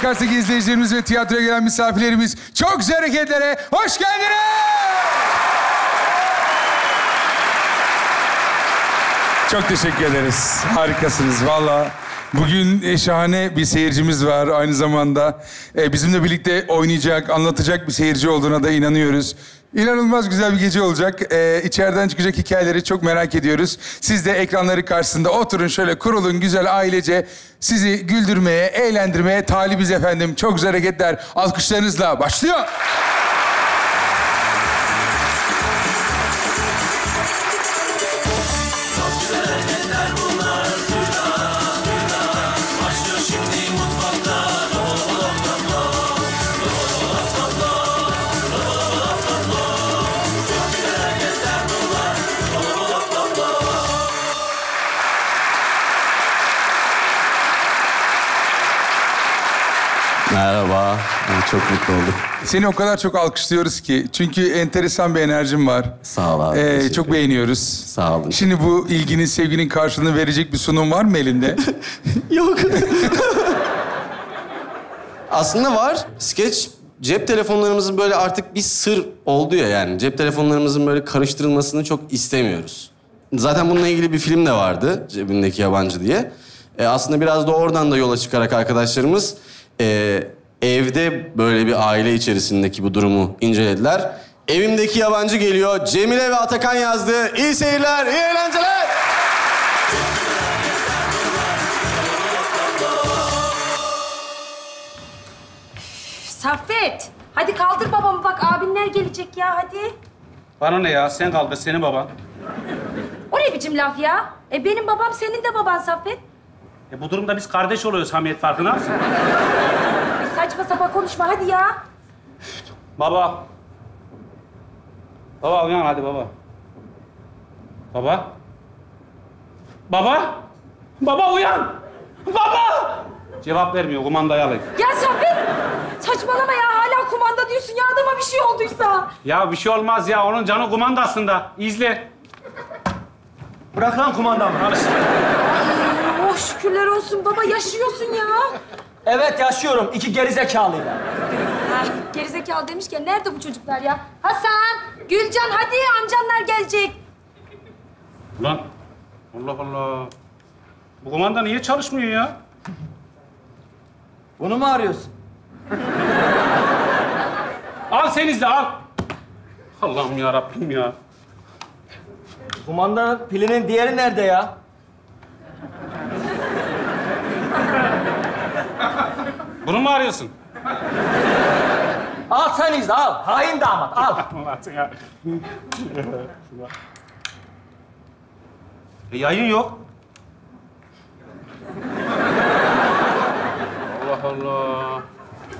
Karşısındaki izleyicilerimiz ve tiyatroya gelen misafirlerimiz çok güzel hareketlere hoş geldiniz. Çok teşekkür ederiz. Harikasınız valla. Bugün e, şahane bir seyircimiz var aynı zamanda. e, bizimle birlikte oynayacak, anlatacak bir seyirci olduğuna da inanıyoruz. İnanılmaz güzel bir gece olacak. E, içeriden çıkacak hikayeleri çok merak ediyoruz. Siz de ekranları karşısında oturun şöyle kurulun güzel ailece. Sizi güldürmeye, eğlendirmeye talibiz efendim. Çok güzel hareketler alkışlarınızla başlıyor. Çok mutlu oldum. Seni o kadar çok alkışlıyoruz ki. Çünkü enteresan bir enerjin var. Sağ ol abi. Ee, çok beğeniyoruz. Sağ olun. Şimdi bu ilginin, sevginin karşılığını verecek bir sunum var mı elinde? Yok. Aslında var. Skeç cep telefonlarımızın böyle artık bir sır oldu ya yani. Cep telefonlarımızın böyle karıştırılmasını çok istemiyoruz. Zaten bununla ilgili bir film de vardı. Cebindeki yabancı diye. Ee, aslında biraz da oradan da yola çıkarak arkadaşlarımız... e, evde böyle bir aile içerisindeki bu durumu incelediler. Evimdeki yabancı geliyor. Cemile ve Atakan yazdı. İyi seyirler, iyi eğlenceler. Saffet, hadi kaldır babamı bak abinler gelecek ya hadi. Bana ne ya? Sen kaldır, senin baban. O ne biçim laf ya? E benim babam senin de baban Saffet. E bu durumda biz kardeş oluyoruz Hamiyet farkında mısın? Saçma sapan konuşma hadi ya. Baba. Baba uyan hadi baba. Baba. Baba. Baba uyan. Baba. Cevap vermiyor, kumandayı alayım. Ya Saffet, saçmalama ya hala kumanda diyorsun ya adama bir şey olduysa. Ya bir şey olmaz ya, onun canı kumandasında. İzle. Bırak lan kumandamı. Al işte. Oh şükürler olsun baba yaşıyorsun ya. Evet yaşıyorum. iki gerizekalıyla. Ha, gerizekalı demişken nerede bu çocuklar ya? Hasan, Gülcan hadi amcanlar gelecek. Ulan. Allah Allah. Bu kumanda niye çalışmıyor ya? Bunu mu arıyorsun? Al sen izle, al. Allah'ım ya Rabbim ya. Kumandanın pilinin diğeri nerede ya? Bunu mu arıyorsun? Al sen izle al. Hain damat al. E, yayın yok. Allah Allah.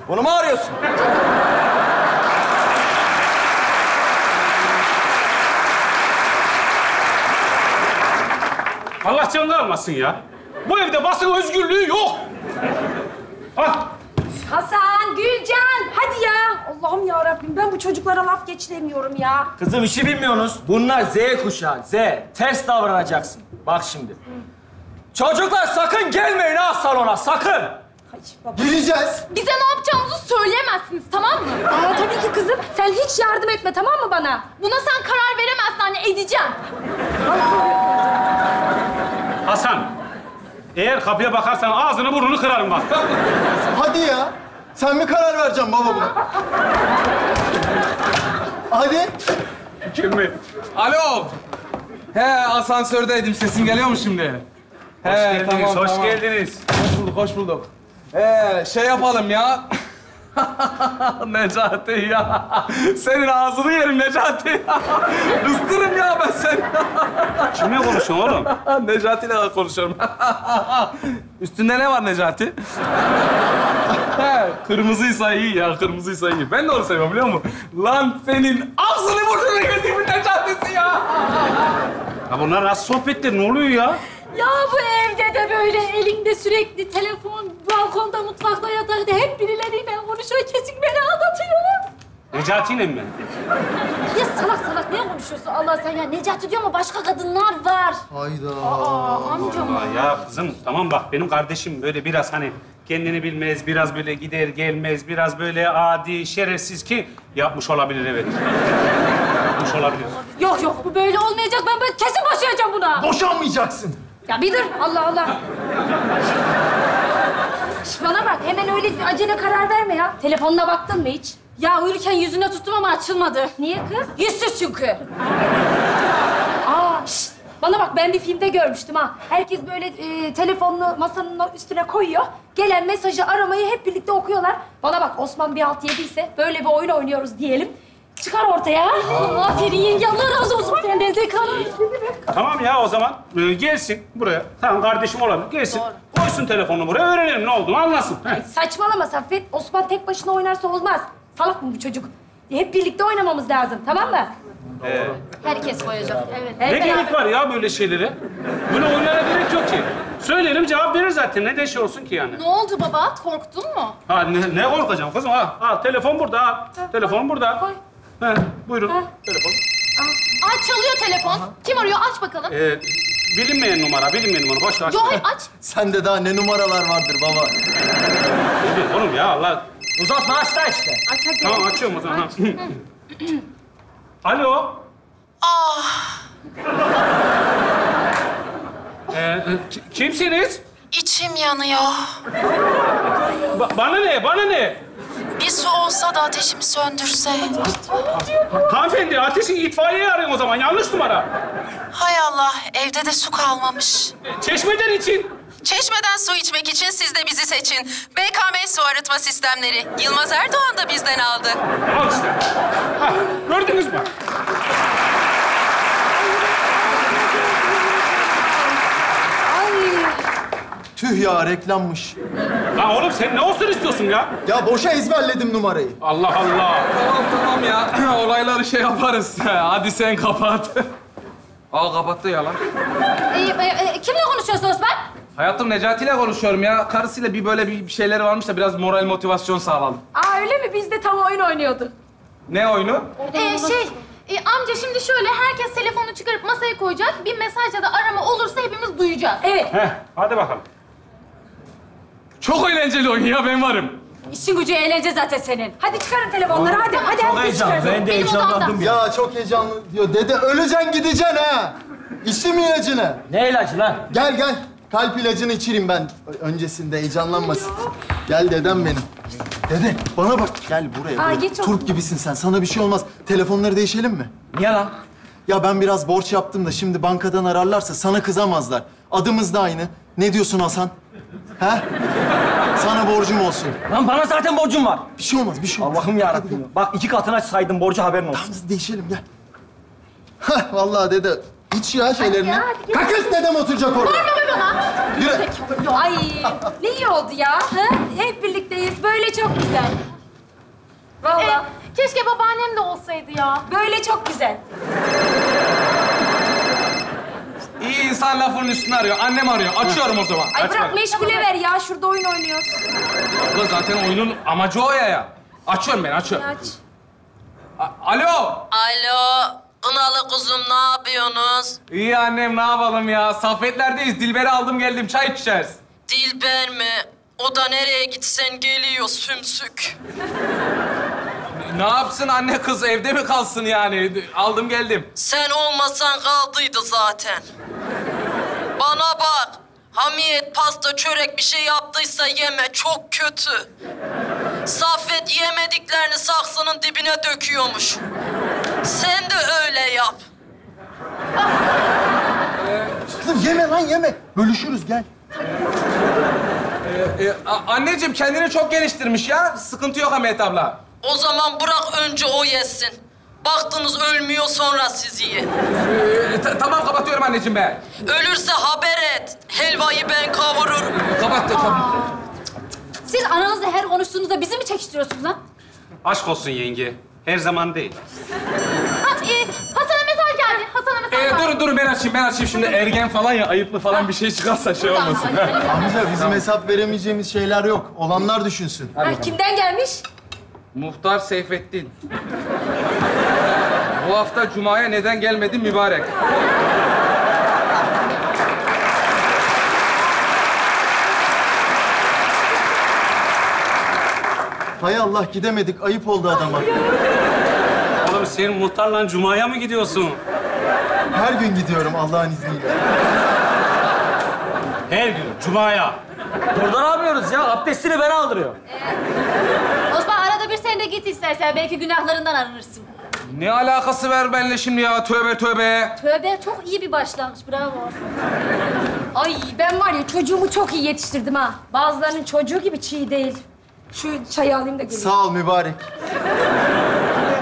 Bunu mu arıyorsun? Allah canını almasın ya. Bu evde basın özgürlüğü yok. Ah, Hasan, Gülcan hadi ya. Allah'ım ya Rabbim ben bu çocuklara laf geçiremiyorum ya. Kızım işi bilmiyorsunuz. Bunlar Z kuşağı. Z. Ters davranacaksın. Bak şimdi. Çocuklar sakın gelmeyin ha salona. Sakın. Baba. Gireceğiz. Bize ne yapacağımızı söyleyemezsiniz tamam mı? Aa, tabii ki kızım. Sen hiç yardım etme tamam mı bana? Buna sen karar veremezsin anne edeceğim. Hasan. Eğer kapıya bakarsan ağzını burnunu kırarım bak. Hadi ya. Sen mi karar vereceksin baba buna? Hadi. Kim mi? Alo. He asansördeydim. Sesim geliyor mu şimdi? Hoş He, geldiniz, tamam, hoş tamam. geldiniz. Hoş bulduk, hoş bulduk. Ee, şey yapalım ya. Necati ya. Senin ağzını yerim Necati ya. Istırım ya ben seni. Kimle konuşuyorsun oğlum? Necati ile konuşuyorum. Üstünde ne var Necati? Kırmızıysa iyi ya, kırmızıysa iyi. Ben de onu seviyorum biliyor musun? Lan senin ağzını burnunu yediğimin Necati'si ya. Ya bunlar nasıl sohbetler? Ne oluyor ya? Ya bu evde de böyle elinde sürekli telefon, balkonda, mutfakta, yatakta hep birileriyle konuşuyor. Kesin beni aldatıyor. Necati'yle mi? Ya salak salak ne konuşuyorsun Allah sen ya? Necati diyor ama başka kadınlar var. Hayda. Aa amcam. Aa, ya kızım tamam bak benim kardeşim böyle biraz hani kendini bilmez, biraz böyle gider gelmez, biraz böyle adi, şerefsiz ki yapmış olabilir evet. yapmış olabilir. Yok yok bu böyle olmayacak. Ben böyle kesin boşayacağım buna. Boşanmayacaksın. Ya bir dur. Allah Allah. Şş, bana bak hemen öyle acele karar verme ya. Telefonuna baktın mı hiç? Ya uyurken yüzüne tuttum ama açılmadı. Niye kız? Yüzsüz çünkü. Aa, şş, bana bak ben bir filmde görmüştüm ha. Herkes böyle e, telefonunu masanın üstüne koyuyor. Gelen mesajı aramayı hep birlikte okuyorlar. Bana bak Osman bir halt yediyse böyle bir oyun oynuyoruz diyelim. Çıkar ortaya. Aferin yenge Allah razı olsun senden zekalı. Tamam ya o zaman e, gelsin buraya. Tamam kardeşim olabilir. Gelsin. Koysun telefonunu buraya öğrenelim ne olduğunu anlasın. Heh. Saçmalama Saffet. Osman tek başına oynarsa olmaz. Salak mı bu çocuk? Hep birlikte oynamamız lazım, tamam mı? Herkes koyacak. Evet. Ne Hep gerek beraber. var ya böyle şeylere? Böyle oyunlara gerek yok ki. Söyleyelim cevap verir zaten. Ne de şey olsun ki yani. Ne oldu baba? Korktun mu? Ha ne, ne korkacağım kızım ha? Ha telefon burada ha. Telefon burada. Koy. He, buyurun. Ha. Telefon. Ay çalıyor telefon. Kim arıyor? Aç bakalım. Ee, bilinmeyen numara, bilinmeyen numara. Boş ver. aç. Yo hayır aç. Sende daha ne numaralar vardır baba. Dur, Oğlum ya Allah. Uzatma hasta işte. Aç hadi. Tamam açıyorum o zaman. ha. Alo. Ah. Ee, ki- kimsiniz? İçim yanıyor. Ba- bana ne, bana ne? Bir su olsa da ateşimi söndürse. Hanımefendi ateşi itfaiyeyi arayın o zaman. Yanlış numara. Hay Allah, evde de su kalmamış. Çeşmeden için. Çeşmeden su içmek için siz de bizi seçin. BKM su arıtma sistemleri. Yılmaz Erdoğan da bizden aldı. Al işte. Ha, gördünüz mü? Ay. Tüh ya reklammış. Lan oğlum sen ne olsun istiyorsun ya? Ya boşa ezberledim numarayı. Allah Allah. Tamam tamam ya. Olayları şey yaparız. Hadi sen kapat. Aa kapattı ya lan. Ee, e, e, kimle konuşuyorsun Osman? Hayatım Necati ile konuşuyorum ya. Karısıyla bir böyle bir bir şeyleri varmış da biraz moral motivasyon sağlayalım. Aa öyle mi? Biz de tam oyun oynuyorduk. Ne oyunu? Ee, şey, e, amca şimdi şöyle herkes telefonu çıkarıp masaya koyacak. Bir mesaj ya da arama olursa hepimiz duyacağız. Evet. Heh, hadi bakalım. Çok eğlenceli oyun ya ben varım. İşin gücü eğlence zaten senin. Hadi çıkarın telefonları hadi. Hadi hadi heyecan. çıkarın. Ben de Benim heyecanlandım ya. Ya çok heyecanlı diyor. Dede öleceksin gideceksin ha. İçtin mi ilacını? Ne ilacı lan? Gel gel. Kalp ilacını içireyim ben. Öncesinde heyecanlanmasın. Gel dedem benim. Dede bana bak. Gel buraya. Aa, buraya. geç. Turp gibisin sen. Sana bir şey olmaz. Telefonları değişelim mi? Niye lan? Ya ben biraz borç yaptım da şimdi bankadan ararlarsa sana kızamazlar. Adımız da aynı. Ne diyorsun Hasan? Ha? Sana borcum olsun. Lan bana zaten borcum var. Bir şey olmaz, bir şey olmaz. Allah'ım yarabbim. Bak iki katına saydım borcu haberin olsun. Tamam, değişelim gel. Hah, vallahi dede. İç ya şeylerini. ya, hadi gel. Dedem oturacak orada. Yürü. Ay ne iyi oldu ya. Ha? Hep birlikteyiz. Böyle çok güzel. E, Vallahi keşke babaannem de olsaydı ya. böyle çok güzel. İyi insan lafının üstüne arıyor. Annem arıyor. Açıyorum o zaman. Ay Aç bırak bak. meşgule ver ya. Şurada oyun oynuyoruz. Abla zaten oyunun amacı o ya ya. Açıyorum ben açıyorum. Aç. A- Alo. Alo, Kınalı kuzum ne yapıyorsunuz? İyi annem ne yapalım ya? Safetlerdeyiz. Dilber'i aldım geldim. Çay içeceğiz. Dilber mi? O da nereye gitsen geliyor sümsük. Ne yapsın anne kız? Evde mi kalsın yani? Aldım geldim. Sen olmasan kaldıydı zaten. Bana bak. Hamiyet pasta, çörek bir şey yaptıysa yeme. Çok kötü. Saffet yemediklerini saksının dibine döküyormuş. Sen de öyle yap. Kızım yeme lan yeme. Bölüşürüz gel. Ee, a- anneciğim kendini çok geliştirmiş ya. Sıkıntı yok Hamiyet abla. O zaman bırak önce o yesin. Baktınız ölmüyor sonra siz yiyin. Ee, ta- tamam kapatıyorum anneciğim ben. Ölürse haber et. Helvayı ben kavururum. Kapattım. Tamam. Siz aranızda her konuştuğunuzda bizi mi çekiştiriyorsunuz lan? Aşk olsun yenge. Her zaman değil. Ha, e, Hasan'a mesaj geldi. Hasan'a mesaj Ee, geldi. durun durun ben açayım ben açayım şimdi ergen falan ya ayıplı falan bir şey çıkarsa şey olmasın. Amca bizim hesap veremeyeceğimiz şeyler yok. Olanlar düşünsün. Ha, kimden gelmiş? Muhtar Seyfettin. Bu hafta Cuma'ya neden gelmedi mübarek? Hay Allah gidemedik. Ayıp oldu adama. Oğlum sen muhtarla Cuma'ya mı gidiyorsun? Her gün gidiyorum Allah'ın izniyle. Her gün Cuma'ya. Burada ne yapıyoruz ya? Abdestini ben aldırıyorum. Osman arada bir sen de git istersen. Belki günahlarından arınırsın. Ne alakası var benimle şimdi ya? Tövbe tövbe. Tövbe çok iyi bir başlangıç. Bravo. Ay ben var ya çocuğumu çok iyi yetiştirdim ha. Bazılarının çocuğu gibi çiğ değil. Şu çayı alayım da geleyim. Sağ ol mübarek.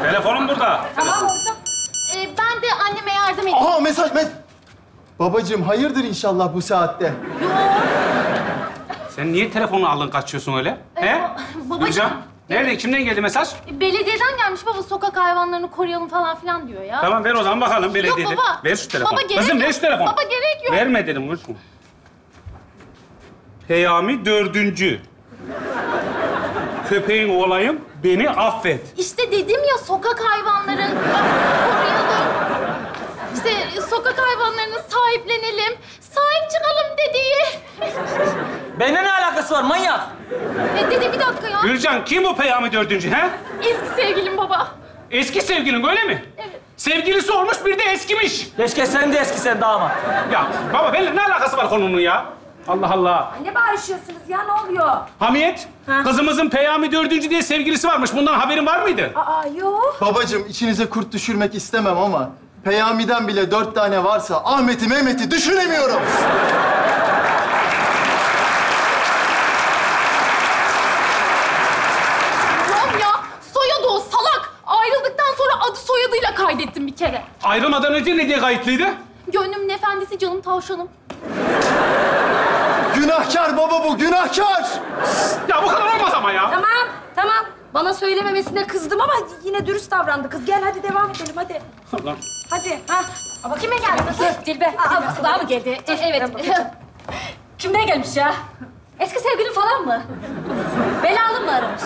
Telefonum burada. Tamam orada. Ee, ben de anneme yardım edeyim. Aha mesaj mes... Babacığım hayırdır inşallah bu saatte? Sen niye telefonunu aldın kaçıyorsun öyle? He? babacığım. Gülcan, Nerede? Kimden geldi mesaj? Belediyeden gelmiş baba sokak hayvanlarını koruyalım falan filan diyor ya. Tamam ver o zaman bakalım belediyede. baba. Ver şu telefonu. Baba, gerek Kızım ver yok. şu telefonu. Baba, gerek yok. Verme dedim vur şunu. Peyami dördüncü. Köpeğin olayım beni affet. İşte dedim ya sokak hayvanları koruyalım. İşte sokak hayvanlarını sahiplenelim. Sahip çıkalım dediği. Benimle ne alakası var manyak? E, dede bir dakika ya. Gülcan kim bu Peyami dördüncü he? Eski sevgilim baba. Eski sevgilin öyle mi? Evet. Sevgilisi olmuş bir de eskimiş. Keşke sen de eski sen damat. Ya baba benimle ne alakası var konunun ya? Allah Allah. Ay, Ne bağırışıyorsunuz ya ne oluyor? Hamiyet, kızımızın Peyami dördüncü diye sevgilisi varmış. Bundan haberin var mıydı? Aa yok. Babacığım içinize kurt düşürmek istemem ama... Peyami'den bile dört tane varsa Ahmet'i Mehmet'i düşünemiyorum. Yok ya. Soyadı o salak. Ayrıldıktan sonra adı soyadıyla kaydettim bir kere. Ayrılmadan önce ne diye kayıtlıydı? Gönlümün efendisi canım tavşanım. Günahkar baba bu, günahkar! Ya bu kadar olmaz ama ya. Tamam tamam. Bana söylememesine kızdım ama yine dürüst davrandı kız. Gel hadi devam edelim hadi. Allah. Hadi. Ha. Aa, bakayım ben geldim. Dur Dilbe. Aa, mı geldi? E, evet. Kimden gelmiş ya? Eski sevgilim falan mı? Belalı mı aramış?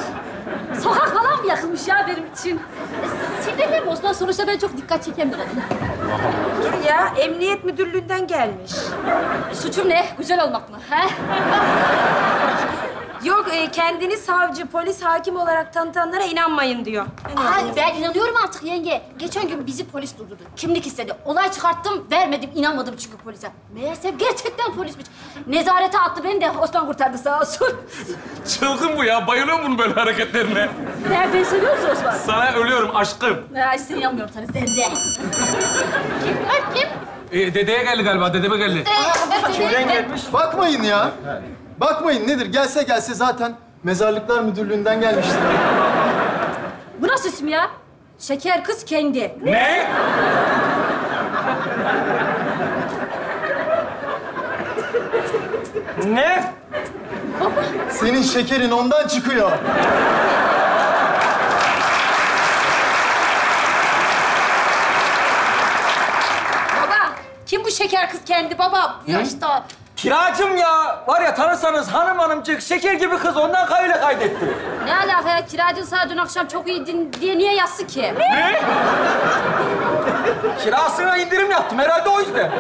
Sokak falan mı yakılmış ya benim için? Sinirlerim Osman. Sonuçta ben çok dikkat çeken bir kadınım. Dur ya. Emniyet müdürlüğünden gelmiş. Suçum ne? Güzel olmak mı? He? Yok e, kendini savcı, polis, hakim olarak tanıtanlara inanmayın diyor. Ay, ben inanıyorum artık yenge. Geçen gün bizi polis durdurdu. Kimlik istedi. Olay çıkarttım, vermedim. inanmadım çünkü polise. Meğerse gerçekten polismiş. Nezarete attı beni de Osman kurtardı sağ olsun. Çılgın bu ya. Bayılıyorum bunun böyle hareketlerine. Ne, beni seviyor musun Osman? Sana ölüyorum aşkım. Ya seni inanmıyorum sana, sen de. Kim? Ha, kim? Ee, dedeye geldi galiba. Dedeme geldi. Ee, Kimden ben- gelmiş? Bakmayın ya. Bakmayın nedir? Gelse gelse zaten Mezarlıklar Müdürlüğü'nden gelmiştir. Bu nasıl isim ya? Şeker kız kendi. Ne? Ne? Senin şekerin ondan çıkıyor. Baba, kim bu şeker kız kendi baba? Bu yaşta. Kiracım ya. Var ya tanırsanız hanım hanımcık şeker gibi kız ondan kayla kaydetti. Ne alaka ya? Kiracın sana dün akşam çok iyiydin diye niye yazsın ki? Ne? Kirasına indirim yaptım herhalde o yüzden.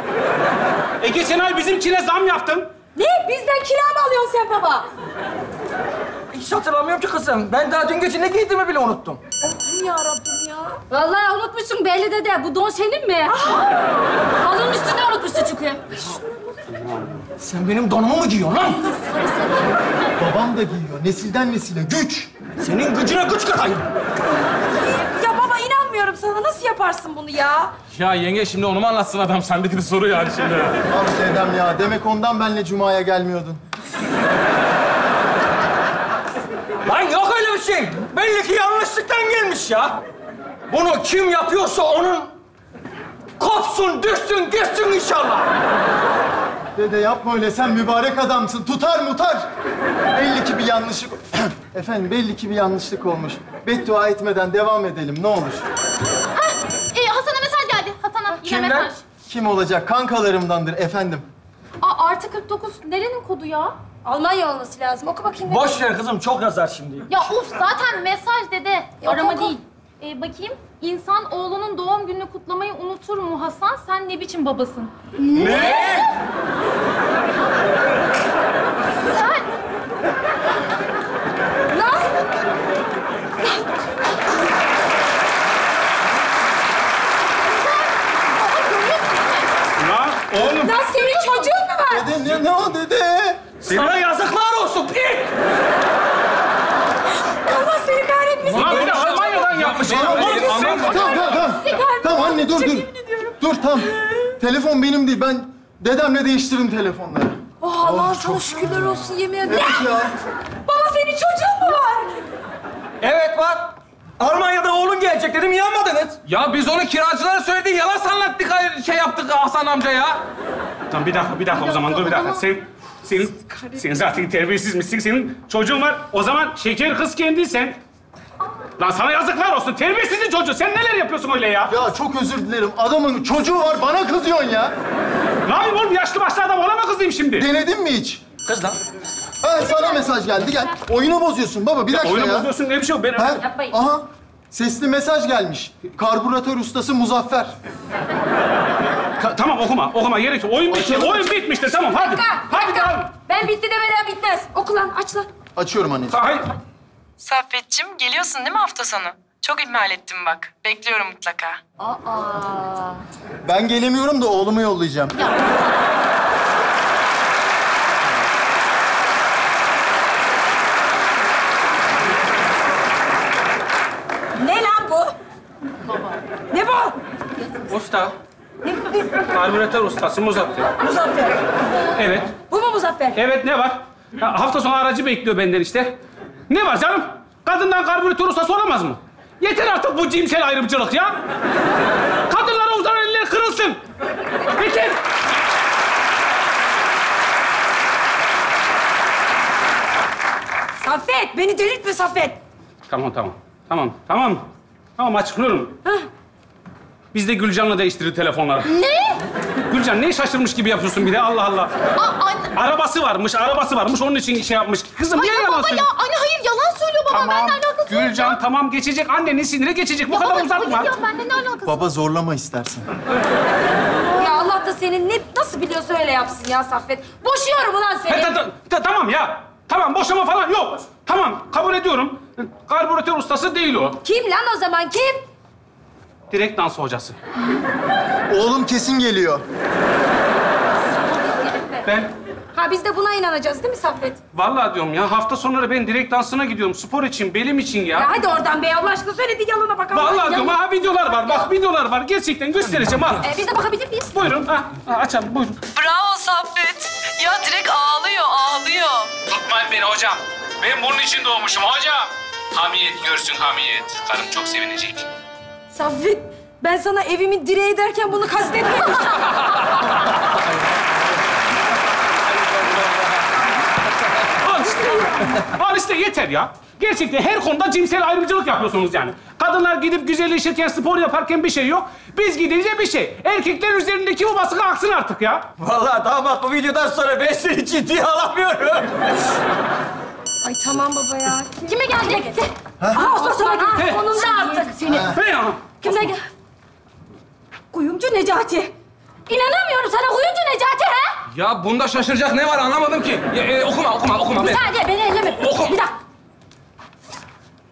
E geçen ay bizimkine zam yaptın. Ne? Bizden kira mı alıyorsun sen baba? Hiç hatırlamıyorum ki kızım. Ben daha dün gece ne giydiğimi bile unuttum. Allah'ım ya Rabbim ya. Vallahi unutmuşsun belli dede. Bu don senin mi? Halının üstünde unutmuşsun çünkü. Sen benim donumu mu giyiyorsun lan? Babam da giyiyor. Nesilden nesile güç. Senin gücüne güç katayım. Ya baba inanmıyorum sana. Nasıl yaparsın bunu ya? Ya yenge şimdi onu mu anlatsın adam? Sendeki de soru yani şimdi. Al Sevdem ya. Demek ondan benle Cuma'ya gelmiyordun. Lan yok öyle bir şey. Belli ki yanlışlıktan gelmiş ya. Bunu kim yapıyorsa onun kopsun, düşsün, gitsin inşallah. Dede yapma öyle. Sen mübarek adamsın. Tutar mutar. Belli ki bir yanlışlık... Efendim belli ki bir yanlışlık olmuş. Beddua etmeden devam edelim ne olur. Ee, Hasan'a mesaj geldi. Hasan'a yine Kimden? mesaj. Kim olacak? Kankalarımdandır efendim. Aa, artı 49. Nerenin kodu ya? Almanya olması lazım. Oku bakayım. ne Boş ver kızım, çok yazar şimdi. Ya uf zaten mesaj dede. Arama oku. değil. Ee, bakayım. İnsan oğlunun doğum gününü kutlamayı unutur mu Hasan? Sen ne biçim babasın? Ne? Sen... Lan! Lan oğlum. Lan senin çocuğun mu var? Dede ne, ne o dede? Sana yazıklar olsun. İt! Allah seni kahretmesin. Lan bir de Almanya'dan yapmış. ya. Tamam, tamam, tamam, tamam. Tamam anne dur dur. Dur tamam. Telefon benim değil. Ben dedemle değiştiririm telefonları. Oh Allah sana şükürler olsun yemin ederim. Ya. Baba senin çocuğun mu var? Evet var. Almanya'da oğlun gelecek dedim, inanmadınız. Ya biz onu kiracılara söyledik, yalan sanattık, hayır, şey yaptık Hasan amca ya. Tamam bir dakika, bir dakika o zaman dur bir dakika. Sen, senin, sen zaten terbiyesiz misin? Senin çocuğun var. O zaman şeker kız kendiysen. Lan sana yazıklar olsun. Terbiyesizin çocuğu. Sen neler yapıyorsun öyle ya? Ya çok özür dilerim. Adamın çocuğu var. Bana kızıyorsun ya. Ne yapayım oğlum? Yaşlı başlı adam ona mı kızayım şimdi? Denedin mi hiç? Kız lan. Ha sana mesaj geldi. Gel. Oyunu bozuyorsun baba. Bir dakika Oyunu ya. bozuyorsun ne bir şey yok. Ben... Ha? Yapmayın. Aha. Sesli mesaj gelmiş. Karbüratör ustası Muzaffer. Ta- tamam okuma, okuma. Gerek yok. Oyun bitti. Oyun bitmiştir. Tamam hadi. Dakika, Hadi dakika. Ben bitti demeden bitmez. Oku lan, aç lan. Açıyorum anneciğim. Hayır. Saffet'cim geliyorsun değil mi hafta sonu? Çok ihmal ettim bak. Bekliyorum mutlaka. Aa. Ben gelemiyorum da oğlumu yollayacağım. Ne lan bu? Ne bu? Usta. Karbüratör ustası Muzaffer. Muzaffer. Evet. Bu mu Muzaffer? Evet ne var? Ha, hafta sonu aracı bekliyor benden işte. Ne var canım? Kadından karbüratör ustası olamaz mı? Yeter artık bu cinsel ayrımcılık ya. Kadınlara uzanan eller kırılsın. Yeter. Saffet, beni delirtme Saffet. Tamam tamam. Tamam tamam. Tamam açıklıyorum. Biz de Gülcan'la değiştirdik telefonları. Ne? Gülcan ne şaşırmış gibi yapıyorsun bir de Allah Allah. Aa, anne. Arabası varmış, arabası varmış. Onun için şey yapmış. Kızım niye ya yalan baba ya. söylüyorsun? Anne hayır yalan söylüyor baba. Tamam. Benimle alakası yok. Gülcan tamam geçecek. Annenin siniri geçecek. Bu Ya kadar baba, uzatma. Hayır ya bende ne alakası Baba zorlama istersen. Ya Allah da senin ne nasıl biliyorsa öyle yapsın ya Saffet. Boşuyorum ulan He, seni. ta- ta- ta- tamam ya. Tamam boşama falan yok. Tamam kabul ediyorum. Karbüratör ustası değil o. Kim lan o zaman kim? Direkt dans hocası. Oğlum kesin geliyor. Ben Ha biz de buna inanacağız değil mi Saffet? vallahi diyorum ya hafta sonları ben direkt dansına gidiyorum. Spor için, belim için ya. Ya hadi oradan be Allah aşkına söyledi yalana bakalım. Vallahi diyorum ha videolar var. Bak videolar var. Gerçekten göstereceğim ha. Ee, biz de bakabilir miyiz? Buyurun ha. ha açalım buyurun. Bravo Saffet. Ya direkt ağlıyor, ağlıyor. Tutmayın beni hocam. Ben bunun için doğmuşum hocam. Hamiyet görsün hamiyet. Karım çok sevinecek. Saffet, ben sana evimin direği derken bunu kastetmemiştim. Al işte. Al işte yeter ya. Gerçekten her konuda cinsel ayrımcılık yapıyorsunuz yani. Kadınlar gidip güzelleşirken, spor yaparken bir şey yok. Biz gidince bir şey. Erkekler üzerindeki bu baskı aksın artık ya. Vallahi damat bu videodan sonra ben seni ciddiye alamıyorum. Ay tamam baba ya. Kime geldi? Aa, Osman sana Ha, sonunda artık. Seni. Ne ya? Kimden gel? Kuyumcu Necati. İnanamıyorum sana kuyumcu Necati ha? Ya bunda şaşıracak ne var anlamadım ki. Ya, e, okuma, okuma, okuma. Bir saniye beni elleme. Oku. Bir dakika.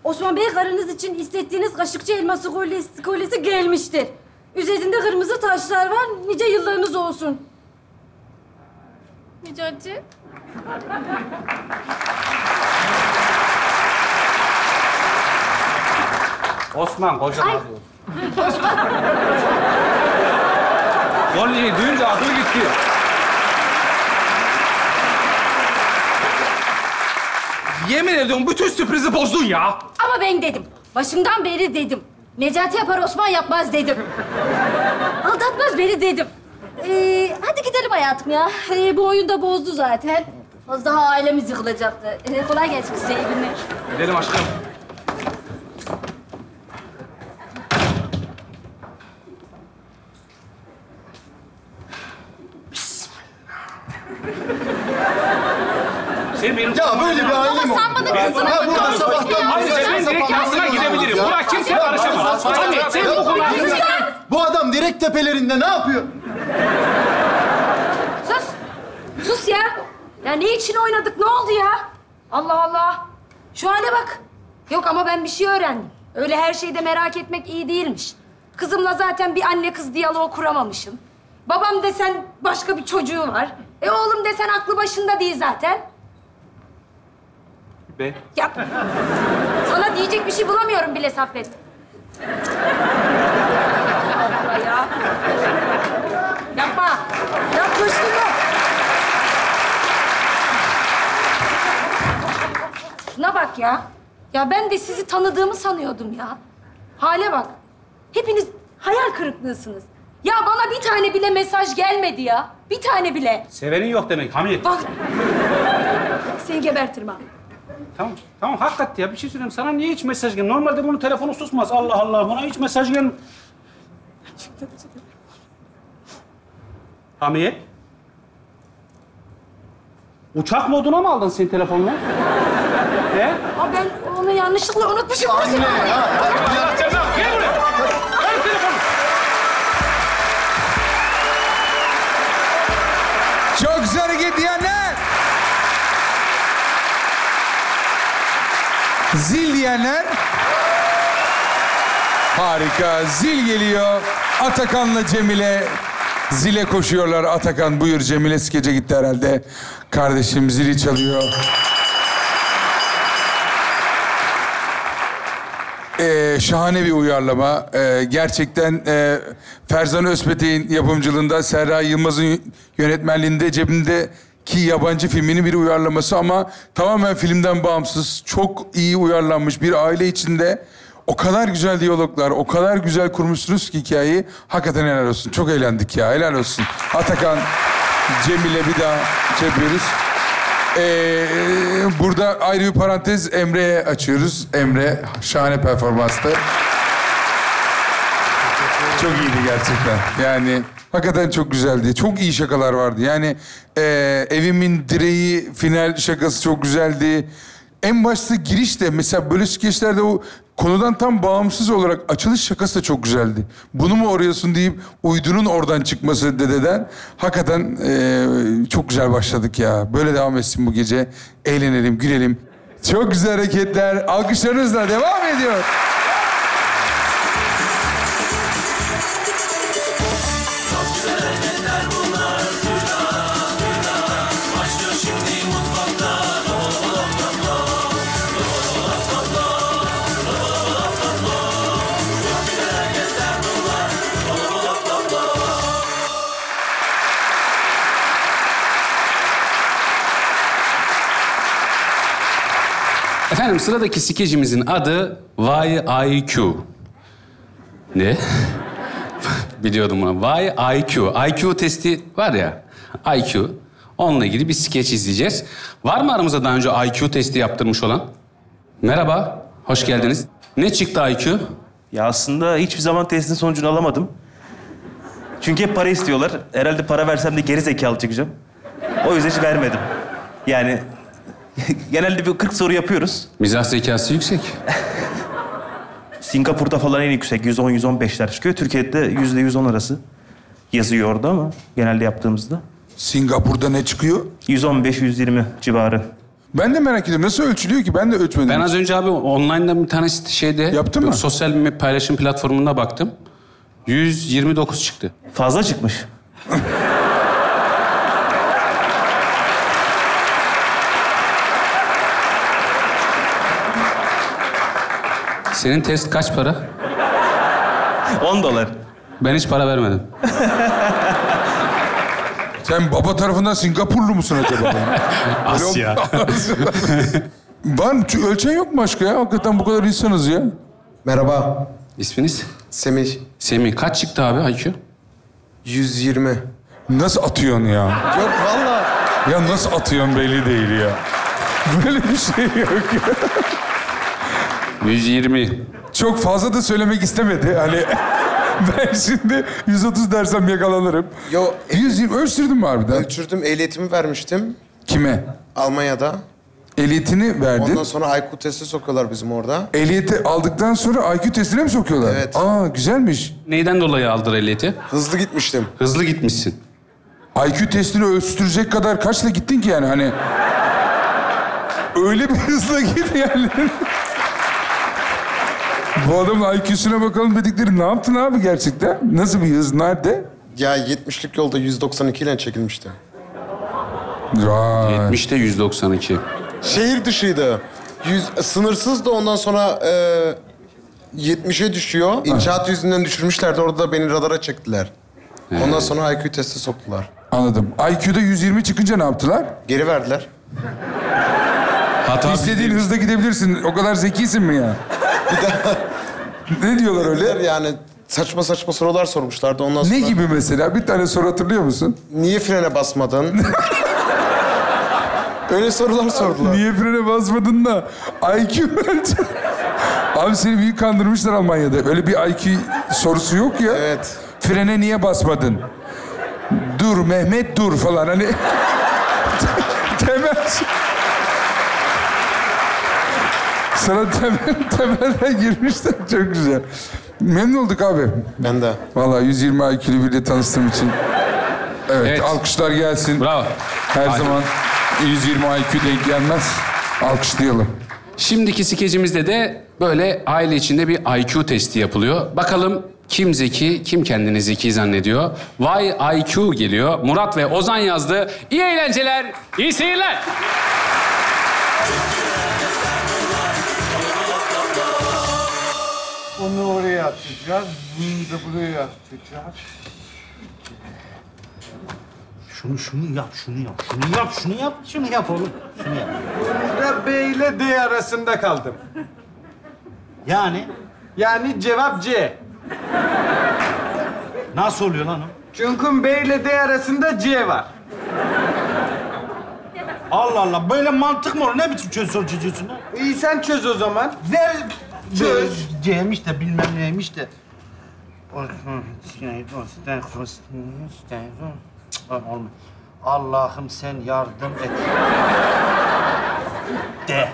Osman Bey karınız için istediğiniz kaşıkçı elması kolyesi, kolyesi gelmiştir. Üzerinde kırmızı taşlar var. Nice yıllarınız olsun. Necati. Osman koca razı olsun. Kolyeyi duyunca aklı gitti. Yemin ediyorum bütün sürprizi bozdun ya. Ama ben dedim. Başından beri dedim. Necati yapar Osman yapmaz dedim. Aldatmaz beni dedim. Ee, hadi gidelim hayatım ya. Ee, bu oyun da bozdu zaten. Az daha ailemiz yıkılacaktı. Ee, kolay gelsin size iyi günler. Gidelim aşkım. Sen benim... Ya böyle bir aile mi Baba sen bana kızına Ya burada bakar ya? Hayır ben direkt yansına gidebilirim. Buna kimse karışamaz. Ya, Tabii sen bu konuda... Bu adam direkt tepelerinde ne yapıyor? Sus. Sus ya. Ya ne için oynadık? Ne oldu ya? Allah Allah. Şu hale bak. Yok ama ben bir şey öğrendim. Öyle her şeyde merak etmek iyi değilmiş. Kızımla zaten bir anne kız diyaloğu kuramamışım. Babam desen başka bir çocuğu var. E oğlum desen aklı başında değil zaten. Be. Ya sana diyecek bir şey bulamıyorum bile Saffet. Allah ya. Yapma. Yapma şunu. Şuna bak ya. Ya ben de sizi tanıdığımı sanıyordum ya. Hale bak. Hepiniz hayal kırıklığısınız. Ya bana bir tane bile mesaj gelmedi ya. Bir tane bile. Sevenin yok demek Hamiyet. Bak. Seni gebertirim ha. Tamam, tamam hakikaten ya bir şey söyleyeyim. Sana niye hiç mesaj gelmiyor? Normalde bunun telefonu susmaz. Allah Allah buna hiç mesaj gelmiyor. Hamiyet. Uçak moduna mı aldın sen telefonunu? He? Aa ben onu yanlışlıkla unutmuşum. Anne ya. Cezam, gel buraya. Ver telefonu. Çok güzel hareket diyenler. Zil diyenler. Harika. Zil geliyor. Atakan'la Cemile zile koşuyorlar. Atakan buyur Cemile skece gitti herhalde. Kardeşim zili çalıyor. Ee, şahane bir uyarlama. Ee, gerçekten e, Ferzan Özpetek'in yapımcılığında, Serra Yılmaz'ın yönetmenliğinde cebindeki yabancı filminin bir uyarlaması ama tamamen filmden bağımsız, çok iyi uyarlanmış bir aile içinde o kadar güzel diyaloglar, o kadar güzel kurmuşsunuz ki hikayeyi. Hakikaten helal olsun. Çok eğlendik ya, helal olsun. Atakan, Cemile bir daha şey yapıyoruz. Ee, burada ayrı bir parantez Emre'ye açıyoruz. Emre şahane performanstı. Çok iyiydi gerçekten. Yani hakikaten çok güzeldi. Çok iyi şakalar vardı. Yani e, evimin direği final şakası çok güzeldi. En başta giriş de mesela böyle skeçlerde o konudan tam bağımsız olarak açılış şakası da çok güzeldi. Bunu mu arıyorsun deyip uydunun oradan çıkması dededen hakikaten e, çok güzel başladık ya. Böyle devam etsin bu gece. Eğlenelim, gülelim. Çok güzel hareketler. Alkışlarınızla devam ediyor. Efendim sıradaki skecimizin adı YIQ. Ne? Biliyordum bunu. YIQ. IQ testi var ya. IQ. Onunla ilgili bir skeç izleyeceğiz. Var mı aramızda daha önce IQ testi yaptırmış olan? Merhaba. Hoş geldiniz. Ne çıktı IQ? Ya aslında hiçbir zaman testin sonucunu alamadım. Çünkü hep para istiyorlar. Herhalde para versem de geri zekalı çıkacağım. O yüzden hiç vermedim. Yani genelde bir 40 soru yapıyoruz. Mizah zekası yüksek. Singapur'da falan en yüksek 110-115'ler çıkıyor. Türkiye'de yüzde 110 arası yazıyor orada ama genelde yaptığımızda. Singapur'da ne çıkıyor? 115-120 civarı. Ben de merak ediyorum. Nasıl ölçülüyor ki? Ben de ölçmedim. Ben az önce abi online'da bir tane şeyde... Yaptın mı? Sosyal bir paylaşım platformuna baktım. 129 çıktı. Fazla çıkmış. Senin test kaç para? 10 dolar. Ben hiç para vermedim. Sen baba tarafından Singapurlu musun acaba? Asya. Var mı? Ölçen yok mu başka ya? Hakikaten bu kadar insanız ya. Merhaba, İsminiz? Semih. Semih. Kaç çıktı abi IQ? 120. Nasıl atıyorsun ya? Yok vallahi. Ya nasıl atıyorsun belli değil ya. Böyle bir şey yok ya. 120. Çok fazla da söylemek istemedi. Hani ben şimdi 130 dersem yakalanırım. Yo, 120 ölçtürdün mü harbiden? ölçürdüm, ehliyetimi vermiştim Kime? Almanya'da. Ehliyetini verdin. Ondan sonra IQ testi sokuyorlar bizim orada. Ehliyeti aldıktan sonra IQ testine mi sokuyorlar? Evet. Aa güzelmiş. Neyden dolayı aldır ehliyeti? Hızlı gitmiştim. Hızlı gitmişsin. IQ testini ölçtürecek kadar kaçla gittin ki yani hani? Öyle bir hızla git yani. Bu adamın IQ'suna bakalım dedikleri ne yaptın abi gerçekten? Nasıl bir hız? Nerede? Ya 70'lik yolda 192 ile çekilmişti. Vay. 70'te 192. Şehir dışıydı. Yüz, sınırsız da ondan sonra e, 70'e düşüyor. İnşaat yüzünden düşürmüşlerdi. Orada da beni radara çektiler. Ondan sonra IQ testi soktular. Anladım. IQ'da 120 çıkınca ne yaptılar? Geri verdiler. Hata İstediğin hızda gidebilirsin. O kadar zekisin mi ya? Ne diyorlar öyle? Yani saçma saçma sorular sormuşlardı. Ondan sonra Ne gibi mesela? Bir tane soru hatırlıyor musun? niye frene basmadın? Öyle sorular sordular. Niye frene basmadın da IQ bence. Abi seni büyük kandırmışlar Almanya'da. Öyle bir IQ sorusu yok ya. Evet. Frene niye basmadın? Dur Mehmet dur falan hani. temel. Sana temel, temelden girmişler. Çok güzel. Memnun olduk abi. Ben de. Vallahi 120 IQ'lu biriyle tanıştığım için. Evet, Evet. alkışlar gelsin. Bravo. Her Hadi. zaman 120 IQ denk gelmez. Alkışlayalım. Şimdiki skecimizde de böyle aile içinde bir IQ testi yapılıyor. Bakalım kim zeki, kim kendini zeki zannediyor. Vay IQ geliyor. Murat ve Ozan yazdı. İyi eğlenceler, iyi seyirler. Onu oraya atacağız, bunu da buraya atacağız. Şunu şunu yap, şunu yap, şunu yap, şunu yap, şunu yap oğlum. Şunu yap. Burada B ile D arasında kaldım. Yani Yani cevap C. nasıl oluyor lan o? Çünkü B ile D arasında C var. Allah Allah, böyle mantık mı olur? Ne biçim çöz soru çözüyorsun lan? İyi sen çöz o zaman. Ver, Çöz. C'ymiş de bilmem neymiş de. Olmuyor. Allah'ım sen yardım et. De.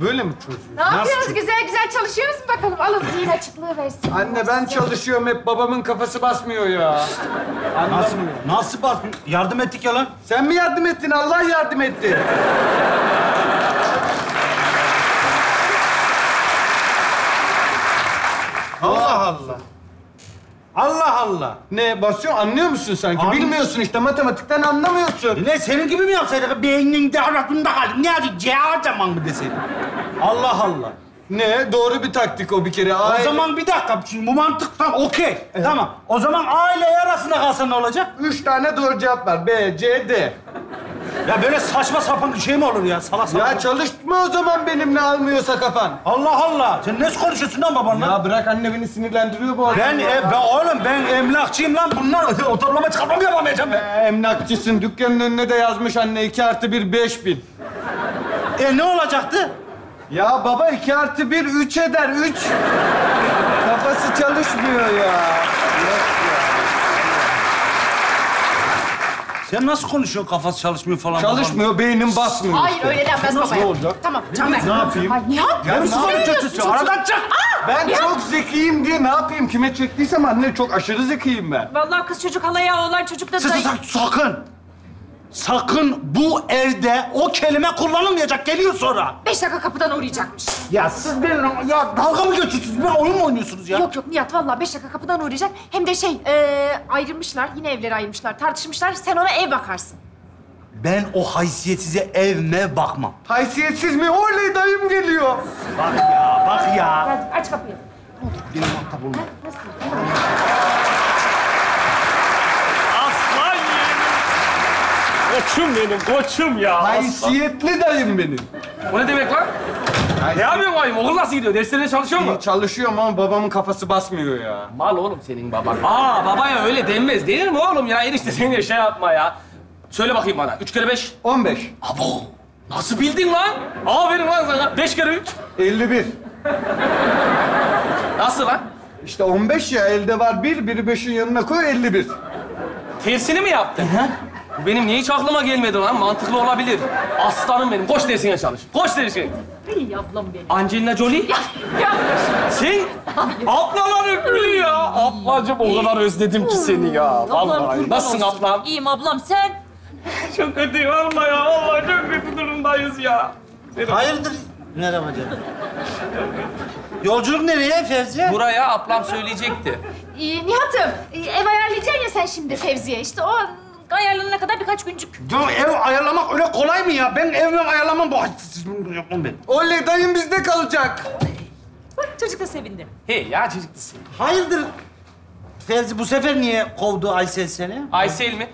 Böyle mi çözüyorsun? Ne yapıyorsunuz? Güzel güzel çalışıyor musun bakalım? Alın zihin açıklığı versin. Anne ben çalışıyorum hep babamın kafası basmıyor ya. Nasıl, Anlamıyor. nasıl bak? Yardım ettik ya lan. Sen mi yardım ettin? Allah yardım etti. Allah Allah. Allah Allah. Ne basıyor? Anlıyor musun sanki? An- Bilmiyorsun işte matematikten anlamıyorsun. Ne senin gibi mi yapsaydık? Beynin de aklında kaldı. Ne hadi C zaman mı deseydin? Allah Allah. Ne? Doğru bir taktik o bir kere. O Aile- zaman bir dakika. Şimdi bu mantık tamam okey. Tamam. O zaman aile arasında kalsa ne olacak? Üç tane doğru cevap var. B, C, D. Ya böyle saçma sapan şey mi olur ya? Salak salak. Ya çalışma o zaman benimle almıyorsa kafan. Allah Allah. Sen ne konuşuyorsun lan babanla? Ya bırak anne beni sinirlendiriyor bu adam. Ben, e, ben oğlum ben emlakçıyım lan. Bunlar otoplama çıkartmamı yapamayacağım ben. Ee, Emlakçısın. Dükkanın önüne de yazmış anne iki artı bir beş bin. E ne olacaktı? Ya baba iki artı bir üç eder. Üç. Kafası çalışmıyor ya. Sen nasıl konuşuyorsun kafası çalışmıyor falan? Çalışmıyor, beynim basmıyor Hayır işte. öyle denmez babaya. Ne olacak? Tamam Caner. Ne yapayım? Ay Nihat. Ya nasıl söylüyorsun konuşuyorsun? Aradan çık. Ben çok zekiyim diye ne yapayım? Kime çektiysem anne çok aşırı zekiyim ben. Vallahi kız çocuk halaya, oğlan çocuk da... Sak- sak- sakın. Sakın bu evde o kelime kullanılmayacak. Geliyor sonra. Beş dakika kapıdan uğrayacakmış. Ya siz benimle ya dalga mı geçiyorsunuz? Ben oyun mu oynuyorsunuz ya? Yok yok Nihat vallahi beş dakika kapıdan uğrayacak. Hem de şey eee, ayrılmışlar. Yine evleri ayrılmışlar. Tartışmışlar. Sen ona ev bakarsın. Ben o haysiyetsize evme bakmam. Haysiyetsiz mi? Oley dayım geliyor. Bak ya, bak ya. Hadi aç kapıyı. Benim muhatap olma. Nasıl? Koçum benim, koçum ya. Haysiyetli dayım benim. O ne demek lan? Ne yapıyorsun ayım? Okul nasıl gidiyor? Derslerine çalışıyor mu? İyi çalışıyorum ama babamın kafası basmıyor ya. Mal oğlum senin baban. Aa babaya öyle denmez. Denir mi oğlum ya? Enişte sen de şey yapma ya. Söyle bakayım bana. Üç kere beş. 15. Abo. Nasıl bildin lan? Aferin lan sana. Beş kere üç. 51. Nasıl lan? İşte 15 ya elde var bir, biri beşin yanına koy 51. Tersini mi yaptın? Bu benim niye hiç aklıma gelmedi lan? Mantıklı olabilir. Aslanım benim. Koş dersine çalış. Koş dersine. İyi ablam benim. Angelina Jolie. Ya Sen ablalar öpüyor ya. Ablacığım o kadar özledim ki seni ya. Vallahi. Nasılsın ablam? İyiyim ablam sen. Çok kötüyüm abla ya. Vallahi çok kötü durumdayız ya. Hayırdır? Merhaba canım. Yolculuk nereye Fevzi? Buraya ablam söyleyecekti. Ee, Nihat'ım, e, ev ayarlayacaksın ya sen şimdi Fevzi'ye. İşte o ayarlanana kadar birkaç güncük. Ya ev ayarlamak öyle kolay mı ya? Ben evimi ayarlamam bu. Yapmam ben. Oley dayım bizde kalacak. Bak çocuk da sevindi. He ya çocuk da seviyor. Hayırdır? Fevzi bu sefer niye kovdu Aysel seni? Aysel mi?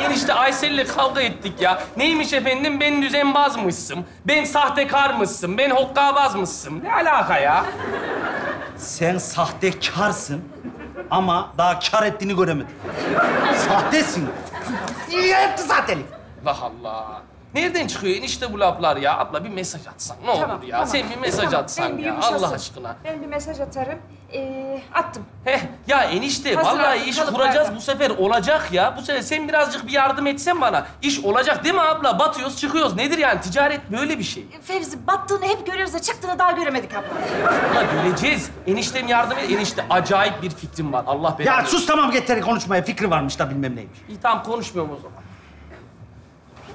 Enişte Aysel'le kavga ettik ya. Neymiş efendim? Ben düzenbazmışsın. Ben sahtekarmışsın. Ben hokkabazmışsın. Ne alaka ya? Sen sahtekarsın ama daha kar ettiğini göremedim. Sahtesin. İyi etti sahtelik. Allah Allah. Nereden çıkıyor enişte bu laflar ya? Abla bir mesaj atsan ne Tamam, olur ya? tamam. Sen bir mesaj Tamam, atsan ben bir ya. yumuşasın. Allah aşkına. Ben bir mesaj atarım. Ee, attım. Heh, ya enişte Hazır vallahi artık iş kuracağız bu sefer olacak ya. Bu sefer sen birazcık bir yardım etsen bana. İş olacak değil mi abla? Batıyoruz çıkıyoruz. Nedir yani? Ticaret böyle bir şey. Fevzi battığını hep görüyoruz da çıktığını daha göremedik abla. Ama göreceğiz. Eniştem yardım et. Enişte acayip bir fikrim var. Allah belanı. Ya sus tamam yeter konuşmaya. Fikri varmış da bilmem neymiş. İyi tamam konuşmuyorum o zaman.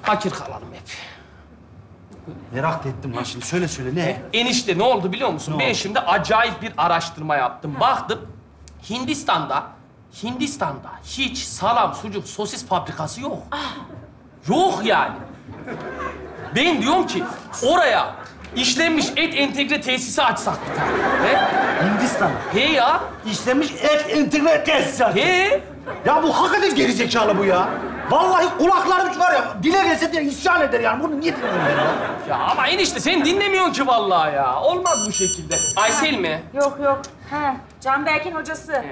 Fakir kalalım hep. Merak da ettim lan şimdi. Söyle söyle ne? Enişte ne oldu biliyor musun? Ne ben oldu? şimdi acayip bir araştırma yaptım. Baktım Hindistan'da Hindistan'da hiç salam, sucuk, sosis fabrikası yok. Yok yani. Ben diyorum ki oraya işlenmiş et entegre tesisi açsak bir tane. He? Hindistan. He ya. İşlemiş et entegre tesisat. He. Ya bu hakikaten gerizekalı bu ya. Vallahi kulaklarım var ya, dile gelse diye isyan eder yani. Bunu niye dinliyorum ben ya? Ya ama enişte sen dinlemiyorsun ki vallahi ya. Olmaz bu şekilde. Aysel mi? Yok yok. He, Canberk'in hocası.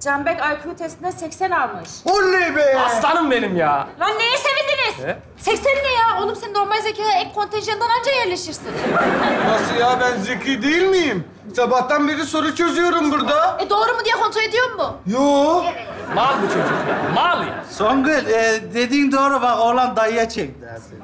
Canberk IQ testinde 80 almış. Oley be. Aslanım benim ya. Lan neye sevindiniz? He? 80 ne ya? Oğlum sen normal zekaya ek kontenjandan anca yerleşirsin. Nasıl ya ben zeki değil miyim? Sabahtan beri soru çözüyorum burada. E doğru mu diye kontrol ediyor mu? Yo. Mal bu çocuk ya. Mal ya. Songül, e, dediğin doğru bak oğlan dayıya çekti ha seni.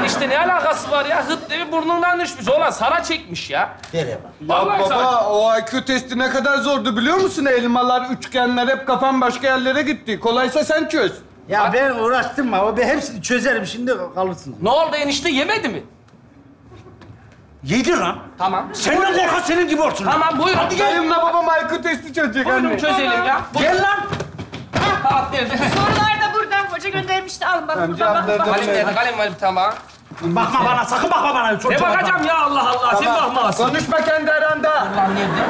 Enişte ne alakası var ya? Hıt devi burnundan düşmüş. Oğlan sana çekmiş ya. Nereye bak? Vallahi sana- baba o IQ testi ne kadar zordu biliyor musun? Elmalar, üçgenler hep kafam başka yerlere gitti. Kolaysa sen çöz. Ya ben uğraştırma. O ben hepsini çözerim. Şimdi kalırsın. Ne oldu enişte yemedi mi? Yedi lan. Tamam. Senden korkan senin gibi olsun. Tamam buyurun. Hadi gel. Dayımla babam IQ testi çözecek Buyurun anne. çözelim ya. Buyurun. Gel lan. Nerede? Sorular da burada. Hoca göndermişti. Alın bakın. Amca Bakın, bakın. abla- Kalem nerede? Kalem var bir tamam. Bakma bana, sakın bakma bana. Ne bakacağım ya Allah Allah? Sen bakmazsın. Konuşma kendi aranda. Lan nerede?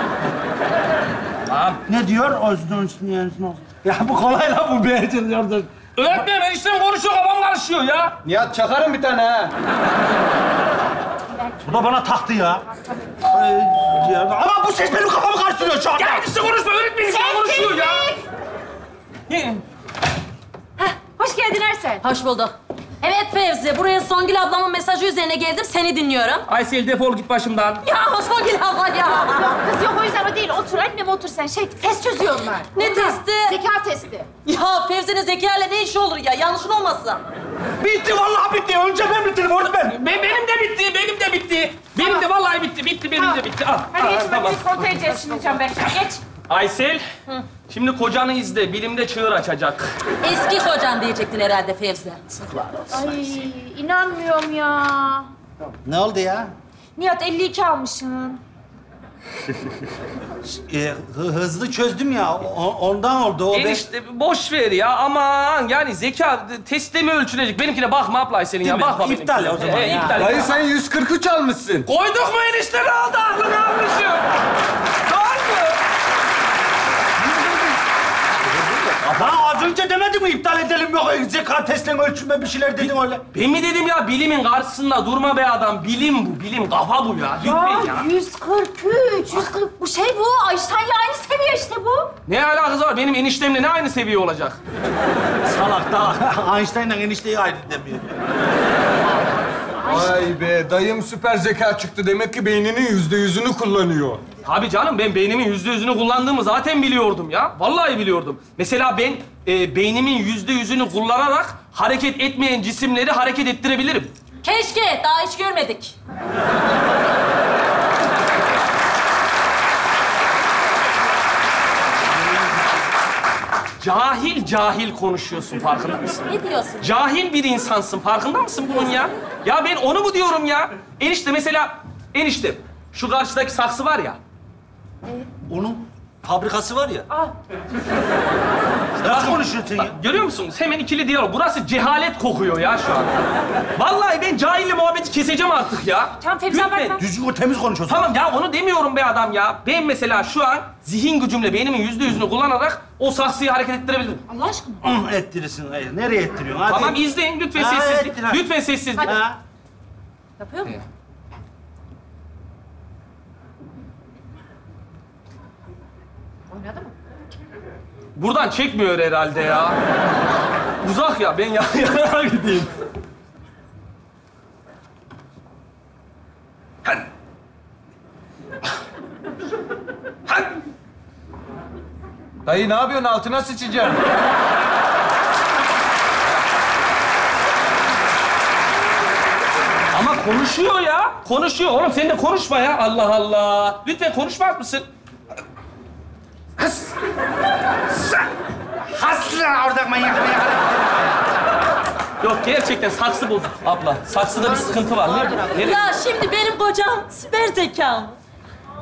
Tamam. Ne diyor? Özden Ya bu kolay lan bu beğendin yardım. Öğretmenim eniştem konuşuyor kafam karışıyor ya. Nihat çakarım bir tane ha. Bu da bana taktı ya. Ya. Ama bu ses benim kafamı karıştırıyor şu anda. Ya enişte konuşma öğretmenim sana konuşuyor ya. Ne? Hoş geldin Ersel. Hoş bulduk. Evet Fevzi, buraya Songül ablamın mesajı üzerine geldim. Seni dinliyorum. Aysel defol git başımdan. Ya Songül abla ya. Kız yok o yüzden o değil. Otur annem otur sen. Şey test çözüyorlar. Ne testi? Zeka testi. Ya Fevzi'nin zekayla ne işi olur ya? Yanlışın olmasın. Bitti vallahi bitti. Önce ben bitirdim orada ben. Be- benim de bitti, benim de bitti. Benim de vallahi bitti, bitti, benim de bitti. Al. Hadi geç tamam. bakayım kontrol edeceğiz şimdi Canberk. Geç. Aysel, şimdi kocanı izle. Bilimde çığır açacak. Eski kocan diyecektin herhalde Fevzi. Ay inanmıyorum ya. Ne oldu ya? Nihat 52 almışsın. Ee, hı- hızlı çözdüm ya. O- ondan oldu. O Enişte boş ver ya. Aman yani zeka testte mi ölçülecek? Benimkine bakma abla Aysel'in ya. mi? Bakma İptal benimkine. o zaman He, ya. iptal. Dayı sen 143 almışsın. Koyduk mu enişte ne oldu? Aklını almışım. Var mı? Lan az önce demedim mi iptal edelim yok zeka testlerine ölçülme bir şeyler dedim öyle. Ben mi dedim ya bilimin karşısında durma be adam. Bilim bu, bilim. Kafa bu ya. Lütfen ya. 143, 140. Bu şey bu. Einstein'la aynı seviye işte bu. Ne alakası var? Benim eniştemle ne aynı seviye olacak? Salak da Einstein'la enişteyi aynı demiyor. Vay be dayım süper zeka çıktı. Demek ki beyninin yüzde yüzünü kullanıyor. Tabii canım ben beynimin yüzde yüzünü kullandığımı zaten biliyordum ya. Vallahi biliyordum. Mesela ben e, beynimin yüzde yüzünü kullanarak hareket etmeyen cisimleri hareket ettirebilirim. Keşke, daha hiç görmedik. Cahil cahil konuşuyorsun farkında mısın? Ne diyorsun? Cahil bir insansın farkında mısın bunun ya? Ya ben onu mu diyorum ya? Enişte mesela Enişte, şu karşıdaki saksı var ya. Onun fabrikası var ya. Aa. Nasıl konuşuyorsun ya? Görüyor musunuz? Hemen ikili diyalog. Burası cehalet kokuyor ya şu an. Vallahi ben cahille muhabbeti keseceğim artık ya. Tamam Fevzi abi Lütfen. bak. Düzgün temiz konuşuyorsun. Tamam ya onu demiyorum be adam ya. Ben mesela şu an zihin gücümle beynimin yüzde yüzünü kullanarak o saksıyı hareket ettirebilirim. Allah aşkına. Hı, ettirirsin. Hayır, nereye ettiriyorsun? Hadi. Tamam izleyin lütfen Ha, sessizlik. Lütfen sessizlik. Ha. Yapıyor mu? Oynadı mı? Buradan çekmiyor herhalde ya. Uzak ya ben ya yana gideyim. Dayı ne yapıyorsun? Altına sıçacağım. Ama konuşuyor ya. Konuşuyor. Oğlum sen de konuşma ya. Allah Allah. Lütfen konuşmaz mısın? Has. Hasla orada manyak manyak. Yok gerçekten saksı bozuk abla. Saksıda bir sıkıntı var. Ne? Nereye? Ya şimdi benim kocam süper zekalı.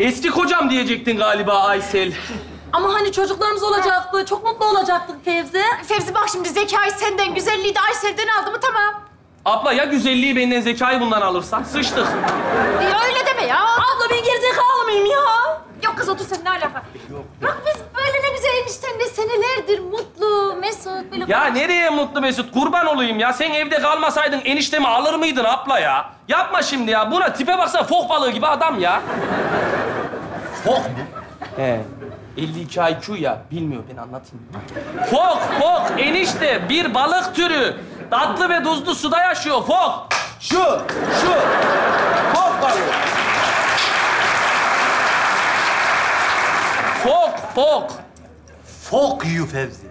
Eski kocam diyecektin galiba Aysel. Ama hani çocuklarımız olacaktı, çok mutlu olacaktık Fevzi. Fevzi bak şimdi zekayı senden, güzelliği de Aysel'den aldı mı tamam. Abla ya güzelliği benden zekayı bundan alırsa sıçtık. Ya öyle deme ya. Abla ben gerizekalı mıyım ya? Yok kız otur sen ne alaka? Bak biz böyle ne güzel eniştenle senelerdir mutlu, mesut böyle... Ya nereye mutlu Mesut? Kurban olayım ya. Sen evde kalmasaydın eniştemi alır mıydın abla ya? Yapma şimdi ya. Buna tipe baksana fok balığı gibi adam ya. Fok mu? He. 52 IQ ya. Bilmiyor ben anlatayım. Fok, fok. Enişte bir balık türü. Tatlı ve tuzlu suda yaşıyor. Fok. Şu, şu. Fok balığı. Fok, fok. Fok you Fevzi.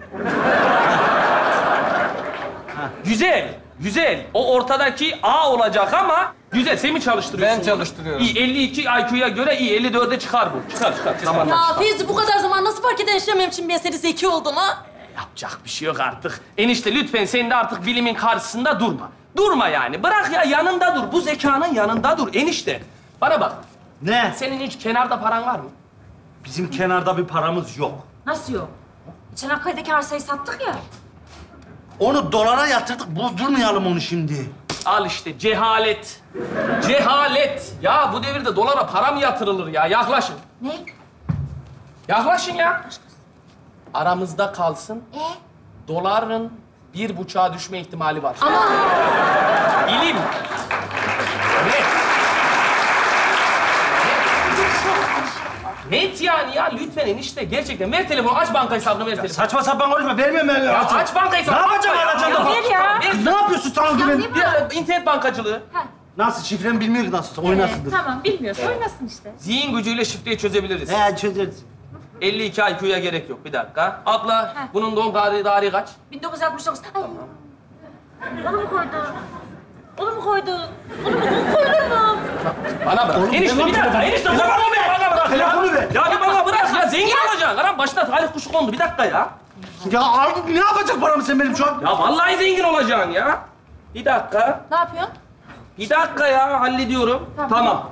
Güzel, güzel. O ortadaki A olacak ama güzel. Sen mi çalıştırıyorsun? Ben çalıştırıyorum. İyi, 52 IQ'ya göre iyi. 54'e çıkar bu. Çıkar, çıkar. Tamam. Ya Fevzi bu kadar zaman nasıl fark eden işlemem için ben seni zeki olduğunu? Yapacak bir şey yok artık. Enişte lütfen sen de artık bilimin karşısında durma. Durma yani. Bırak ya yanında dur. Bu zekanın yanında dur enişte. Bana bak. Ne? Senin hiç kenarda paran var mı? Bizim kenarda bir paramız yok. Nasıl yok? Çanakkale'deki arsayı sattık ya. Onu dolara yatırdık. Bozdurmayalım onu şimdi. Al işte cehalet. Cehalet. Ya bu devirde dolara para mı yatırılır ya? Yaklaşın. Ne? Yaklaşın ya. Aramızda kalsın. E? Doların bir buçuğa düşme ihtimali var. Ama Bilim. Net yani ya lütfen enişte gerçekten ver telefonu aç banka hesabını ver telefonu. Saçma sapan konuşma. Vermiyorum ben. Ya aç banka hesabını. Ne yapacağım alacağım da? ver ya. Ver. Ne yapıyorsun sana güven? Ya, internet bankacılığı. Nasıl şifremi bilmiyor ki nasıl oynasındır. tamam bilmiyorsa oynasın işte. Zihin gücüyle şifreyi çözebiliriz. He çözeriz. 52 IQ'ya gerek yok. Bir dakika. Abla, bunun doğum tarihi, tarihi kaç? 1969. Ay. Onu mu koydun? Onu mu koydun? Onu mu koyulur mu? Bana bırak. Oğlum, enişte bir lan dakika. Enişte telefonu ver. Bana bırak ya. Telefonu ver. Ya bir bana bırak ya. Zengin olacaksın. Karan başına talih kuşu kondu. Bir dakika ya. Ya abi ne yapacak paramı sen benim şu an? Ya vallahi zengin olacaksın ya. Bir dakika. Ne yapıyorsun? Bir dakika ya. Hallediyorum. Tamam.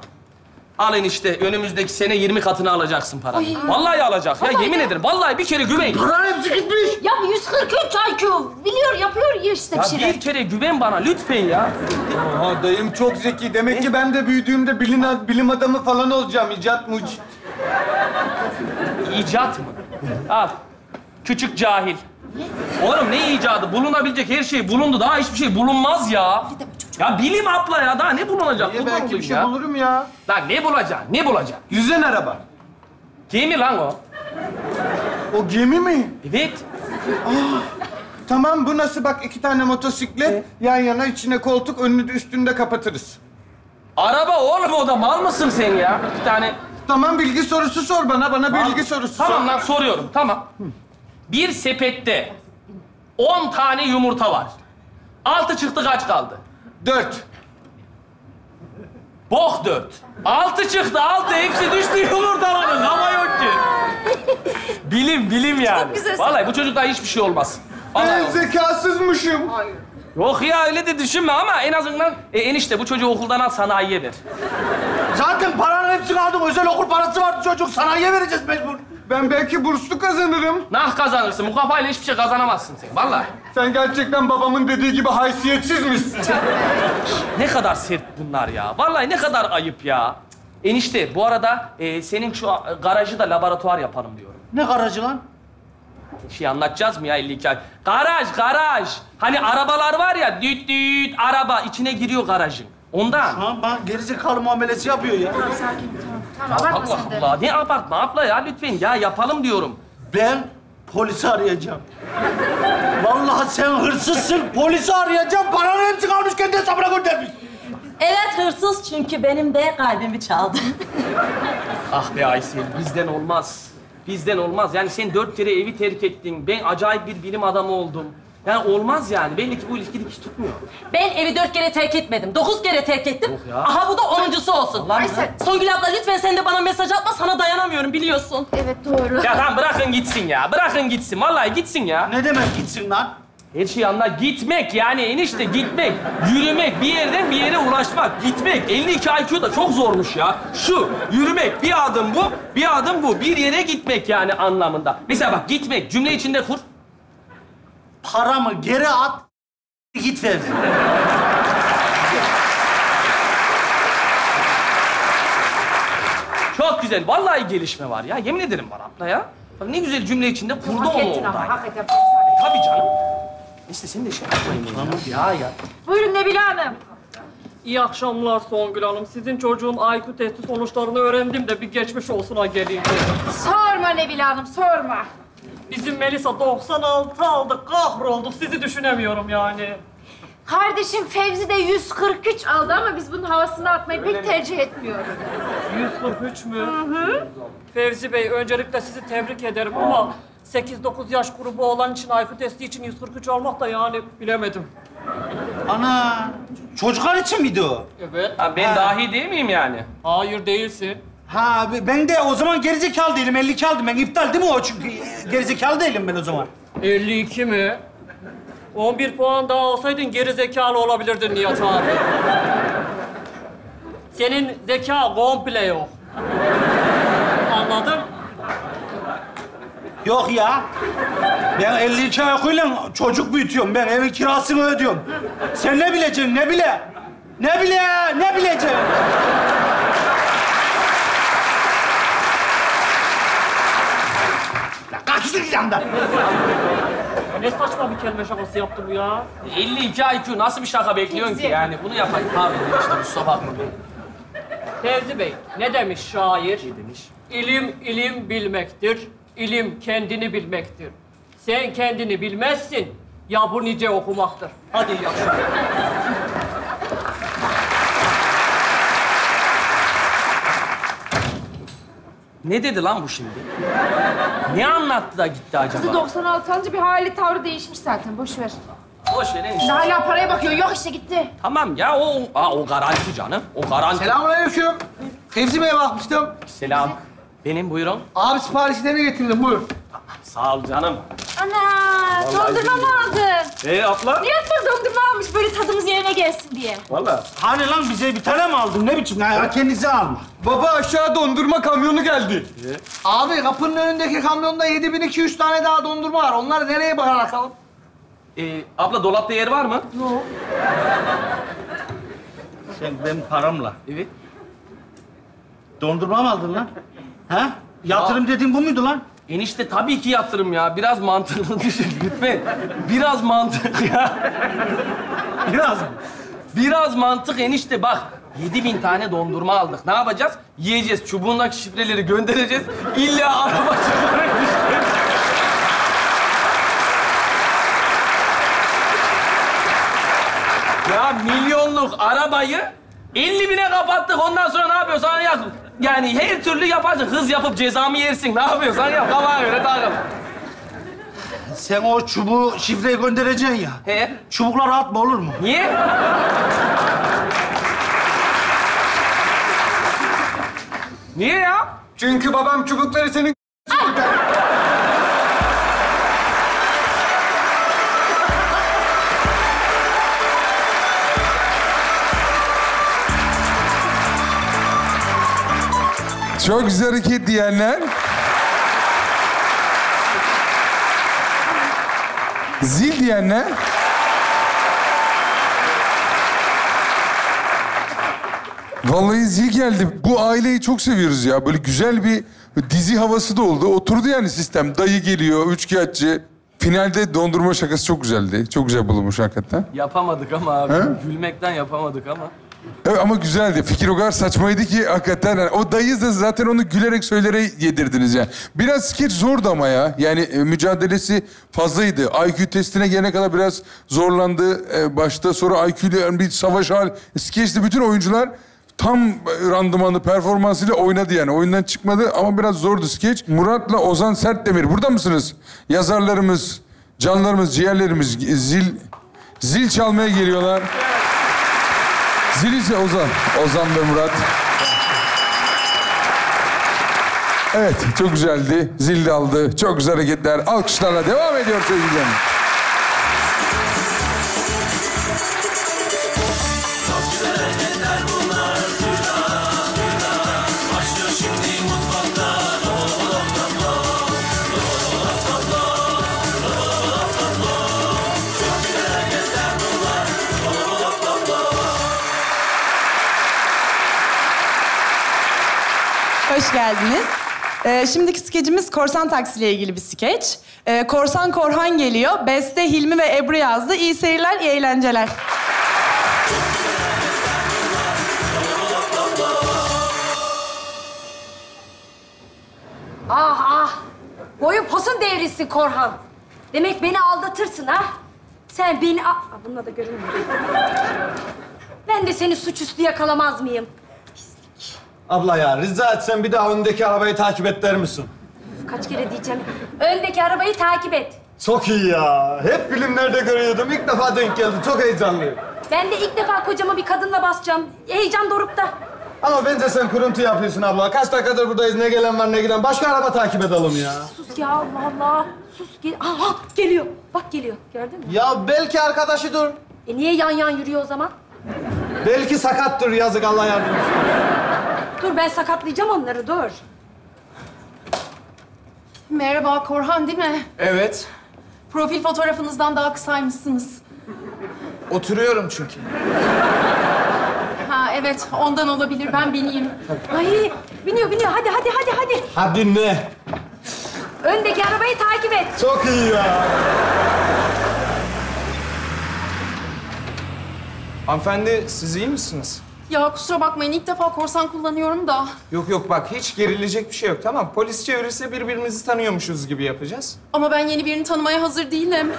Al enişte. Önümüzdeki sene 20 katını alacaksın para. Ay. Vallahi alacak. Ya yemin ederim. Vallahi bir kere güven. Paran hepsi gitmiş. Ya 143 IQ. Biliyor, yapıyor ya işte Ya bir şeyler. bir kere güven bana lütfen ya. Aha dayım çok zeki. Demek ki ben de büyüdüğümde bilim, bilim adamı falan olacağım. İcat muc. İcat mı? Al. Küçük cahil. Oğlum ne icadı? Bulunabilecek her şey bulundu. Daha hiçbir şey bulunmaz ya. Ya bilim abla ya. Daha ne bulunacak? Niye Kurban belki bir olayım şey ya. bulurum ya. Lan ne bulacaksın? Ne bulacaksın? Yüzen araba. Gemi lan o. O gemi mi? Evet. Tamam bu nasıl bak iki tane motosiklet yan yana içine koltuk önünü de üstünde kapatırız. Araba oğlum o da mal mısın sen ya? Bir tane... Tamam bilgi sorusu sor bana. Bana bilgi sorusu Tamam sor. lan soruyorum. Tamam. Bir sepette 10 tane yumurta var. Altı çıktı kaç kaldı? Dört. Bok dört. Altı çıktı altı. Hepsi düştü yumurtaların. Ama yok ki. bilim bilim yani. Çok güzel. Vallahi bu çocukta hiçbir şey olmaz. Vallahi Ben olmaz. zekasızmışım. Yok ya öyle de düşünme ama en azından e, enişte bu çocuğu okuldan al sanayiye ver. Zaten paranın hepsini aldım. Özel okul parası vardı çocuk. Sanayiye vereceğiz mecbur. Ben belki burslu kazanırım. Nah kazanırsın. Bu kafayla hiçbir şey kazanamazsın sen. Vallahi. Sen gerçekten babamın dediği gibi haysiyetsiz misin? Ne kadar sert bunlar ya. Vallahi ne kadar ayıp ya. Enişte bu arada e, senin şu a- garajı da laboratuvar yapalım diyorum. Ne garajı lan? Şey anlatacağız mı ya 52 ay? Garaj, garaj. Hani arabalar var ya, düt düt araba içine giriyor garajın. Ondan. Ha, bana gerizekalı muamelesi yapıyor ya. Tamam sakin tamam. Tamam abartma Allah sen de. Allah. Ne abartma abla ya lütfen ya yapalım diyorum. Ben polisi arayacağım. Vallahi sen hırsızsın. Polisi arayacağım. Paranın hepsi kalmış kendi hesabına göndermiş. Evet hırsız çünkü benim de kalbimi çaldı. Ah be Aysel, bizden olmaz. Bizden olmaz. Yani sen dört kere evi terk ettin. Ben acayip bir bilim adamı oldum. Yani olmaz yani. Belli ki bu ilişki dikiş tutmuyor. Ben evi dört kere terk etmedim. Dokuz kere terk ettim. Yok ya. Aha bu da onuncusu olsun. Lan Aysel. Songül abla lütfen sen de bana mesaj atma. Sana dayanamıyorum biliyorsun. Evet doğru. Ya tamam bırakın gitsin ya. Bırakın gitsin. Vallahi gitsin ya. Ne demek gitsin lan? Her şeyi anla. Gitmek yani enişte gitmek. Yürümek, bir yerden bir yere ulaşmak. Gitmek. 52 IQ da çok zormuş ya. Şu, yürümek. Bir adım bu, bir adım bu. Bir yere gitmek yani anlamında. Mesela bak gitmek. Cümle içinde kur. Paramı geri at. Git Fevzi. Çok güzel. Vallahi gelişme var ya. Yemin ederim var abla ya. Bak ne güzel cümle içinde kurdu onu ettin ama orada. hakikaten. Tabii canım. İşte sen de şey yapmayın ya. Ya ya. Buyurun Nebile Hanım. İyi akşamlar Songül Hanım. Sizin çocuğun IQ testi sonuçlarını öğrendim de bir geçmiş olsuna geleyim dedim. Sorma Nebile Hanım sorma. Bizim Melisa 96 aldı, kahrolduk. Sizi düşünemiyorum yani. Kardeşim Fevzi de 143 aldı ama biz bunun havasını atmayı pek tercih etmiyoruz. 143 mü? Fevzi Bey, öncelikle sizi tebrik ederim ama 8-9 yaş grubu olan için IQ testi için 143 almak da yani bilemedim. Ana. Çocuklar için miydi o? Evet. Ha, ben Ha. dahi değil miyim yani? Hayır değilsin. Ha ben de o zaman gerizekalı değilim. 52 aldım ben. iptal değil mi o? Çünkü gerizekalı değilim ben o zaman. 52 mi? 11 puan daha alsaydın geri zekalı olabilirdin Nihat abi. Senin zeka komple yok. Anladın? Yok ya. Ben 52 ayakıyla çocuk büyütüyorum. Ben evin kirasını ödüyorum. Sen ne bileceksin, ne bile? Ne bile, ne bileceksin? Ya Kaçtın yandan. Ne saçma bir kelime şakası yaptı bu ya. 52 IQ nasıl bir şaka bekliyorsun ki yani? Bunu yapayım. Pardon işte Mustafa bakma. Fevzi Bey, ne demiş şair? Ne demiş? İlim, ilim bilmektir. İlim kendini bilmektir. Sen kendini bilmezsin. Ya bu nice okumaktır. Hadi iyi Ne dedi lan bu şimdi? Ne anlattı da gitti acaba? Kızı 96 alınca bir hali tavrı değişmiş zaten. Boş ver. Boş ver enişte. Hala paraya bakıyor. Yok işte gitti. Tamam ya o, Aa, o garanti canım. O garanti. Selamünaleyküm. Fevzi Bey'e bakmıştım. Selam. Benim buyurun. Abi siparişlerini getirdim buyur. Sağ ol canım. Ana dondurma mı aldın? Ee abla? Nihat da dondurma almış böyle tadımız yerine gelsin diye. Vallahi. Hani lan bize bir tane mi aldın? Ne biçim? Ya kendisi almış. Baba aşağı dondurma kamyonu geldi. Abi kapının önündeki kamyonda 7200 tane daha dondurma var. Onları nereye bırakalım? Ee, abla dolapta yer var mı? Yok. Sen benim paramla Evet. dondurma mı aldın lan? Ha? Yatırım dediğin bu muydu lan? Enişte tabii ki yatırım ya. Biraz mantıklı düşün lütfen. Biraz mantık ya. Biraz mı? Biraz mantık enişte bak. 7000 tane dondurma aldık. Ne yapacağız? Yiyeceğiz. Çubuğundaki şifreleri göndereceğiz. İlla araba çıkaracağız. ya milyonluk arabayı 50 bine kapattık. Ondan sonra ne yapıyorsan yap. Yani her türlü yaparsın. Hız yapıp cezamı yersin. Ne yapıyorsan yap. Kafana göre takıl. Sen o çubuğu şifreyi göndereceksin ya. He? Çubukları atma olur mu? Niye? Niye ya? Çünkü babam çubukları senin Çok güzel hareket diyenler. Zil diyenler. Vallahi zil geldi. Bu aileyi çok seviyoruz ya. Böyle güzel bir dizi havası da oldu. Oturdu yani sistem. Dayı geliyor, üçkağıtçı. Finalde dondurma şakası çok güzeldi. Çok güzel bulunmuş hakikaten. Yapamadık ama abi. He? Gülmekten yapamadık ama. Evet ama güzeldi. Fikir o kadar saçmaydı ki hakikaten. o dayı da zaten onu gülerek söyleyerek yedirdiniz yani. Biraz skeç zordu ama ya. Yani e, mücadelesi fazlaydı. IQ testine gelene kadar biraz zorlandı e, başta. Sonra IQ ile yani bir savaş hal. Skeçte bütün oyuncular tam e, randımanlı performansıyla oynadı yani. Oyundan çıkmadı ama biraz zordu skeç. Murat'la Ozan Sertdemir. Burada mısınız? Yazarlarımız, canlarımız, ciğerlerimiz zil zil çalmaya geliyorlar. Zil ise Ozan. Ozan ve Murat. Evet, çok güzeldi. Zil de aldı. Çok güzel hareketler. Alkışlarla devam ediyor sevgili geldiniz. Ee, şimdiki skecimiz Korsan Taksi ile ilgili bir skeç. Ee, Korsan Korhan geliyor. Beste Hilmi ve Ebru yazdı. İyi seyirler, iyi eğlenceler. Ah ah. Boyun posun devrilsin Korhan. Demek beni aldatırsın ha? Sen beni... Aa, bununla da görünmüyor. Ben de seni suçüstü yakalamaz mıyım? Abla ya rica etsem bir daha öndeki arabayı takip et der misin? Kaç kere diyeceğim. Öndeki arabayı takip et. Çok iyi ya. Hep filmlerde görüyordum. İlk defa denk geldi. Çok heyecanlıyım. Ben de ilk defa kocama bir kadınla basacağım. Heyecan dorukta. Ama bence sen kuruntu yapıyorsun abla. Kaç dakikadır buradayız. Ne gelen var ne giden. Başka araba takip edelim ya. Sus ya Allah Allah. Sus. Gel Aha geliyor. Bak geliyor. Gördün mü? Ya belki arkadaşıdır. E niye yan yan yürüyor o zaman? Belki sakattır. Yazık Allah yardımcısı. Dur ben sakatlayacağım onları dur. Merhaba Korhan değil mi? Evet. Profil fotoğrafınızdan daha kısaymışsınız. Oturuyorum çünkü. Ha evet ondan olabilir ben bineyim. Ay biniyor biniyor. Hadi hadi hadi hadi. Hadi ne? Öndeki arabayı takip et. Çok iyi ya. Hanımefendi siz iyi misiniz? Ya kusura bakmayın ilk defa korsan kullanıyorum da. Yok yok bak hiç gerilecek bir şey yok tamam. Polis çevirirse birbirimizi tanıyormuşuz gibi yapacağız. Ama ben yeni birini tanımaya hazır değilim.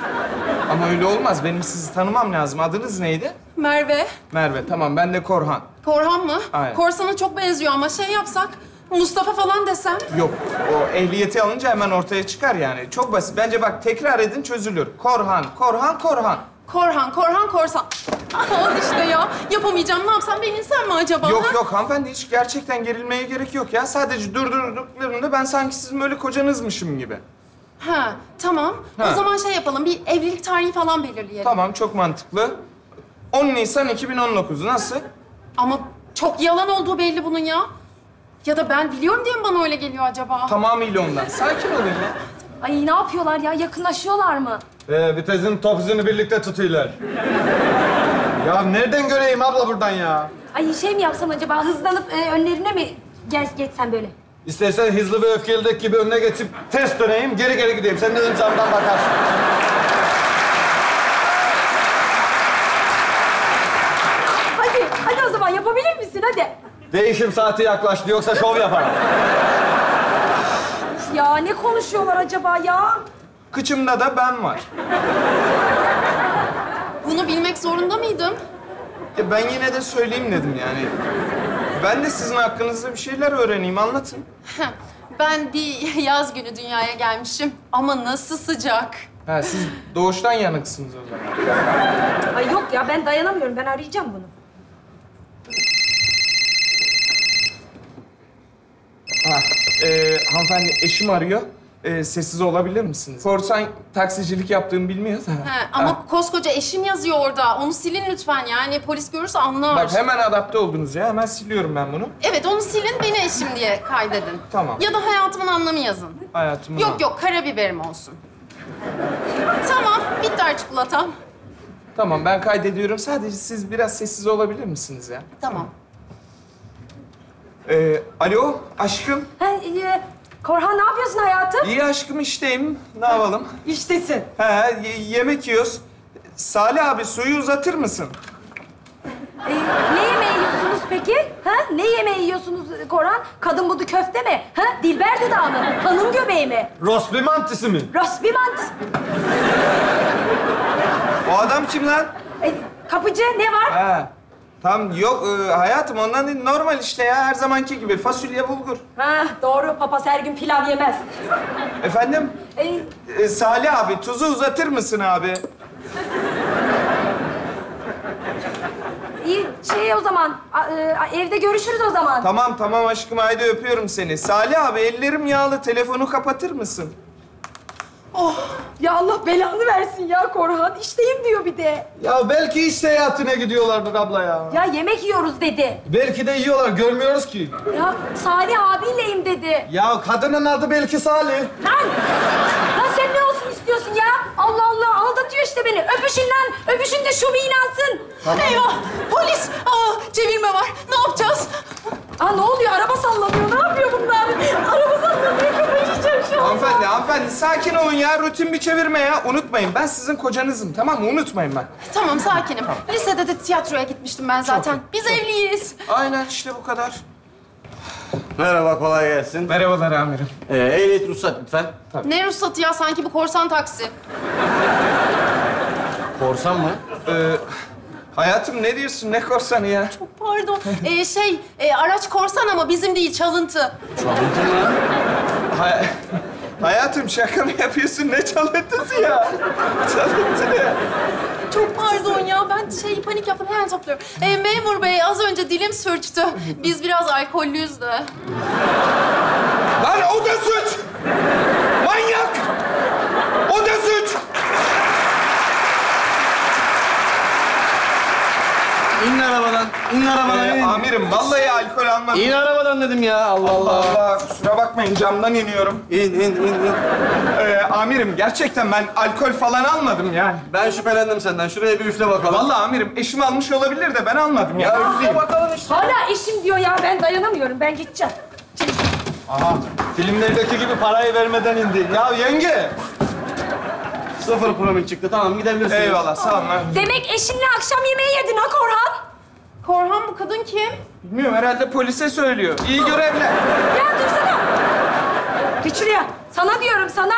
Ama öyle olmaz. Benim sizi tanımam lazım. Adınız neydi? Merve. Merve. Tamam ben de Korhan. Korhan mı? Aynen. Korsana çok benziyor ama şey yapsak Mustafa falan desem. Yok o ehliyeti alınca hemen ortaya çıkar yani. Çok basit. Bence bak tekrar edin çözülür. Korhan, Korhan, Korhan. Korhan, Korhan, Korsan. Al işte ya. Yapamayacağım. Ne yapsam beğenirsem mi acaba? Yok ha? yok hanımefendi hiç gerçekten gerilmeye gerek yok ya. Sadece durdurduklarında ben sanki sizin böyle kocanızmışım gibi. Ha, tamam. Ha. O zaman şey yapalım. Bir evlilik tarihi falan belirleyelim. Tamam çok mantıklı. 10 Nisan 2019 nasıl? Ama çok yalan olduğu belli bunun ya. Ya da ben biliyorum diye mi bana öyle geliyor acaba? Tamamıyla ondan. Sakin olun ya. Ay ne yapıyorlar ya? Yakınlaşıyorlar mı? Ee, vitesin top hızını birlikte tutuyorlar. Ya nereden göreyim abla buradan ya? Ay şey mi yapsam acaba? Hızlanıp e, önlerine mi gel geçsem böyle? İstersen hızlı ve öfkelideki gibi önüne geçip ters döneyim, geri geri gideyim. Sen de ön camdan bakarsın. Hadi, hadi o zaman yapabilir misin? Hadi. Değişim saati yaklaştı, yoksa şov yaparım. Ya ne konuşuyorlar acaba ya? Kıçımda da ben var. Bunu bilmek zorunda mıydım? Ya ben yine de söyleyeyim dedim yani. Ben de sizin hakkınızda bir şeyler öğreneyim, anlatın. Ben bir yaz günü dünyaya gelmişim. Ama nasıl sıcak. Ha, siz doğuştan yanıksınız o zaman. Ay yok ya ben dayanamıyorum. Ben arayacağım bunu. Ha, e, hanımefendi eşim arıyor. Ee, sessiz olabilir misiniz? Korsan taksicilik yaptığını bilmiyor da. He, ama koskoca eşim yazıyor orada. Onu silin lütfen yani. Polis görürse anlar. Bak hemen adapte oldunuz ya. Hemen siliyorum ben bunu. Evet onu silin, beni eşim diye kaydedin. Tamam. Ya da hayatımın anlamı yazın. Hayatımın... Yok yok, karabiberim olsun. tamam, bitter çikolatam. Tamam ben kaydediyorum. Sadece siz biraz sessiz olabilir misiniz ya? Tamam. Ee, alo aşkım. Ha, e, Korhan ne yapıyorsun hayatım? İyi aşkım işteyim. Ne yapalım? İştesin. He, ye- yemek yiyoruz. Salih abi suyu uzatır mısın? E, ne yemeği yiyorsunuz peki? Ha? Ne yemeği yiyorsunuz Korhan? Kadın budu köfte mi? Ha? Dilber dudağı mı? Hanım göbeği mi? Rosbi mantısı mı? Rosbi mantısı. O adam kim lan? E, kapıcı ne var? Ha. Tam yok e, hayatım ondan değil. Normal işte ya her zamanki gibi fasulye bulgur. Ha, doğru. Papaz her gün pilav yemez. Efendim? E, E, Salih abi tuzu uzatır mısın abi? iyi şey o zaman. a- e, evde görüşürüz o zaman. Tamam tamam aşkım haydi öpüyorum seni. Salih abi ellerim yağlı telefonu kapatır mısın? Oh, ya Allah belanı versin ya Korhan. İşteyim diyor bir de. Ya belki iş seyahatine gidiyorlardır abla ya. Ya yemek yiyoruz dedi. Belki de yiyorlar, görmüyoruz ki. Ya Salih abiyleyim dedi. Ya kadının adı belki Salih. Lan! Lan sen ne olsun istiyorsun ya? Allah Allah aldatıyor işte beni. Öpüşün lan. Öpüşün de şu bir inansın. Eyvah! Polis! Aa, çevirme var. Ne yapacağız? Aa ne oluyor? Araba sallanıyor. Ne yapıyor bunlar? Araba sallanıyor. Kafayı yiyeceğim şu an. Hanımefendi, hanımefendi sakin olun ya. Rutin bir çevirme ya. Unutmayın ben sizin kocanızım tamam mı? Unutmayın ben. Tamam, sakinim. Lisede de tiyatroya gitmiştim ben zaten. Biz evliyiz. Aynen işte bu kadar. Merhaba, kolay gelsin. Merhabalar amirim. Ee, ehliyet ruhsat lütfen. Ne ruhsatı ya? Sanki bu korsan taksi. Korsan mı? Ee, hayatım ne diyorsun? Ne korsanı ya? Pardon. Ee, şey, e, araç korsan ama bizim değil, çalıntı. Hay- hayatım şaka mı yapıyorsun? Ne çalıntısı ya? Çalıntı ne? Pardon ya. Ben şey panik yaptım. Hemen topluyorum. Ee, memur bey, az önce dilim sürçtü. Biz biraz alkollüyüz de. Lan o da suç! Manyak! O da suç! İn arabadan, in arabadan, Ee, amirim vallahi alkol almadım. İn arabadan dedim ya, Allah Allah Allah. Allah kusura bakmayın camdan iniyorum. İn, in, in, in. Ee, amirim gerçekten ben alkol falan almadım yani. Ben şüphelendim senden. Şuraya bir üfle bakalım. Vallahi amirim eşim almış olabilir de ben almadım ya. Üfleyeyim. bakalım işte. Hala eşim diyor ya. Ben dayanamıyorum. Ben gideceğim. Aha, filmlerdeki gibi parayı vermeden indi. Ya yenge! Sıfır promil çıktı. Tamam gidebilirsiniz. Eyvallah sağ olun. Demek eşinle akşam yemeği yedin ha Korhan? Korhan bu kadın kim? Bilmiyorum herhalde polise söylüyor. İyi görevler. Ya dursana. Geç şuraya. Sana diyorum sana.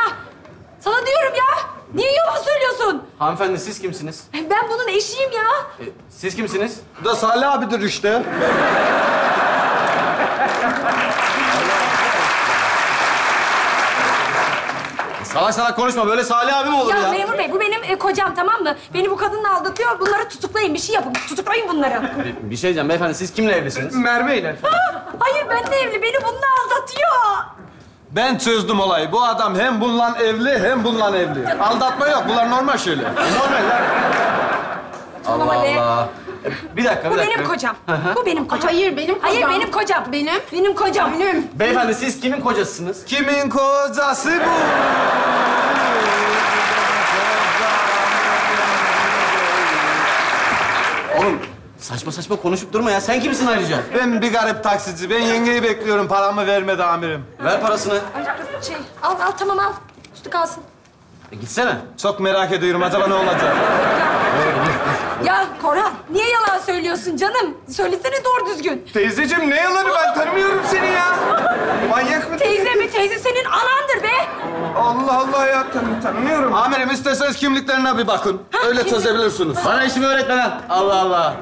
Sana diyorum ya. Niye yalan söylüyorsun? Hanımefendi siz kimsiniz? Ben bunun eşiyim ya. Ee, siz kimsiniz? Bu da Salih abidir işte. Salak salak konuşma. Böyle Salih abi mi olur Ya, ya? memur bey bu benim e, kocam tamam mı? Beni bu kadınla aldatıyor. Bunları tutuklayın. Bir şey yapın. Tutuklayın bunları. Bir, bir şey diyeceğim beyefendi. Siz kimle evlisiniz? Merve ile. Hayır benimle evli. Beni bununla aldatıyor. Ben çözdüm olayı. Bu adam hem bununla evli hem bununla evli. Aldatma yok. Bunlar normal şeyler. Normal lan. Allah. Allah. Bir dakika, bir Bu dakika. benim kocam. Bu benim kocam. Hayır, benim kocam. Hayır benim kocam. Benim. Benim kocam. Benim. Beyefendi siz kimin kocasısınız? Kimin kocası bu? Oğlum saçma saçma konuşup durma ya. Sen kimsin ayrıca? Ben bir garip taksici. Ben yengeyi bekliyorum. Paramı vermedi amirim. Ver parasını. Ay, Şey, al al tamam al. Üstü kalsın. E, gitsene. Çok merak ediyorum. Acaba ne olacak? Ya Korhan niye yalan söylüyorsun canım? Söylesene doğru düzgün. Teyzeciğim ne yalanı ben tanımıyorum seni ya. Manyak mı? Teyze mi? Teyze senin anandır be. Allah Allah ya tan tanımıyorum. Amirim isterseniz kimliklerine bir bakın. Öyle kimlik- çözebilirsiniz. Bana işimi öğretme lan. Allah Allah.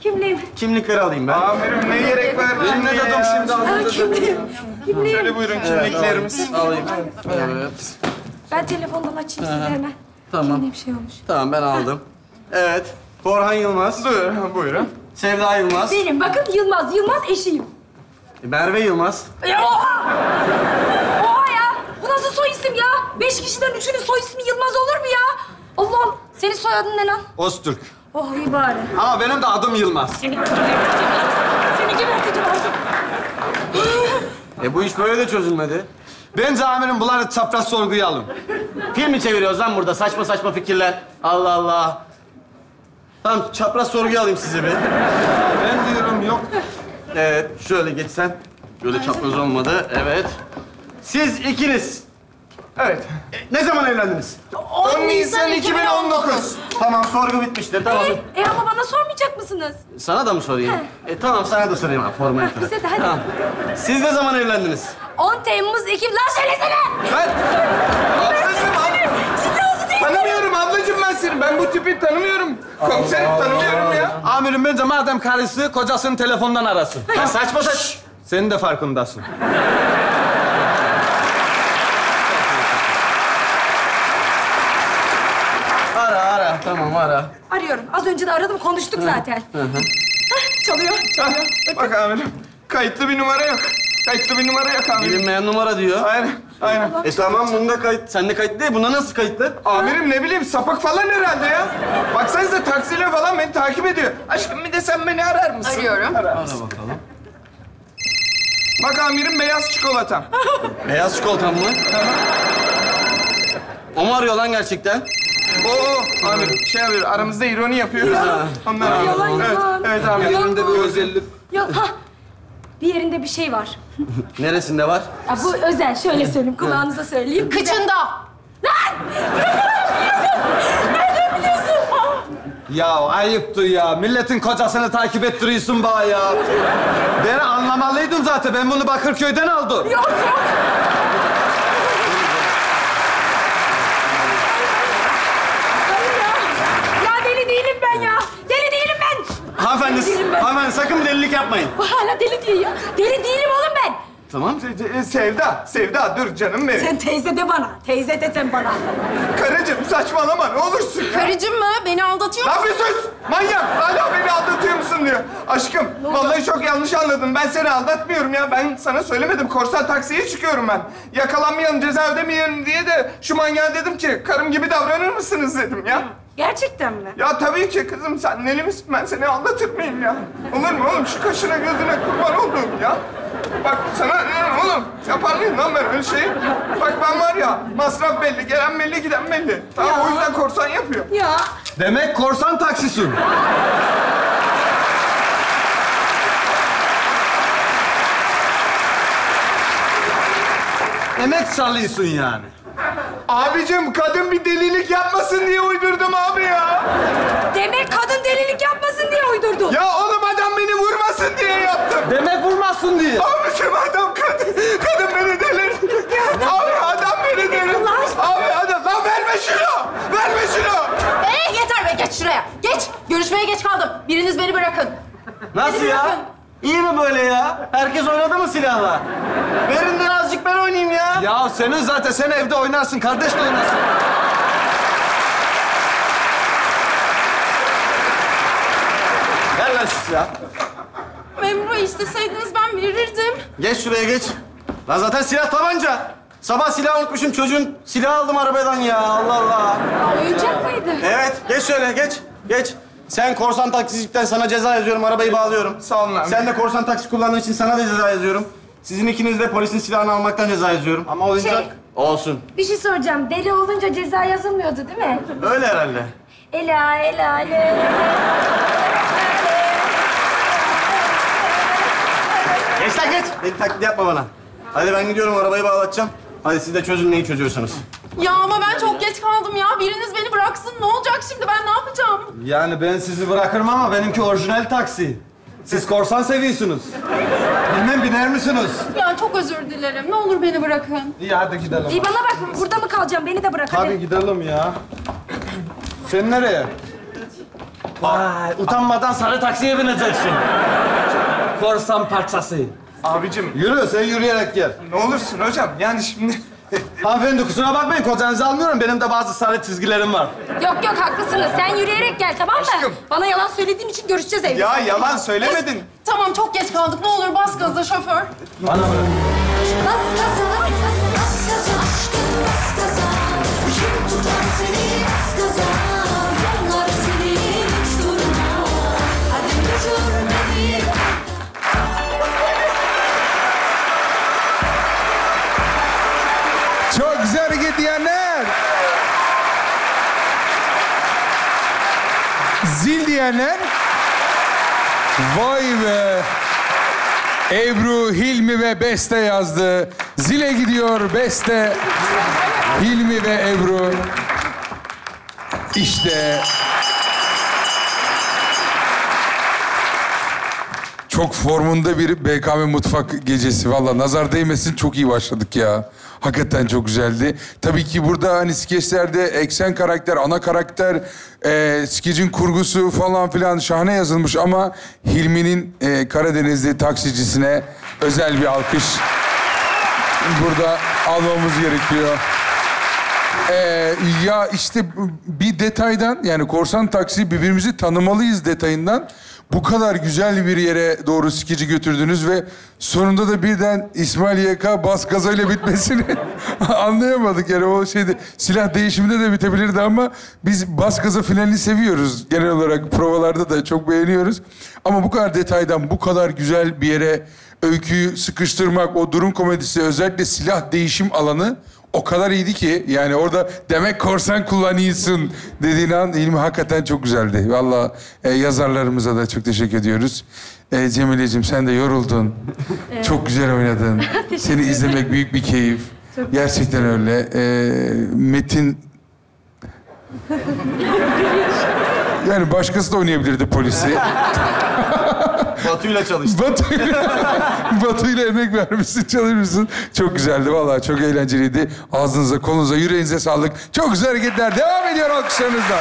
Kimliğim. Kimlikleri alayım ben. Amirim ne gerek var? Ben ne dedim şimdi Ha, kimliğim. Kimliğim. Şöyle buyurun kimliklerimiz. Alayım. Evet. Ben telefondan açayım size hemen. Tamam. Kimliğim şey olmuş. Tamam ben aldım. Evet. Korhan Yılmaz. Buyurun, buyurun. Sevda Yılmaz. Benim bakın Yılmaz. Yılmaz eşiyim. Merve Yılmaz. Ya oha! Oha ya! Bu nasıl beş kişiden üçünün soy ismi Yılmaz olur mu ya? Allah'ım senin soyadın ne lan? Öztürk. Oh iyi bari. Ama benim de adım Yılmaz. Seni geberteceğim. Seni geberteceğim artık. E bu iş böyle de çözülmedi. Bence amirim bunları çapraz sorguya alın. Film mi çeviriyoruz lan burada? Saçma saçma fikirler. Allah Allah. Tamam çapraz sorguya alayım sizi bir. Ben diyorum yok. Evet şöyle geçsen. Böyle çapraz olmadı. Evet. Siz ikiniz. Evet. E, ne zaman evlendiniz? 10 Nisan 2019. Tamam sorgu bitmiştir. Tamam. E, e ama bana sormayacak mısınız? Sana da mı sorayım? E tamam sana da sorayım. Ha, forma yapalım. bize de hadi. Tamam. Siz ne zaman evlendiniz? 10 Temmuz 2000... Lan söylesene! Ben... Ablacığım Tanımıyorum ablacığım ben seni. Ben bu tipi tanımıyorum. Komiserim tanımıyorum ya. Amirim bence madem karısı kocasını telefondan arasın. Ya saçma saç. Senin de farkındasın. Ara ara. Tamam ara. Arıyorum. Az önce de aradım, konuştuk zaten. Hı hı. Hah, çalıyor, çalıyor. Bak amirim. Kayıtlı bir numara yok. Kayıtlı bir numara yok amirim. Bilinmeyen numara diyor. Aynen, aynen. E tamam bunda kayıt. Sende kayıt değil. Bunda nasıl kayıtlı? Amirim ne bileyim sapık falan herhalde ya. Baksanıza taksiyle falan beni takip ediyor. Aşkım bir de sen beni arar mısın? Arıyorum. Arar Ara mısın? bakalım. Bak amirim beyaz çikolatam. Beyaz çikolatam mı? O mu arıyor lan gerçekten? Oo amirim şey yapıyor aramızda ironi yapıyoruz. Ya. Ondan Ya, yalan, Evet, yalan. evet amirim. Yalan. Elimde bir özellik. Ya, ha. Bir yerinde bir şey var. Neresinde var? Ya bu özel, şöyle söyleyeyim, kulağınıza söyleyeyim. Kıçında. Lan! Nereden biliyorsun? Ya ayıptı ya. Milletin kocasını takip ettiriyorsun bana ya. Ben anlamalıydım zaten. Ben bunu Bakırköy'den aldım. Yok, yok. Hayır ya. Ya deli değilim ben ya. Deli değilim ben. Hanımefendi, Deli değilim ben. hanımefendi sakın bir delilik yapmayın. Bu hala deli diyor ya. Deli değilim oğlum ben. Tamam. Se- Sevda, Sevda dur canım benim. Sen teyze de bana. Teyze de sen bana. Karıcığım saçmalama ne olursun ya. Karıcığım mı? Beni aldatıyor Ne musun? yapıyorsun? Manyak! Hala beni aldatıyor musun diyor. Aşkım, vallahi çok yanlış anladın. Ben seni aldatmıyorum ya. Ben sana söylemedim. Korsan taksiye çıkıyorum ben. Yakalanmayalım, ceza ödemeyelim diye de şu manyağa dedim ki... ...karım gibi davranır mısınız dedim ya. Gerçekten mi? Ya tabii ki kızım sen neli misin? Ben seni aldatır mıyım ya? Olur mu oğlum? Şu kaşına gözüne kurban olduğum ya. Bak sana ne oğlum? Yapar mıyım lan ben öyle şeyi? Bak ben var ya masraf belli, gelen belli, giden belli. Tamam o yüzden korsan yapıyor. Ya. Demek korsan taksisin. Emek çalıyorsun yani. Abicim kadın bir delilik yapmasın diye uydurdum abi ya. Demek kadın delilik yapmasın diye uydurdu. Ya oğlum adam beni vurmasın diye yaptım. Demek vurmasın diye. Abicim adam kadın, kadın beni delirtti. Abi adam beni delirtti. Abi adam, lan verme şunu. Verme şunu. Ee yeter be geç şuraya. Geç. Görüşmeye geç kaldım. Biriniz beni bırakın. Nasıl Beni ya? bırakın. İyi mi böyle ya? Herkes oynadı mı silahla? Verin de azıcık ben oynayayım ya. Ya senin zaten sen evde oynarsın, kardeş de oynarsın. Ver lan şu silahı. Memur Bey isteseydiniz ben verirdim. Geç şuraya geç. Lan zaten silah tabanca. Sabah silah unutmuşum. Çocuğun silah aldım arabadan ya. Allah Allah. Oyuncak mıydı? Evet. Geç şöyle geç. Geç. Sen korsan taksicilikten sana ceza yazıyorum. Arabayı bağlıyorum. Sağ olun abi. Sen de korsan taksi kullandığın için sana da ceza yazıyorum. Sizin ikiniz de polisin silahını almaktan ceza yazıyorum. Ama oyuncak... Şey- Olsun. Bir şey soracağım. Deli olunca ceza yazılmıyordu değil mi? Öyle herhalde. Ela, ela, le. Geç lan geç. Deli taklidi yapma bana. Hadi ben gidiyorum arabayı bağlatacağım. Hadi siz de çözün neyi çözüyorsanız. Ya ama ben çok geç kaldım ya. Biriniz beni bıraksın. Ne olacak şimdi? Ben ne yapacağım? Yani ben sizi bırakırım ama benimki orijinal taksi. Siz korsan seviyorsunuz. Bilmem biner misiniz? Ya çok özür dilerim. Ne olur beni bırakın. İyi hadi gidelim. İyi bana bak. Burada mı kalacağım? Beni de bırak hadi. Hadi gidelim ya. Sen nereye? Vay, utanmadan sarı taksiye bineceksin. Korsan parçası. Abicim. Yürü, sen yürüyerek gel. Ne olursun hocam, yani şimdi... Hanımefendi kusura bakmayın kocanızı almıyorum. Benim de bazı sarı çizgilerim var. Yok yok haklısınız. Sen yürüyerek gel tamam mı? Aşkım. Bana yalan söylediğin için görüşeceğiz evde. Ya yalan söylemedin. Tamam çok geç kaldık. Ne olur bas gazla şoför. Bana bırak. Bas, bas. Diyenler. Vay be. Ebru, Hilmi ve Beste yazdı. Zile gidiyor Beste, Hilmi ve Ebru. İşte çok formunda bir BKM mutfak gecesi. Valla nazar değmesin çok iyi başladık ya. Hakikaten çok güzeldi. Tabii ki burada hani skeçlerde eksen karakter, ana karakter, e, skecin kurgusu falan filan şahane yazılmış ama Hilmi'nin e, Karadenizli taksicisine özel bir alkış burada almamız gerekiyor. Ee, ya işte bir detaydan yani korsan taksi birbirimizi tanımalıyız detayından bu kadar güzel bir yere doğru skeci götürdünüz ve sonunda da birden İsmail YK bas gazayla bitmesini anlayamadık. Yani o şeyde silah değişiminde de bitebilirdi ama biz bas gaza finalini seviyoruz. Genel olarak provalarda da çok beğeniyoruz. Ama bu kadar detaydan bu kadar güzel bir yere öyküyü sıkıştırmak, o durum komedisi özellikle silah değişim alanı o kadar iyiydi ki yani orada demek korsan kullanıyorsun dediğin an ilmi hakikaten çok güzeldi. Vallahi e, yazarlarımıza da çok teşekkür ediyoruz. E, Cemile'cim sen de yoruldun. Evet. Çok güzel oynadın. Seni izlemek büyük bir keyif. Çok Gerçekten öyle. E, Metin yani başkası da oynayabilirdi polisi. Batu'yla çalıştım. Batu'yla, Batu'yla emek vermişsin, çalışmışsın. Çok güzeldi vallahi, çok eğlenceliydi. Ağzınıza, kolunuza, yüreğinize sağlık. Çok güzel hareketler devam ediyor alkışlarınızla.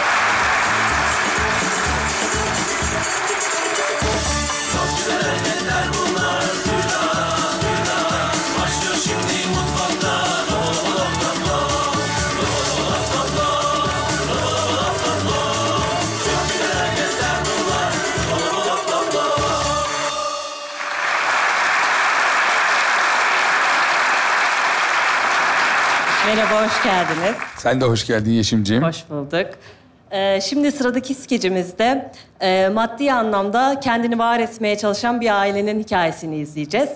Merhaba, hoş geldiniz. Sen de hoş geldin Yeşimciğim. Hoş bulduk. Ee, şimdi sıradaki skecimizde e, maddi anlamda kendini var etmeye çalışan bir ailenin hikayesini izleyeceğiz.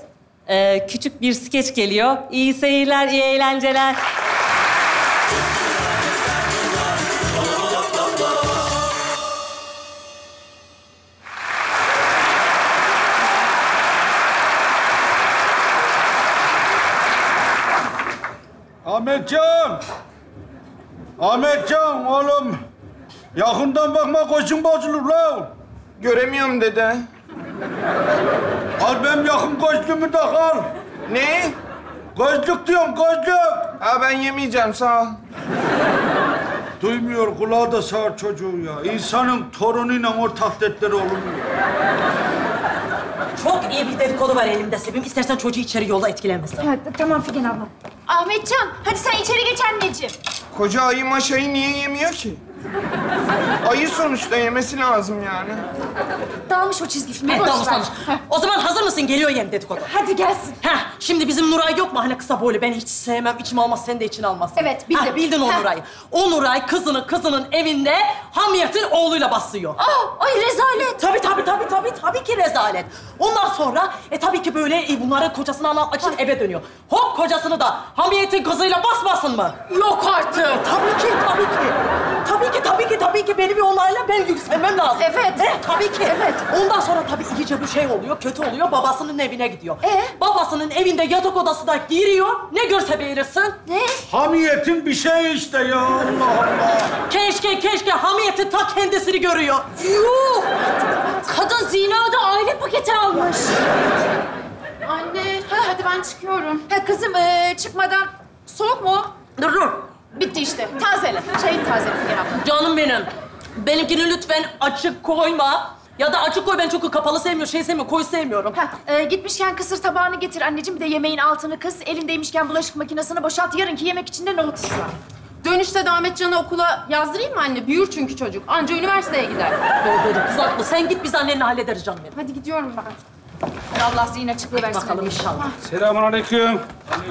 Ee, küçük bir skeç geliyor. İyi seyirler, iyi eğlenceler. Ahmetcan! Ahmetcan oğlum! Yakından bakma koşun bozulur la. Göremiyorum dede. Al benim yakın gözlüğümü de al. Ne? Gözlük diyorum gözlük. Ha ben yemeyeceğim sağ ol. Duymuyor kulağı da sağır çocuğu ya. İnsanın torunuyla ortak dertleri olur mu? Çok iyi bir dedikodu var elimde Sevim. İstersen çocuğu içeri yolla etkilenmesin. Evet, tamam Figen abla. Ahmetcan, hadi sen içeri geç anneciğim. Koca ayı maşayı niye yemiyor ki? Ayı sonuçta yemesi lazım yani. Dalmış o çizgi filme. Evet, boş dalmış ver. dalmış. O zaman hazır mısın? Geliyor yeni dedikodu. Hadi gelsin. Heh, şimdi bizim Nuray yok mu? Hani kısa boylu. Ben hiç sevmem. içim almaz, sen de için almazsın. Evet, bildim. Heh, bildin o Heh. Nuray'ı. O Nuray kızını kızının evinde Hamiyet'in oğluyla basıyor. Aa, ay rezalet. Tabii tabii tabii tabii tabii ki rezalet. Ondan sonra e tabii ki böyle e, bunları kocasını anlatmak için eve dönüyor. Hop kocasını da Hamiyet'in kızıyla basmasın mı? Yok artık. Tabii ki tabii ki. Tabii ki tabii ki tabii ki beni bir onayla ben yükselmem lazım. Evet. He, tabii ki. Evet. Ondan sonra tabii iyice bu şey oluyor, kötü oluyor. Babasının evine gidiyor. Ee? Babasının evinde yatak odasına giriyor. Ne görse beğenirsin. Ne? Hamiyetin bir şey işte ya Allah Allah. Keşke keşke Hamiyet'in ta kendisini görüyor. Yuh! Kadın zinada aile paketi almış. Anne, hadi ben çıkıyorum. Ha kızım ee, çıkmadan soğuk mu? Dur dur. Bitti işte. Tazele. Çayını tazele Figen abla. Canım benim. Benimkini lütfen açık koyma. Ya da açık koy ben çok kapalı sevmiyorum, şey sevmiyorum, koyu sevmiyorum. Ha, ee, gitmişken kısır tabağını getir anneciğim. Bir de yemeğin altını kıs. Elindeymişken bulaşık makinesini boşalt. Yarınki yemek için de nohut ısla. Dönüşte de Ahmetcan'ı okula yazdırayım mı anne? Büyür çünkü çocuk. Anca üniversiteye gider. Doğru doğru, kız haklı. Sen git biz annenle hallederiz canım benim. Hadi gidiyorum ben. Allah zihin açıklığı versin. Bakalım inşallah. Selamun aleyküm.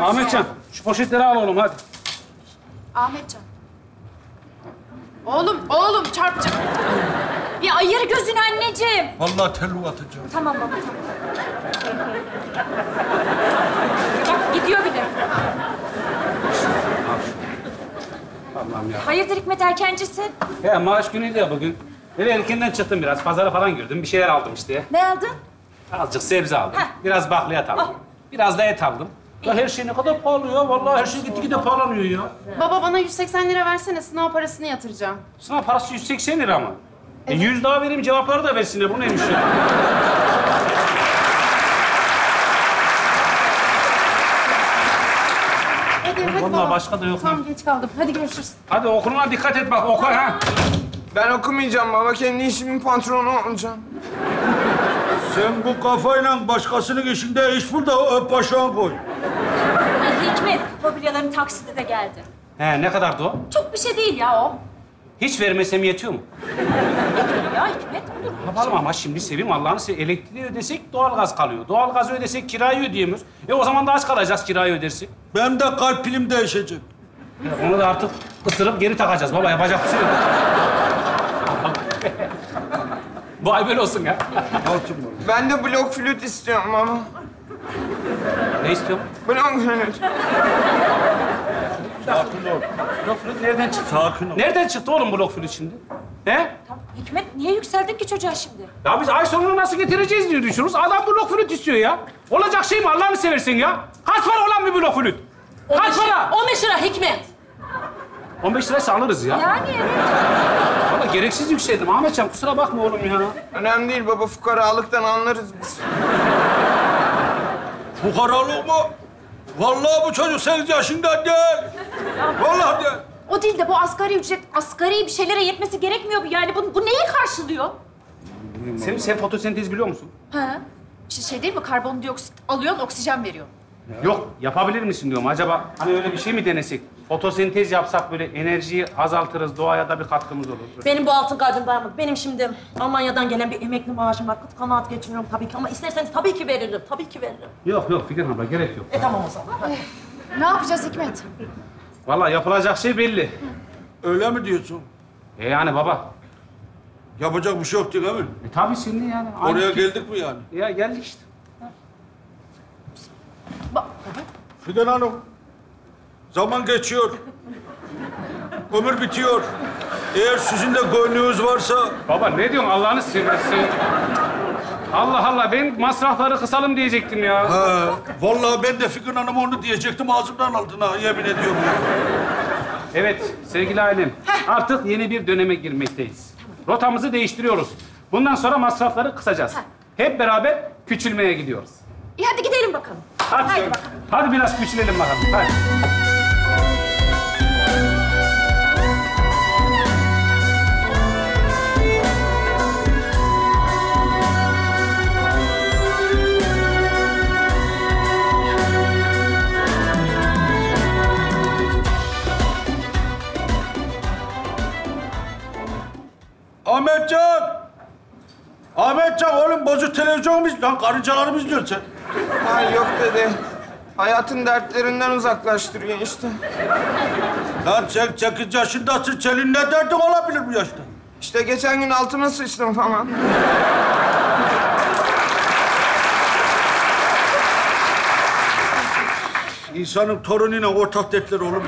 Ahmetcan, şu poşetleri al oğlum hadi. Ahmetcan. Oğlum, oğlum çarpacak. Bir ayır gözünü anneciğim. Vallahi tellu atacağım. Tamam baba tamam. Bak gidiyor bir de. Allah'ım ya. Hayırdır Hikmet erkencisin? Ya maaş günüydü ya bugün. Böyle erkenden çıktım biraz. Pazara falan girdim. Bir şeyler aldım işte. Ne aldın? Azıcık sebze aldım. Biraz bakliyat aldım. Biraz da et aldım. Ya her şey ne kadar pahalı ya. Vallahi her şey gitgide pahalanıyor ya. Baba bana 180 lira versene sınav parasını yatıracağım. Sınav parası 180 lira mı? E 100 daha vereyim cevapları da versinler. Bu neymiş ya? Hadi hadi Vallahi baba. başka da yok. Tamam geç kaldım. Hadi görüşürüz. Hadi okuluna dikkat et bak oku ha. Ben okumayacağım baba. Kendi işimin patronu olacağım. Sen bu kafayla başkasının işinde iş bul da öp başağın koy. Hikmet, mobilyaların taksidi de geldi. He ne kadardı o? Çok bir şey değil ya o. Hiç vermesem yetiyor mu? Ya Hikmet olur. Yapalım ama şimdi seveyim Allah'ını seveyim. Elektriği ödesek doğalgaz kalıyor. Doğalgazı ödesek kirayı ödeyemiyoruz. E o zaman da aç kalacağız kirayı ödersek. Benim de kalp pilim değişecek. Ya onu da artık ısırıp geri takacağız baba. Yapacak bir şey yok. Bu ay böyle olsun ya. Ben de blok flüt istiyorum baba. Ne istiyorsun? Blok flüt. Sakin ol. Blok flüt nereden çıktı? Sakin ol. Nereden çıktı oğlum blok flüt şimdi? He? Hikmet niye yükseldin ki çocuğa şimdi? Ya biz ay sonunu nasıl getireceğiz diye düşünüyoruz. Adam blok flüt istiyor ya. Olacak şey mi Allah'ını seversen ya? Kaç para olan bir blok flüt? Kaç para? 15 lira Hikmet. 15 liraysa alırız ya. Yani evet. Valla gereksiz yükseldim Ahmetcan. Kusura bakma oğlum ya. Önemli değil baba. Fukaralıktan anlarız biz. Fukaralık mı? Vallahi bu çocuk sekiz yaşında değil. Vallahi değil. O değil de bu asgari ücret, asgari bir şeylere yetmesi gerekmiyor mu? Yani bu, bu neyi karşılıyor? Sen, sen fotosentez biliyor musun? Ha? İşte şey değil mi? Karbondioksit alıyorsun, oksijen veriyor. Yok, yapabilir misin diyorum. Acaba hani öyle bir şey mi denesek? Fotosentez yapsak böyle enerjiyi azaltırız, doğaya da bir katkımız olur. Benim bu altın kalbim dayanmadı. Benim şimdi Almanya'dan gelen bir emekli maaşım var. Kıt kanaat geçiniyorum tabii ki ama isterseniz tabii ki veririm. Tabii ki veririm. Yok yok Figen abla gerek yok. E tamam o zaman. Ne yapacağız Hikmet? Vallahi yapılacak şey belli. Öyle mi diyorsun? E yani baba. Yapacak bir şey yok değil mi? E tabii şimdi yani. Oraya Aynı- geldik mi yani? Ya geldik işte. Fidan Hanım, zaman geçiyor. Ömür bitiyor. Eğer sizin de gönlünüz varsa... Baba ne diyorsun Allah'ını seversen? Allah Allah ben masrafları kısalım diyecektim ya. Ha, vallahi ben de Fidan Hanım'a onu diyecektim ağzımdan aldın ha, yemin ediyorum. Evet sevgili ailem. Artık yeni bir döneme girmekteyiz. Rotamızı değiştiriyoruz. Bundan sonra masrafları kısacağız. Hep beraber küçülmeye gidiyoruz. İyi hadi gidelim bakalım. Hadi, Haydi bakalım. hadi biraz küçülelim bakalım. Hadi. Ahmetcan! Ahmetcan oğlum bozuk televizyon mu izliyorsun? Lan karıncaları mı izliyorsun sen? Ha yok dede. Hayatın dertlerinden uzaklaştırıyor işte. Lan sen sekiz yaşındasın. Senin ne derdin olabilir bu yaşta? İşte geçen gün altıma sıçtım falan. İnsanın torunuyla ortak dertleri olur mu?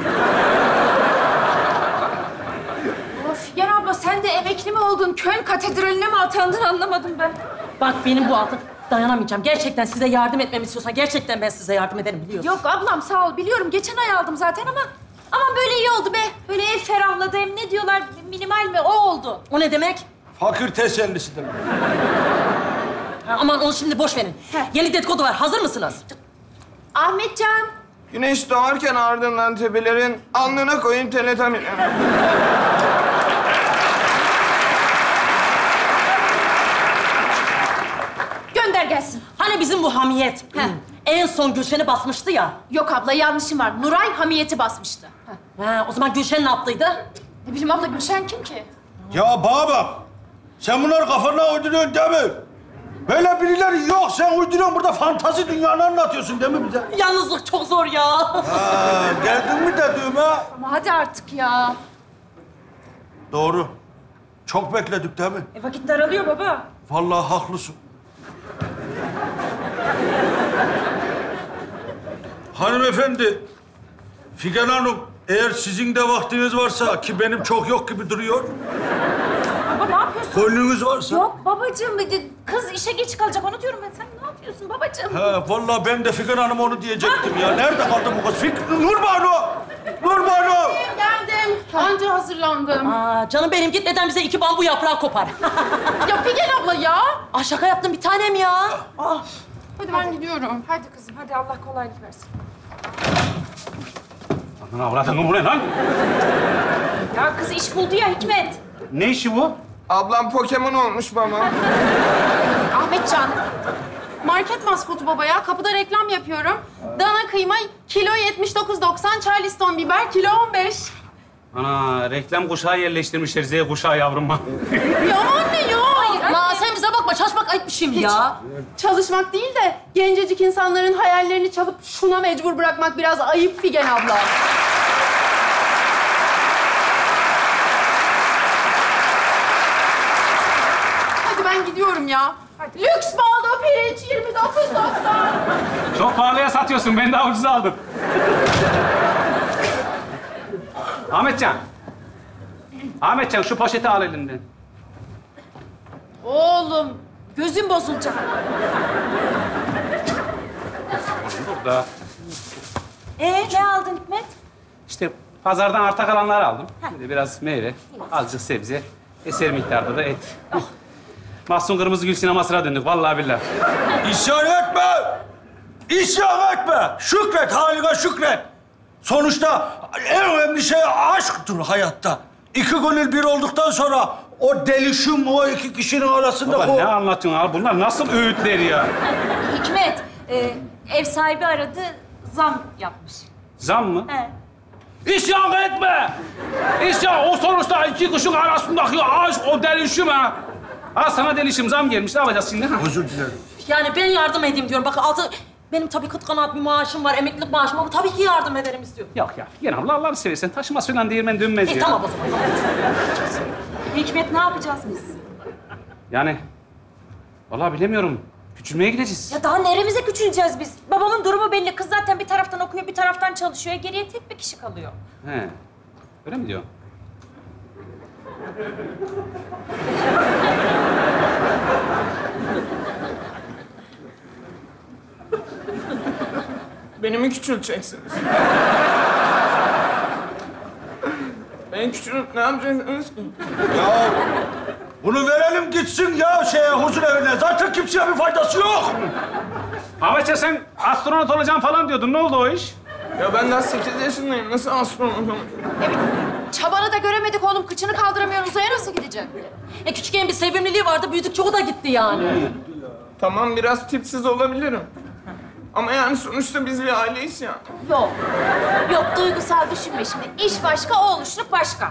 Of Figen abla sen de emekli mi oldun? Köln katedraline mi atandın anlamadım ben. Bak benim bu altın dayanamayacağım. Gerçekten size yardım etmemi istiyorsan gerçekten ben size yardım ederim biliyorsun. Yok ablam sağ ol biliyorum geçen ay aldım zaten ama aman böyle iyi oldu be. Böyle ev ferahladı hem ne diyorlar minimal mi o oldu. O ne demek? Fakir tesellisi demek. Ha, aman onu şimdi boş verin. Yeni dedikodu var. Hazır mısınız? Ahmetcan. Güneş doğarken ardından tepelerin alnına koyayım teletamin. Gönder gelsin. Hani bizim bu hamiyet? En son Gülşen'i basmıştı ya. Yok abla yanlışım var. Nuray hamiyeti basmıştı. Ha, o zaman Gülşen ne yaptıydı? Ne bileyim abla Gülşen kim ki? Ya bana bak. Sen bunları kafana uyduruyorsun değil mi? Böyle birileri yok. Sen uyduruyorsun. Burada fantazi dünyanı anlatıyorsun değil mi bize? Yalnızlık çok zor ya. Ha, geldin mi dediğime? Ama hadi artık ya. Doğru. Çok bekledik değil mi? E, vakit daralıyor baba. Vallahi haklısın. Hanımefendi, Figen Hanım Eğer sizin de vaktiniz varsa ki benim çok yok gibi duruyor. Baba ne yapıyorsun? Gönlünüz varsa. Yok babacığım, kız işe geç kalacak onu diyorum ben. Sen ne yapıyorsun babacığım? He, vallahi ben de Figen Hanım onu diyecektim ya. Nerede kaldı bu kız? Fik Nur Banu! Nur Banu! Geldim. Anca hazırlandım. Aa, canım benim gitmeden bize iki bambu yaprağı kopar. Ya Figen abla ya. Aa, şaka yaptım bir tanem ya. Aa. Hadi ben gidiyorum. Hadi kızım, hadi Allah kolaylık versin. Lan avradını bu ne lan? Ya kız iş buldu ya Hikmet. Ne işi bu? Ablam Pokemon olmuş baba. Ahmetcan. Market maskotu baba ya. Kapıda reklam yapıyorum. Dana kıyma kilo 79.90, Charleston biber kilo 15. Ana reklam kuşağı yerleştirmişler Z kuşağı yavruma. Ya anne ya. Ya sen bize bakma. Çalışmak ayıp bir şey mi ya? Çalışmak değil de gencecik insanların hayallerini çalıp şuna mecbur bırakmak biraz ayıp Figen abla. Hadi ben gidiyorum ya. Lüks baldo pirinç 29.90. Çok pahalıya satıyorsun. Ben daha ucuza aldım. Ahmetcan. Ahmetcan şu poşeti al elinden. Oğlum, gözün bozulacak. Burada. Ee, ne aldın Hikmet? İşte pazardan arta kalanları aldım. De biraz meyve, azıcık sebze, eser miktarda da et. Mahsun Kırmızı Gül sinemasına döndük vallahi billahi. İsyan etme! İsyan etme! Şükret, haline şükret! Sonuçta en önemli şey aşktır hayatta. İki gönül bir olduktan sonra o delişim o iki kişinin arasında Baba o... ne anlatıyorsun abi? Bunlar nasıl öğütler ya? Hikmet, e, ev sahibi aradı, zam yapmış. Zam mı? He. İsyan etme! İsyan, o sonuçta iki kuşun arasındaki aşk, o delişim ha. Ha sana delişim, zam gelmiş. Ne yapacağız şimdi? Ha? Özür dilerim. Yani ben yardım edeyim diyorum. Bak altı... Benim tabii kıt kanaat bir maaşım var, emeklilik maaşım ama tabii ki yardım ederim istiyorum. Yok ya, gene Allah Allah'ını seversen taşıması falan değirmen dönmez ya. tamam o zaman. Hikmet ne yapacağız biz? Yani, vallahi bilemiyorum. Küçülmeye gideceğiz. Ya daha neremize küçüleceğiz biz? Babamın durumu belli. Kız zaten bir taraftan okuyor, bir taraftan çalışıyor. Geriye tek bir kişi kalıyor. He. Öyle mi diyor? Beni mi küçülteceksiniz? Beni küçülüp ne yapacaksınız ki? Ya bunu verelim gitsin ya şeye huzur evine. Zaten kimseye bir faydası yok. Ahmetcan sen astronot olacağım falan diyordun. Ne oldu o iş? Ya ben daha 8 yaşındayım. Nasıl astronot olacağım? Çabanı da göremedik oğlum. Kıçını kaldıramıyor. Uzaya nasıl gidecek? E küçükken bir sevimliliği vardı, büyüdükçe o da gitti yani. Tamam biraz tipsiz olabilirim. Ama yani sonuçta biz bir aileyiz ya. Yok. Yok, duygusal düşünme şimdi. İş başka, oğluşluk başka.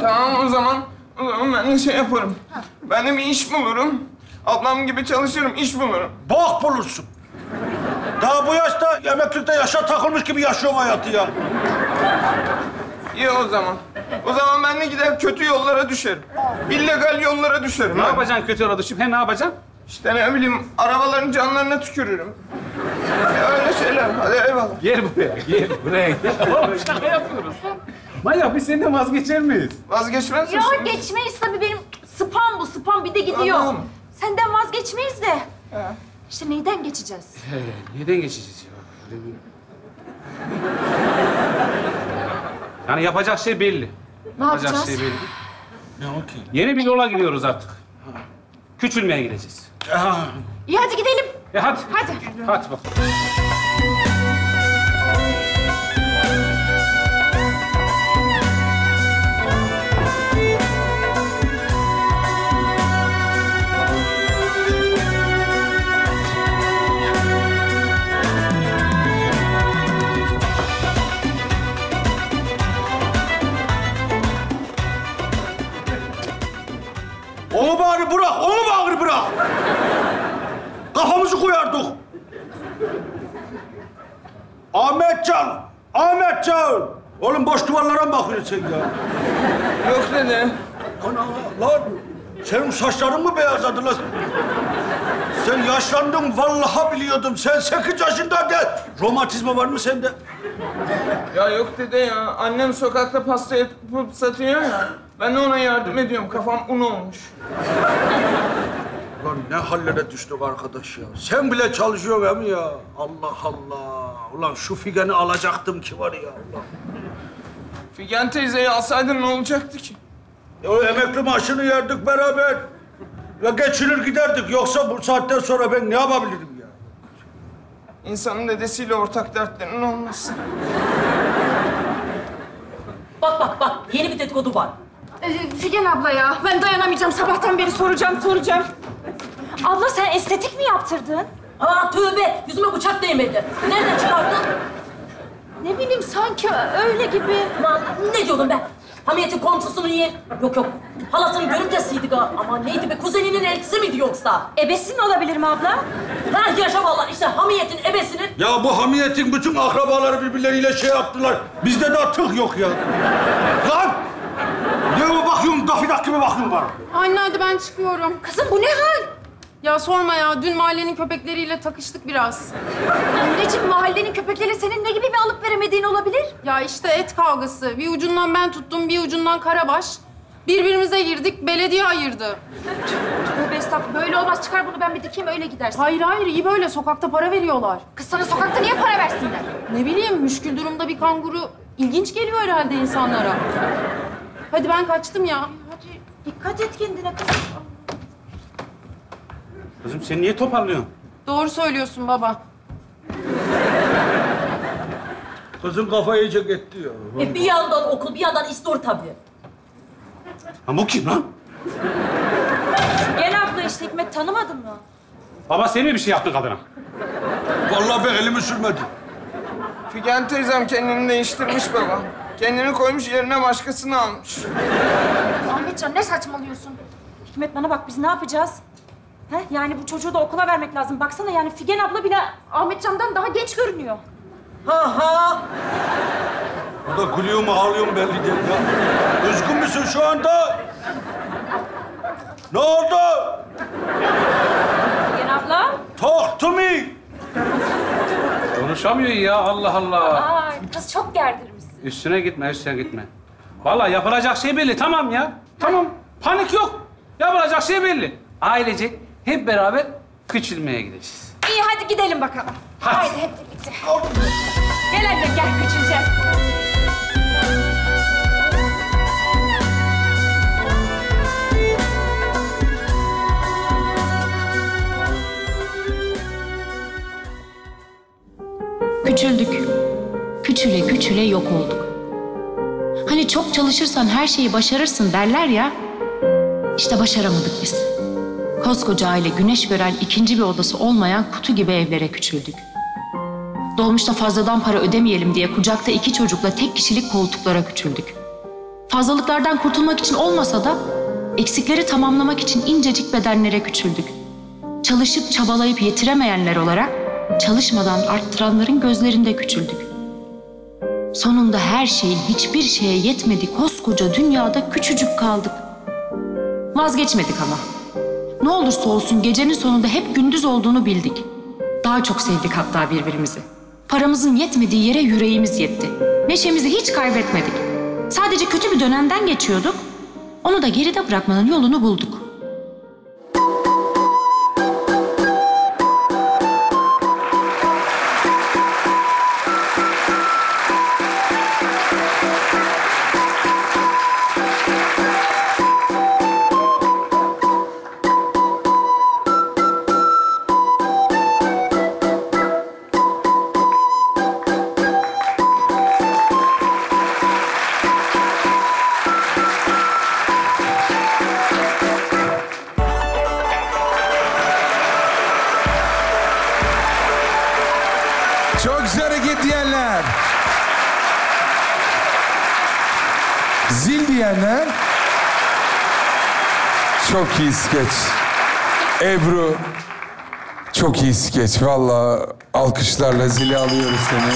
Tamam o zaman. O zaman ben de şey yaparım. Ben de bir iş bulurum. Ablam gibi çalışırım, iş bulurum. Bok bulursun. Daha bu yaşta emeklilikte yaşa takılmış gibi yaşıyorum hayatı ya. İyi o zaman. O zaman ben de gider kötü yollara düşerim. İllegal yollara düşerim. Ne ha. yapacaksın kötü yola düşüp? He ne yapacaksın? İşte ne bileyim, arabaların canlarına tükürürüm. Ya öyle şeyler. Hadi eyvallah. Gel buraya, gel buraya. Oğlum şaka yapıyoruz. Manyak biz senden vazgeçer miyiz? Vazgeçmez Ya geçmeyiz tabii benim spam bu spam bir de gidiyor. Tamam. Senden vazgeçmeyiz de. İşte neyden geçeceğiz? He, neden geçeceğiz ya? Yani yapacak şey belli. Ne yapacak yapacağız? şey belli. Yeni bir yola gidiyoruz artık. Küçülmeye gideceğiz. İyi hadi gidelim. E hadi. Hadi. Hadi bak. Bırak. Kafamızı koyardık. Ahmetcan, Ahmetcan. Oğlum boş duvarlara mı bakıyorsun sen ya? Yok dede. Ana lan, senin saçların mı beyazladı lan? Sen yaşlandın vallahi biliyordum. Sen sekiz yaşında de. Romatizma var mı sende? Ya yok dede ya. Annem sokakta pasta yapıp satıyor ya. Ben de ona yardım ediyorum. Kafam un olmuş. Lan ne hallere düştük arkadaş ya. Sen bile çalışıyorsun hem ya. Allah Allah. Ulan şu figeni alacaktım ki var ya. Allah. Figen teyzeyi alsaydın ne olacaktı ki? Ya o emekli maaşını yerdik beraber. Ya geçinir giderdik. Yoksa bu saatten sonra ben ne yapabilirim ya? İnsanın dedesiyle ortak dertlerinin olmasın. Bak bak bak yeni bir dedikodu var. Ee, Figen abla ya, ben dayanamayacağım. Sabahtan beri soracağım, soracağım. Abla sen estetik mi yaptırdın? Aa tövbe yüzüme bıçak değmedi. Nereden çıkardın? Ne bileyim sanki öyle gibi. Lan ne diyordum ben? Hamiyetin komşusunun yeğen... Yok yok. Halasının görümcesiydi ga. Ama neydi be? Kuzeninin eltisi miydi yoksa? Ebesin olabilir mi abla? Ha yaşa vallahi işte hamiyetin ebesinin... Ya bu hamiyetin bütün akrabaları birbirleriyle şey yaptılar. Bizde de tık yok ya. Lan! Ne o bakıyorsun? Dafidak gibi bakıyorsun bana. Anne hadi ben çıkıyorum. Kızım bu ne hal? Ya sorma ya. Dün mahallenin köpekleriyle takıştık biraz. Anneciğim mahallenin köpekleri senin ne gibi bir alıp veremediğin olabilir? Ya işte et kavgası. Bir ucundan ben tuttum, bir ucundan Karabaş. Birbirimize girdik, belediye ayırdı. Tövbe estağfurullah. Böyle olmaz. Çıkar bunu ben bir dikeyim öyle gidersin. Hayır hayır, iyi böyle. Sokakta para veriyorlar. Kız sana sokakta niye para versinler? Ne bileyim, müşkül durumda bir kanguru ilginç geliyor herhalde insanlara. Hadi ben kaçtım ya. Hadi dikkat et kendine kızım. Kızım sen niye toparlıyorsun? Doğru söylüyorsun baba. Kızın kafa iyice gitti ya. E bir yandan okul, bir yandan istor tabii. Ha bu kim lan? Gel abla işte Hikmet tanımadın mı? Baba sen mi bir şey yaptın kadına? Vallahi ben elimi sürmedim. Figen teyzem kendini değiştirmiş baba. Kendini koymuş yerine başkasını almış. Ahmetcan ne saçmalıyorsun? Hikmet bana bak biz ne yapacağız? He? Yani bu çocuğu da okula vermek lazım. Baksana yani Figen abla bile Ahmetcan'dan daha genç görünüyor. Ha ha. O da gülüyor mu ağlıyor mu belli değil ya. Üzgün müsün şu anda? Ne oldu? Figen abla. Talk to me. Konuşamıyor ya Allah Allah. Aa, kız çok gerdirmişsin. Üstüne gitme, üstüne gitme. Vallahi yapılacak şey belli. Tamam ya. Tamam. Panik yok. Yapılacak şey belli. Ailecek hep beraber küçülmeye gideceğiz. İyi hadi gidelim bakalım. Hadi. Haydi hep birlikte. Gel anne gel küçüleceğiz. Küçüldük. Küçüle küçüle yok olduk. Hani çok çalışırsan her şeyi başarırsın derler ya. İşte başaramadık biz. Koskoca aile güneş gören ikinci bir odası olmayan kutu gibi evlere küçüldük. Dolmuşta fazladan para ödemeyelim diye kucakta iki çocukla tek kişilik koltuklara küçüldük. Fazlalıklardan kurtulmak için olmasa da eksikleri tamamlamak için incecik bedenlere küçüldük. Çalışıp çabalayıp yetiremeyenler olarak çalışmadan arttıranların gözlerinde küçüldük. Sonunda her şeyin hiçbir şeye yetmedi koskoca dünyada küçücük kaldık. Vazgeçmedik ama. Ne olursa olsun gecenin sonunda hep gündüz olduğunu bildik. Daha çok sevdik hatta birbirimizi. Paramızın yetmediği yere yüreğimiz yetti. Neşemizi hiç kaybetmedik. Sadece kötü bir dönemden geçiyorduk. Onu da geride bırakmanın yolunu bulduk. Çok iyi skeç. Ebru. Çok iyi skeç. Vallahi alkışlarla zili alıyoruz seni.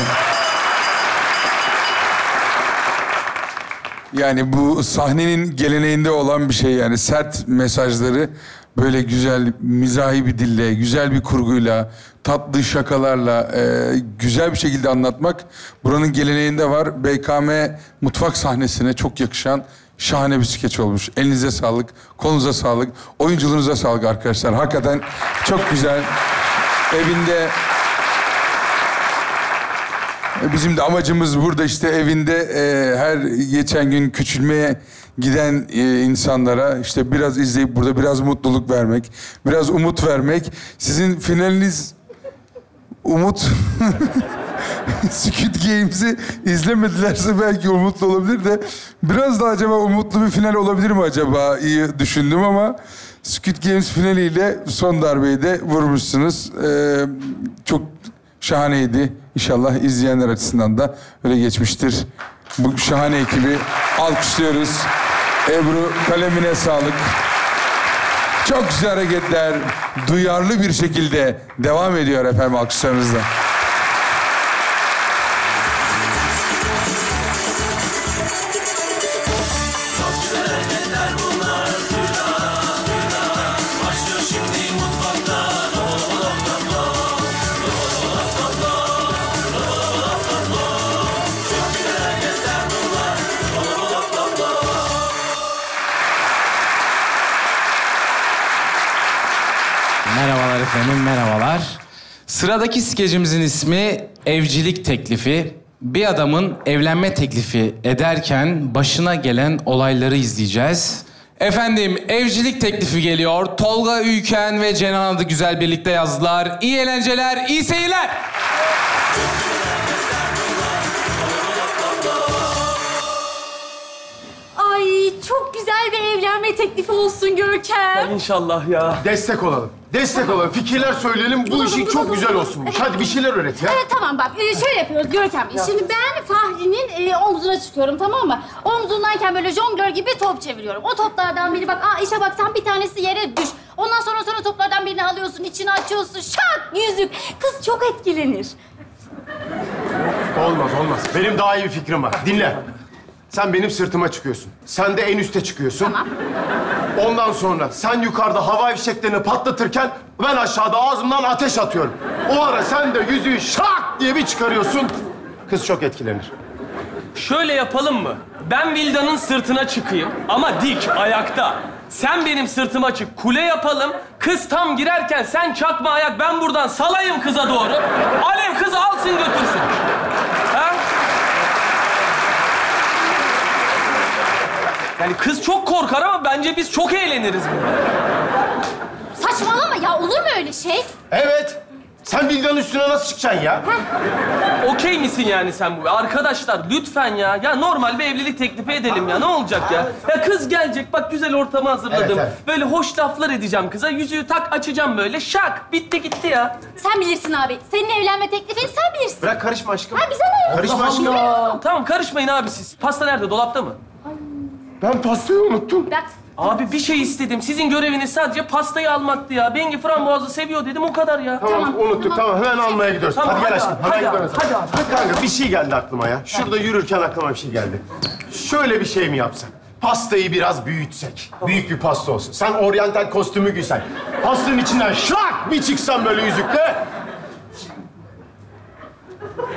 Yani bu sahnenin geleneğinde olan bir şey yani sert mesajları böyle güzel, mizahi bir dille, güzel bir kurguyla, tatlı şakalarla, e, güzel bir şekilde anlatmak buranın geleneğinde var. BKM mutfak sahnesine çok yakışan şahane bir skeç olmuş. Elinize sağlık, kolunuza sağlık, oyunculuğunuza sağlık arkadaşlar. Hakikaten çok güzel. Evinde e, Bizim de amacımız burada işte evinde e, her geçen gün küçülmeye giden e, insanlara işte biraz izleyip burada biraz mutluluk vermek, biraz umut vermek. Sizin finaliniz umut. Squid Games'i izlemedilerse belki umutlu olabilir de biraz da acaba umutlu bir final olabilir mi acaba iyi düşündüm ama Squid Games finaliyle son darbeyi de vurmuşsunuz. Ee, çok şahaneydi. İnşallah izleyenler açısından da öyle geçmiştir. Bu şahane ekibi alkışlıyoruz. Ebru kalemine sağlık. Çok güzel hareketler duyarlı bir şekilde devam ediyor efendim alkışlarınızla. Efendim, merhabalar. Sıradaki skecimizin ismi Evcilik Teklifi. Bir adamın evlenme teklifi ederken başına gelen olayları izleyeceğiz. Efendim, evcilik teklifi geliyor. Tolga Ülken ve Cenan adı güzel birlikte yazdılar. İyi eğlenceler, iyi seyirler. Ay çok güzel bir evlenme teklifi olsun Görkem. İnşallah ya. Destek olalım. Destek olalım. Fikirler söyleyelim. Bu işin çok güzel olsunmuş. Hadi bir şeyler öğret ya. Evet tamam bak e, şöyle yapıyoruz Görkem. Şimdi ben Fahri'nin e, omzuna çıkıyorum tamam mı? Omzundayken böyle jonglör gibi top çeviriyorum. O toplardan biri bak aa işe baksan bir tanesi yere düş. Ondan sonra sonra toplardan birini alıyorsun, içine açıyorsun. Şak yüzük. Kız çok etkilenir. Olmaz olmaz. Benim daha iyi bir fikrim var. Dinle. Sen benim sırtıma çıkıyorsun. Sen de en üste çıkıyorsun. Tamam. Ondan sonra sen yukarıda hava fişeklerini patlatırken ben aşağıda ağzımdan ateş atıyorum. O ara sen de yüzüğü şak diye bir çıkarıyorsun. Kız çok etkilenir. Şöyle yapalım mı? Ben Vilda'nın sırtına çıkayım ama dik, ayakta. Sen benim sırtıma çık, kule yapalım. Kız tam girerken sen çakma ayak, ben buradan salayım kıza doğru. Alev kızı alsın götürsün. Ha? Yani kız çok korkar ama bence biz çok eğleniriz burada. Saçmalama ya olur mu öyle şey? Evet. Sen Vilda'nın üstüne nasıl çıkacaksın ya? Okey misin yani sen bu? Arkadaşlar lütfen ya. Ya normal bir evlilik teklifi edelim ya. Ne olacak ya? Ya kız gelecek. Bak güzel ortamı hazırladım. Evet, evet. Böyle hoş laflar edeceğim kıza. Yüzüğü tak açacağım böyle. Şak. Bitti gitti ya. Sen bilirsin abi. Senin evlenme teklifini sen bilirsin. Bırak karışma aşkım. Ha bize ne? Karışma aşkım. Tamam karışmayın abi siz. Pasta nerede? Dolapta mı? Ben pastayı unuttum. Abi bir şey istedim. Sizin göreviniz sadece pastayı almaktı ya. Bengi frambuazı seviyor dedim o kadar ya. Tamam, unuttuk. Tamam, hemen almaya gidiyoruz. Tamam, hadi gel hadi aşkım. Hemen hadi gidiyoruz. hadi abi, hadi Kanka bir şey geldi aklıma ya. Şurada yürürken aklıma bir şey geldi. Şöyle bir şey mi yapsak? Pastayı biraz büyütsek. Büyük bir pasta olsun. Sen oryantal kostümü giysen. Pastanın içinden şak bir çıksan böyle yüzükle.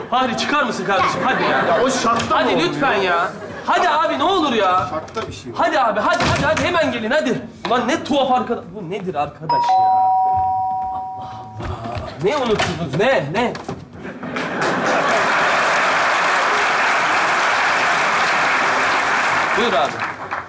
Fahri çıkar mısın kardeşim? Hadi ya. Ya o şartta Hadi mı lütfen oluyor? ya. Hadi abi ne olur ya. Şartta bir şey var. Hadi abi hadi hadi hadi hemen gelin hadi. Ulan ne tuhaf arkadaş. Bu nedir arkadaş ya? Allah Allah. Ne unuttunuz ne ne? Buyur abi.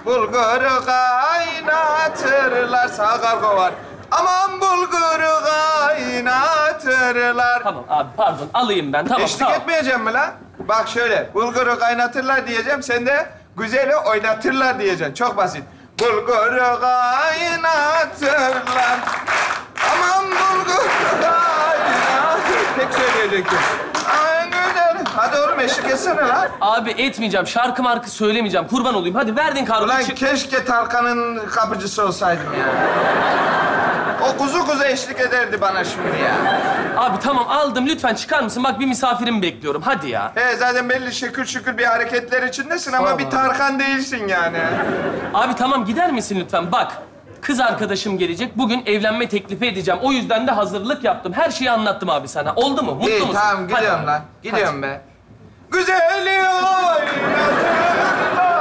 Bulguru kaynatırlar sağ kargo var. Aman bulguru kaynatırlar. Tamam abi pardon alayım ben tamam Eşlik tamam. etmeyeceğim mi lan? Bak şöyle, bulguru kaynatırlar diyeceğim, sen de güzeli oynatırlar diyeceksin. Çok basit. Bulguru kaynatırlar. Aman bulguru kaynatırlar. Tek söyleyecektim. Güzel. Hadi oğlum eşlik etsene lan. Abi etmeyeceğim. Şarkı markı söylemeyeceğim. Kurban olayım. Hadi verdin kargoyu. Ulan çık. keşke Tarkan'ın kapıcısı olsaydım ya. O kuzu kuzu eşlik ederdi bana şimdi ya. Abi tamam aldım. Lütfen çıkar mısın? Bak bir misafirimi bekliyorum. Hadi ya. He zaten belli şükür şükür bir hareketler içindesin ama bir Tarkan değilsin yani. Abi tamam gider misin lütfen? Bak. Kız arkadaşım gelecek. Bugün evlenme teklifi edeceğim. O yüzden de hazırlık yaptım. Her şeyi anlattım abi sana. Oldu mu? Mutlu İyi musun? tamam gidiyorum Hadi. lan. Gidiyorum be. Güzeli oy.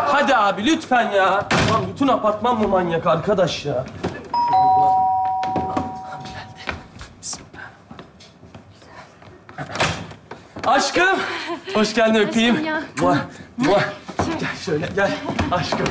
Hadi abi lütfen ya. Lan bütün apartman mı manyak arkadaş ya? Aşkım. Hoş geldin öpeyim. ya. Muah, muah. Gel şöyle gel. Aşkım.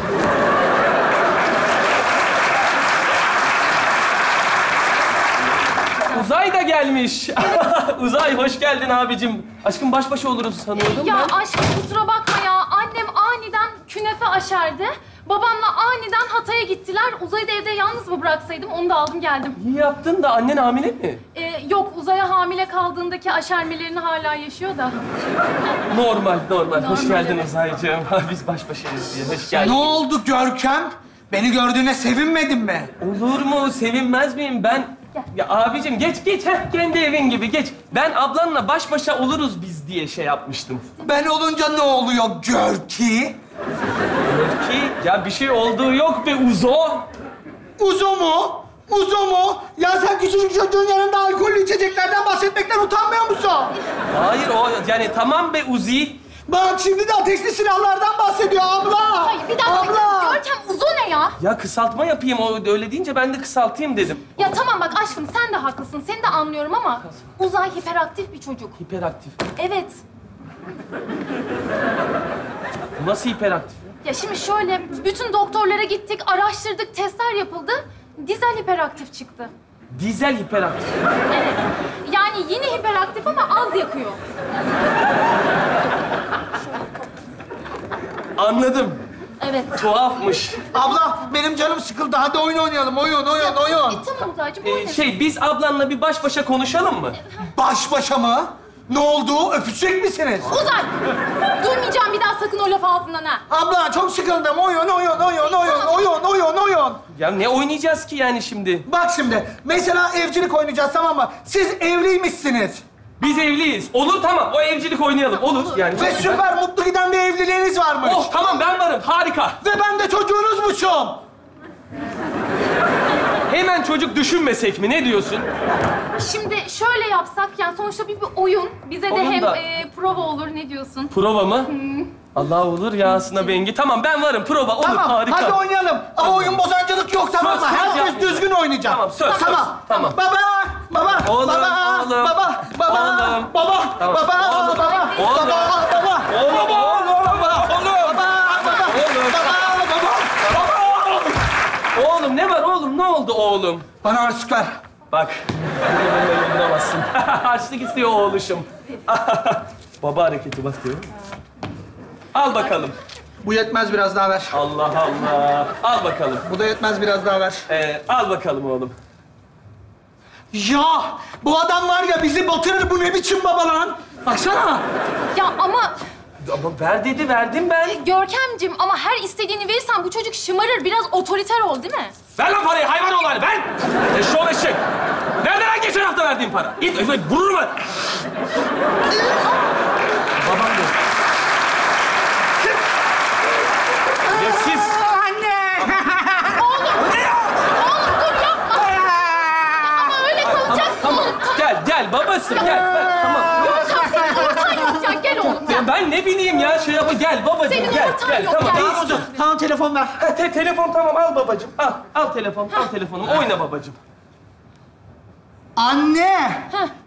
Uzay da gelmiş. Uzay hoş geldin abicim. Aşkım baş başa oluruz sanıyordum Ya ben. aşkım kusura bakma ya. Annem aniden künefe aşerdi. Babamla aniden Hatay'a gittiler. Uzay'ı da evde yalnız mı bıraksaydım onu da aldım geldim. İyi yaptın da annen hamile mi? Ee, yok Uzay'a hamile kaldığındaki aşermelerini hala yaşıyor da. Normal, normal. Hoş Normal, geldin evet. Uzaycığım. Biz baş başayız diye. Hoş geldin. Ne oldu Görkem? Beni gördüğüne sevinmedin mi? Olur mu? Sevinmez miyim? Ben... Ya abicim geç geç. Heh, kendi evin gibi geç. Ben ablanla baş başa oluruz biz diye şey yapmıştım. Ben olunca ne oluyor Görki? Ki ya bir şey olduğu yok be Uzo. Uzo mu? Uzo mu? Ya sen küçücük çocuğun yanında alkollü içeceklerden bahsetmekten utanmıyor musun? Hayır o yani tamam be Uzi. Bak şimdi de ateşli silahlardan bahsediyor abla. Hayır bir dakika. Abla. Görkem Uzo ne ya? Ya kısaltma yapayım o öyle deyince ben de kısaltayım dedim. Ya tamam bak aşkım sen de haklısın. Seni de anlıyorum ama Uzay hiperaktif bir çocuk. Hiperaktif. Evet. Nasıl hiperaktif? Ya şimdi şöyle, bütün doktorlara gittik, araştırdık, testler yapıldı. Dizel hiperaktif çıktı. Dizel hiperaktif. Evet. Yani yine hiperaktif ama az yakıyor. Anladım. Evet. Tuhafmış. Abla benim canım sıkıldı. Hadi oyun oynayalım. Oyun, oyun, oyun. E, tamam Uzaycığım, Ee, oynayalım. şey biz ablanla bir baş başa konuşalım mı? Baş başa mı? Ne oldu? Öpüşecek misiniz? Uzay! Durmayacağım bir daha sakın o laf ağzından ha. Abla çok sıkıldım. Oyun, oyun, oyun, oyun, oyun, oyun, oyun. Ya ne oynayacağız ki yani şimdi? Bak şimdi, mesela evcilik oynayacağız tamam mı? Siz evliymişsiniz. Biz evliyiz. Olur tamam. O evcilik oynayalım. Olur yani. Ve süper mutlu giden bir evliliğiniz varmış. Oh tamam ben varım. Harika. Ve ben de çocuğunuzmuşum. Hemen çocuk düşünmesek mi? Ne diyorsun? Şimdi şöyle yapsak, yani sonuçta bir, bir oyun. Bize de hem da- e, prova olur, ne diyorsun? Prova mı? Allah olur ya aslında bengi. Tamam ben varım. Prova olur. Tamam, Harika. hadi oynayalım. Ama oyun bozancılık yok tamam mı? Söz, Herkes yapmayacağım. düzgün oynayacak. Tamam, söz, söz. Tamam. Tamam. Baba, baba, Oğlum, baba, oğlum. baba, baba, Oğlum. baba, Tamam. baba, Oğlum. baba, Oğlum. baba, baba, Oğlum, oğlum, oğlum, oğlum. Oğlum ne var oğlum? Ne oldu oğlum? Bana harçlık ver. Bak. Benimle bulamazsın. Harçlık istiyor oğluşum. Baba hareketi bak diyor. Al bakalım. Bu yetmez biraz daha ver. Allah Allah. Al bakalım. Bu da yetmez biraz daha ver. Ee, al bakalım oğlum. Ya bu adam var ya bizi batırır. Bu ne biçim baba lan? Baksana. Ya ama Ama ver dedi, verdim ben. Görkemcim ama her istediğini verirsen bu çocuk şımarır. Biraz otoriter ol değil mi? Ver lan parayı, hayvan oğlan, ver! Eşşoğlu eşek. Nerede lan geçen hafta verdiğim para? İt, öf, vururum ben. Babam da. Şerefsiz. Oğlum dur yapma. Ama öyle kalacaksın oğlum. Gel, babası, gel. Ben- tamam. Görkem senin ortan yok ya. Gel oğlum Ya gel. ben ne bileyim ya, şey yapma. Gel babacığım, Senin gel. ortan Gel, yok, tamam. gel. Tamam, Tamam, tamam telefon ver. Ha, te- telefon tamam, al babacığım. Al, al telefon, al telefonumu. Oyna babacığım. Anne.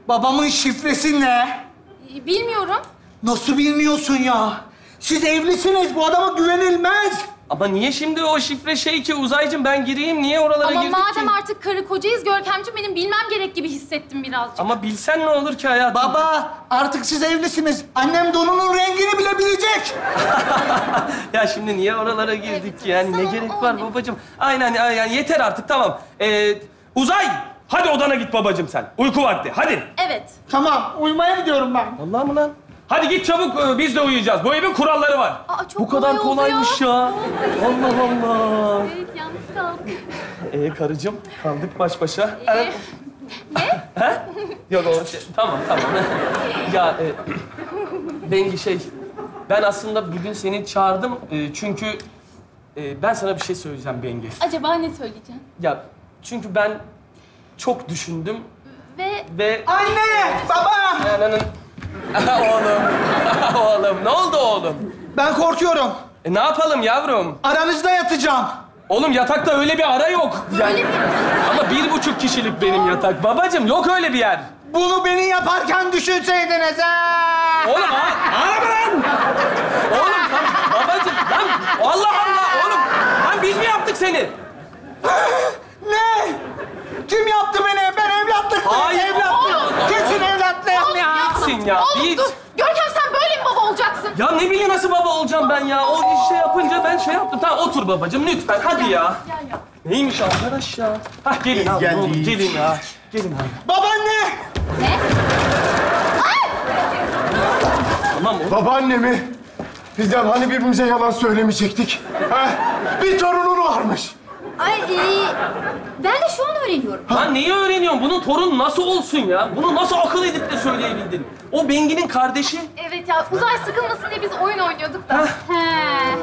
Babamın şifresi ne? Bilmiyorum. Nasıl bilmiyorsun ya? Siz evlisiniz. Bu adama güvenilmez. Ama niye şimdi o şifre şey ki uzaycım ben gireyim niye oralara Ama girdik madem ki? artık karı kocayız Görkemciğim benim bilmem gerek gibi hissettim birazcık. Ama bilsen ne olur ki hayatım? Baba artık siz evlisiniz. Annem donunun rengini bile bilecek. ya şimdi niye oralara girdik ki yani ne gerek var ne? babacığım? Aynen aynen yeter artık tamam. Ee, uzay hadi odana git babacığım sen. Uyku vakti hadi. Evet. Tamam uyumaya gidiyorum ben. Allah mı lan? Hadi git çabuk e, biz de uyuyacağız. Bu evin kuralları var. Aa, çok Bu kadar kolay oldu kolaymış ya. Allah Allah. Evet yalnız kaldık. Ee karıcığım kaldık baş başa. Ee, He? Yok o şey, tamam tamam. ya e, Bengi şey, ben aslında bugün seni çağırdım e, çünkü Ee, ben sana bir şey söyleyeceğim Bengi. Acaba ne söyleyeceğim? Ya çünkü ben çok düşündüm Ve ve... Anne! Baba! Ananın... oğlum, oğlum. Ne oldu oğlum? Ben korkuyorum. E ne yapalım yavrum? Aranızda yatacağım. Oğlum yatakta öyle bir ara yok. Yani, ama bir buçuk kişilik benim yatak. Babacım yok öyle bir yer. Bunu beni yaparken düşünseydiniz ha! Oğlum a- ağlama lan! Oğlum lan babacım lan Allah Allah oğlum. Lan biz mi yaptık seni? Ne? Kim yaptı beni? Ben evlatlık Hayır. Evlatlıyım. Kesin ya. Bitsin ya. Oğlum Bit. dur. Görkem sen böyle mi baba olacaksın? Ya ne bileyim nasıl baba olacağım ben ya. O şey yapınca ben şey yaptım. Tamam otur babacığım lütfen hadi ya. Neymiş arkadaş ya? Hah gelin abi ne olur gelin ya. Gelin abi. Babaanne! Tamam oğlum. Babaanne mi? Bizden hani birbirimize yalan söylemeyecektik? Ha? Bir torunun varmış. Ay e, ben de şu an öğreniyorum. Lan neyi öğreniyorsun? Bunun torun nasıl olsun ya? Bunu nasıl akıl edip de söyleyebildin? O Bengi'nin kardeşi. Evet ya uzay sıkılmasın diye biz oyun oynuyorduk da. He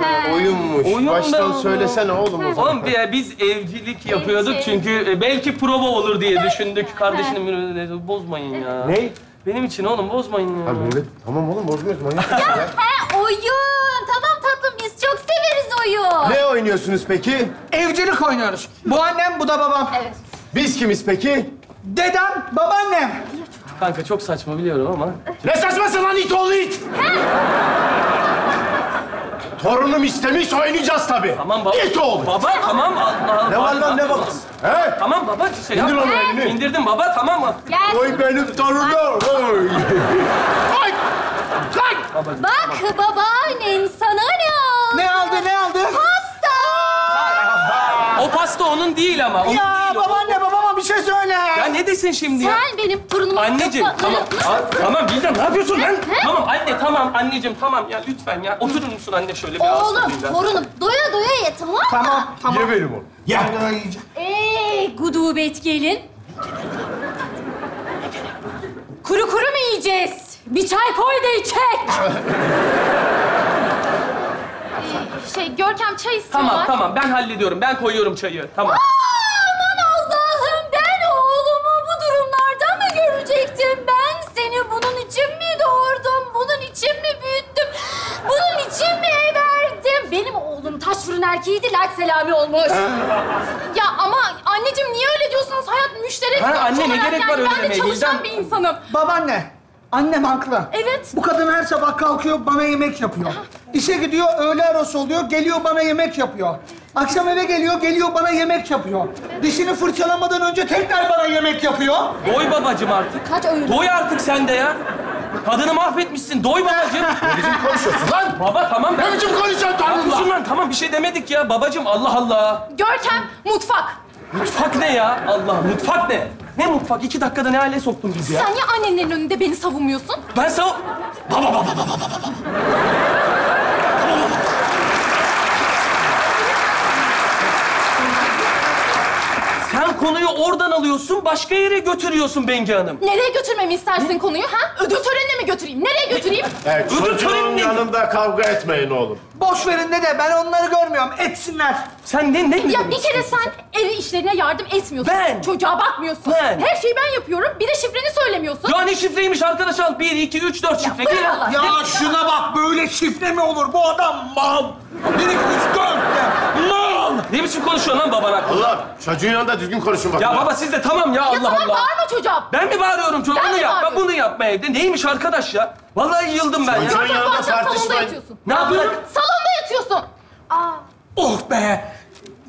he. Oyunmuş. Oyun Baştan be söylesene oğlum o zaman. Oğlum bir- biz evcilik yapıyorduk çünkü e, belki prova olur diye düşündük. Kardeşinin bozmayın ya. Ne? Benim için oğlum bozmayın ya. Ha, böyle- Tamam oğlum bozmuyoruz manyak mısın ya? He oyun. Tamam oyun. Ne oynuyorsunuz peki? Evcilik oynuyoruz. Bu annem, bu da babam. Evet. Biz kimiz peki? Dedem, babaannem. Kanka çok saçma biliyorum ama. Ne saçmasın lan it oğlu it! Torunum istemiş oynayacağız tabii. Tamam baba. İt oğlu. Baba tamam Allah Allah. Ne var lan ne babası? He? Tamam baba şey İndir onu elini. İndirdim baba tamam mı? Gel. Oy benim torunum. Oy. Ay! Ay! Bak babaannen sana ne aldı? Ne aldı, ne aldı? Pasta. O pasta onun değil ama. Onun Ya değil o. babaanne, babama bir şey söyle. Ya ne desin şimdi ya? Sen benim torunumu... Anneciğim tamam. tamam Bildan ne yapıyorsun lan? Tamam anne tamam anneciğim tamam ya lütfen ya. Oturur musun anne şöyle biraz? Oğlum Bildan? torunum doya doya ye tamam mı? Tamam, tamam. Ye benim oğlum. Ya. Eee gudubet gelin. Kuru kuru mu yiyeceğiz? Bir çay koy da içek. Şey Görkem çay istiyorlar. Tamam tamam ben hallediyorum. Ben koyuyorum çayı. Tamam. Aman Allah'ım ben oğlumu bu durumlarda mı görecektim? Ben seni bunun için mi doğurdum? Bunun için mi büyüttüm? Bunun için mi everdim? Benim oğlum taş fırın erkeğiydi, laç selami olmuş. Ya ama anneciğim niye öyle diyorsunuz? Hayat müşterek Ha, anne, ne gerek var öyle Ben de demeye? çalışan bir insanım. Babaanne, annem haklı. Evet. Bu kadın her sabah kalkıyor, bana yemek yapıyor. İşe gidiyor, öğle arası oluyor, geliyor bana yemek yapıyor. Akşam eve geliyor, geliyor bana yemek yapıyor. Dişini fırçalamadan önce tekrar bana yemek yapıyor. Doy babacığım artık. Kaç öğün? Doy artık sen de ya. Kadını mahvetmişsin. Doy babacığım. Ne biçim konuşuyorsun lan? Baba tamam ben... Ne biçim konuşuyorsun torunla? Haklısın lan tamam bir şey demedik ya. Babacığım Allah Allah. Görkem mutfak. Mutfak ne ya? Allah mutfak ne? Ne mutfak? İki dakikada ne hale soktun bizi ya? Sen niye annenlerin önünde beni savunmuyorsun? Ben sana... Baba baba baba baba baba. Konuyu oradan alıyorsun, başka yere götürüyorsun Bengi Hanım. Nereye götürmemi istersin konuyu ha? Ödül törenine mi götüreyim? Nereye götüreyim? Evet, Ödül çocuğun törenine- yanında kavga etmeyin oğlum. Boş verin dede, ben onları görmüyorum. Etsinler. Sen ne ne mi Ya demek bir kere sen ev işlerine yardım etmiyorsun. Ben? Çocuğa bakmıyorsun. Ben? Her şeyi ben yapıyorum. Bir de şifreni söylemiyorsun. Ya ne şifreymiş arkadaş al. Bir, iki, üç, dört şifre. Gel. Allah. Ya şuna bak, böyle şifre mi olur? Bu adam mal. Bir, iki, üç, dört de mal. Ne biçim konuşuyorsun lan baban hakkında? Allah çocuğun yanında düzgün konuşun bakın. Ya baba siz de tamam ya Ya Allah tamam Allah. bağırma çocuğa. Ben mi bağırıyorum çocuğa? Ben Bunu mi yapma, bağırıyorum? bunu yapma evde. Neymiş arkadaş ya? Vallahi yıldım ben ya. Çocuğun yanında akşam salonda tartışmayın. yatıyorsun. Ne yapıyorum? Salonda yatıyorsun. Aa. Oh be!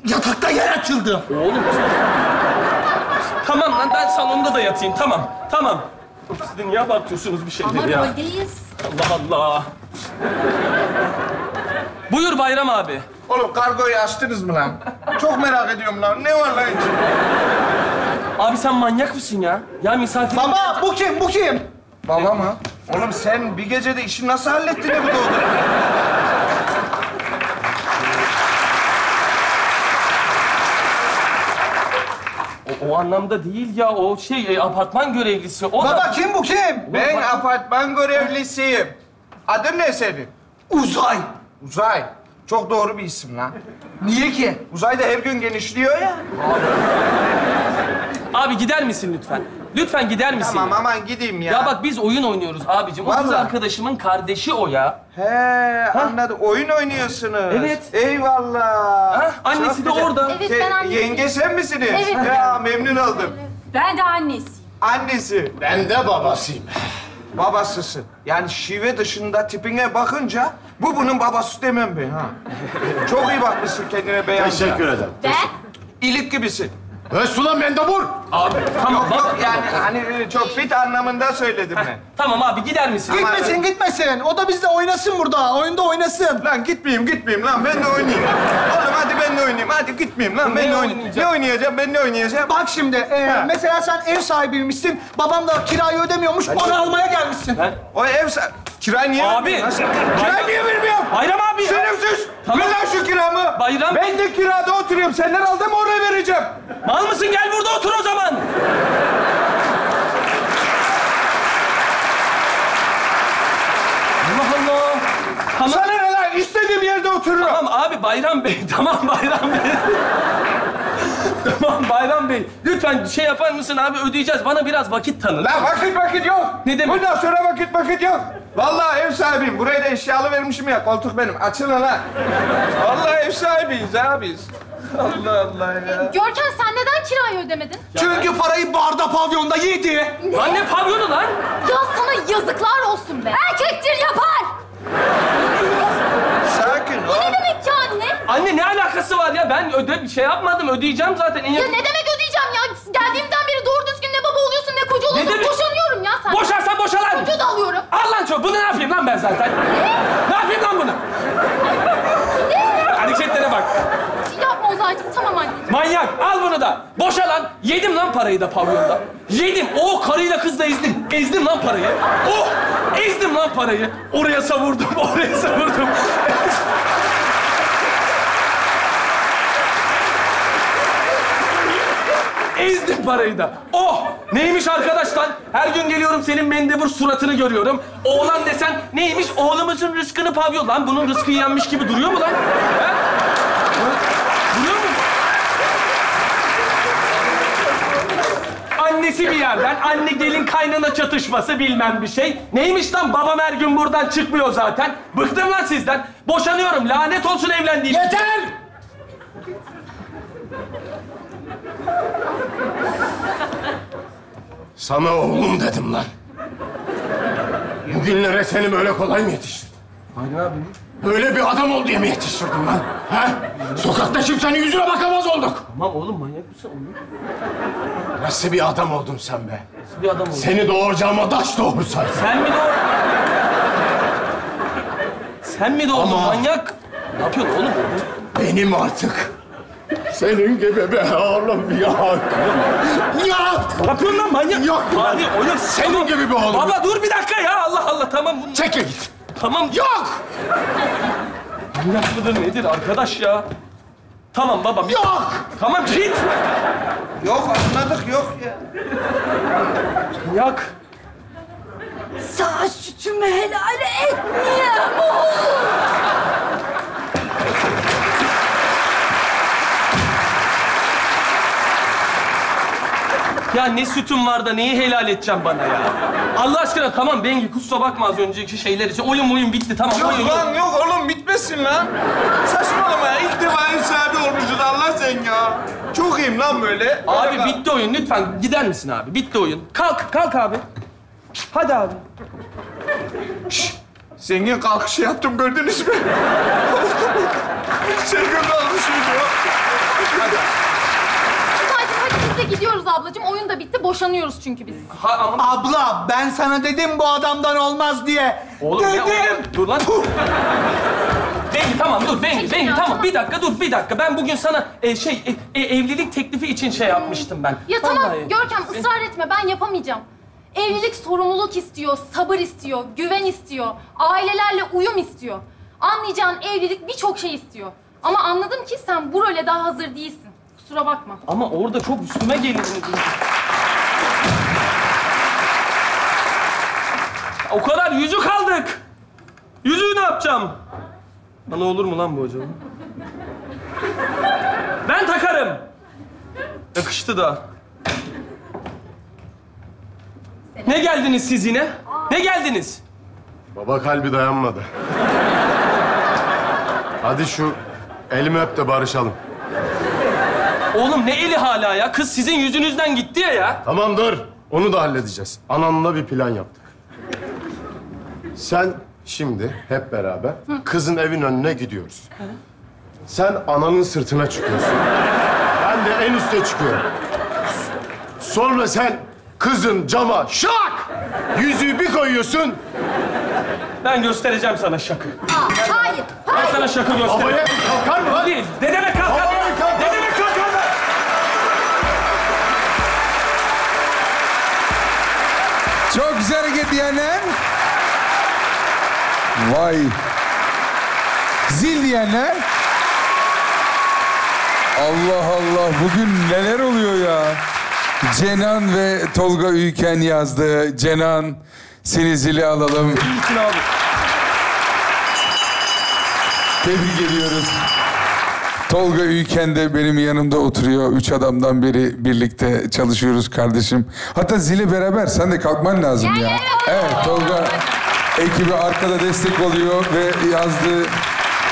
Yatakta yer açıldı. Oğlum. tamam lan ben salonda da yatayım. Tamam, tamam. Siz de niye abartıyorsunuz bir Ama şeyleri ya? roldeyiz. Allah Allah. Buyur Bayram abi. Oğlum kargoyu açtınız mı lan? Çok merak ediyorum lan. Ne var lan içinde? Abi sen manyak mısın ya? Ya misafir... Baba, bu kim, bu kim? Baba mı? Oğlum sen bir gecede işi nasıl hallettin de bu doğdu? O, o anlamda değil ya. O şey e, apartman görevlisi. O Baba da... kim bu kim? Ben apartman görevlisiyim. Adın ne senin? Uzay. Uzay. Çok doğru bir isim lan. Niye ki? Uzayda her gün genişliyor ya. Abi gider misin lütfen? Lütfen gider misin? Tamam aman gideyim ya. Ya bak biz oyun oynuyoruz abicim. O kız Vallahi. arkadaşımın kardeşi o ya. He anladım. Oyun oynuyorsunuz. Evet. Eyvallah. Ha, annesi Çok de güzel. orada. Evet, ben annesiyim. Yenge sen misiniz? Evet. Ya memnun oldum. Ben de annesiyim. Annesi. Ben de babasıyım. Babasısın. Yani şive dışında tipine bakınca bu bunun babası demem ben ha. Çok iyi bakmışsın kendine beyanca. Teşekkür ederim. Ben? İlik gibisin. Resulan mendebur. Abi tamam Yok bak. yok yani hani çok fit anlamında söyledim ben. Tamam abi gider misin? Gitmesin gitmesin. O da bizle oynasın burada. Oyunda oynasın. Lan gitmeyeyim gitmeyeyim lan ben de oynayayım. Oğlum hadi ben de oynayayım. Hadi gitmeyeyim lan ben Ne de oynayayım. Ne oynayacağım ben ne oynayacağım? Bak şimdi e, Ha. mesela sen ev sahibiymişsin. Babam da kirayı ödemiyormuş. Onu almaya gelmişsin. O ev sa- Kirayı niye Abi. sen? Kirayı niye vermiyorsun? Bayram abi ya. Şerefsiz! Tamam. Ver lan şu kiramı! Bayram. Ben de kirada oturuyorum. Senden aldım oraya vereceğim. Mal mısın? Gel burada otur o zaman. Allah Allah. Tamam. Sana ne lan? İstediğim yerde otururum. Tamam abi Bayram Bey. Tamam Bayram Bey. tamam Bayram Bey. Lütfen şey yapar mısın abi? Ödeyeceğiz. Bana biraz vakit tanı. Lan vakit vakit yok. Ne demek? Bundan sonra vakit vakit yok. Vallahi ev sahibiyim. Buraya da eşyalı vermişim ya. Koltuk benim. Açılın lan. Vallahi ev sahibiyiz abiyiz. Allah Allah ya. Görkem sen neden kirayı ödemedin? Çünkü parayı barda pavyonda yedi. Lan ne pavyonu lan? Ya sana yazıklar olsun be. Erkektir yapar. Sakin Bu ol. ne demek ya anne? Anne ne alakası var ya? Ben öde bir şey yapmadım. Ödeyeceğim zaten. En Ya yakın- ne demek ödeyeceğim ya? Geldiğimden beri doğru düzgün ne baba oluyorsun ne koca oluyorsun. demek? Boşanıyorum ya sen. Boşarsan boşa lan. Çocuğu da alıyorum. Al lan çok. Bunu ne yapayım lan ben zaten? Ne yapayım lan bunu? Hareketlere bak. Ozaycığım tamam anneciğim. Manyak. Al bunu da. Boşa lan. Yedim lan parayı da pavyonda. Yedim. O karıyla kızla ezdim. Ezdim lan parayı. Oh! Ezdim lan parayı. Oraya savurdum. Oraya savurdum. Ezdim parayı da. Oh! Neymiş arkadaş lan? Her gün geliyorum senin mendebur suratını görüyorum. Oğlan desen neymiş? Oğlumuzun rızkını pavyon. Lan bunun rızkı yenmiş gibi duruyor mu lan? He? Duruyor mu? Annesi bir yerden, anne gelin kaynana çatışması bilmem bir şey. Neymiş lan babam her gün buradan çıkmıyor zaten. Bıktım lan sizden. Boşanıyorum. Lanet olsun evlendiğim. Yeter! Sana oğlum dedim lan. Bugünlere seni böyle kolay mı yetiştirdim? Aynen abi. Böyle bir adam ol diye mi yetiştirdim lan? Ha? Sokakta kimsenin yüzüne bakamaz olduk. Tamam oğlum manyak mısın oğlum? Nasıl bir adam oldun sen be? Nasıl bir adam oldun? Seni doğuracağıma taş doğursaydı. Sen mi doğdun? Sen mi doğdun Ama- manyak? Ne yapıyorsun oğlum? Benim artık senin gibi bir oğlum yok. Yok! Ne yapıyorsun lan manyak? Yok. Hadi oğlum. Senin gibi bir oğlum. Baba dur bir dakika ya. Allah Allah tamam. Bunu... Çekil git. Tamam. Yok! Manyak mıdır nedir arkadaş ya? Tamam baba. bir- Yok! Tamam git. Yok anladık yok ya. Yak. Sağ sütümü helal etmiyor Ya ne sütün var da neyi helal edeceğim bana ya? Allah aşkına tamam Bengi kusura bakma az önceki şeyler için. Oyun oyun bitti tamam oyun Yok yok. lan yok oğlum bitmesin lan. Saçmalama ya. İlk defa ev sahibi olmuşsun Allah sen ya. Çok iyiyim lan böyle. Abi Böyle- bitti oyun lütfen gider misin abi? Bitti oyun. Kalk kalk abi. Hadi abi. Zengin kalkışı yaptım gördünüz mü? Zengin kalkışıydı o. Ozaycığım hadi biz de gidiyoruz ablacığım. Oyun da bitti. Boşanıyoruz çünkü biz. Ha, ama... Abla ben sana dedim bu adamdan olmaz diye. Oğlum ne dedim. oğlum? Dur lan. Bengi tamam dur Bengi, Bengi ya, tamam. tamam. Bir dakika dur bir dakika. Ben bugün sana e, şey e, e, evlilik teklifi için şey yapmıştım ben. Ya tamam Vallahi. Görkem ısrar etme ben yapamayacağım. Evlilik sorumluluk istiyor, sabır istiyor, güven istiyor, ailelerle uyum istiyor. Anlayacağın evlilik birçok şey istiyor. Ama anladım ki sen bu role daha hazır değilsin. Kusura bakma. Ama orada çok üstüme gelindin. O kadar yüzük aldık. Yüzüğü ne yapacağım? Bana olur mu lan bu acaba? Ben takarım. Yakıştı da. Ne geldiniz siz yine? Ne geldiniz? Baba kalbi dayanmadı. Hadi şu elimi öp de barışalım. Oğlum ne eli hala ya? Kız sizin yüzünüzden gitti ya ya. Tamam dur. Onu da halledeceğiz. Ananla bir plan yaptık. Sen şimdi hep beraber kızın evin önüne gidiyoruz. Sen ananın sırtına çıkıyorsun. Ben de en üste çıkıyorum. Sonra sen kızın cama şak! Yüzüğü bir koyuyorsun. Ben göstereceğim sana şakı. Hayır. Ben sana şakı göstereceğim. Babaya kalkar mı lan? Değil. Ne demek kalkar? Babaya kalkar. Ne demek Çok güzel hareket diyenler. Vay. Zil diyenler. Allah Allah bugün neler oluyor ya? Cenan ve Tolga Ülken yazdı. Cenan seni zili alalım. Tebrik ediyoruz. Tolga Ülken de benim yanımda oturuyor. Üç adamdan beri birlikte çalışıyoruz kardeşim. Hatta zile beraber sen de kalkman lazım ya. Evet Tolga ekibi arkada destek oluyor ve yazdığı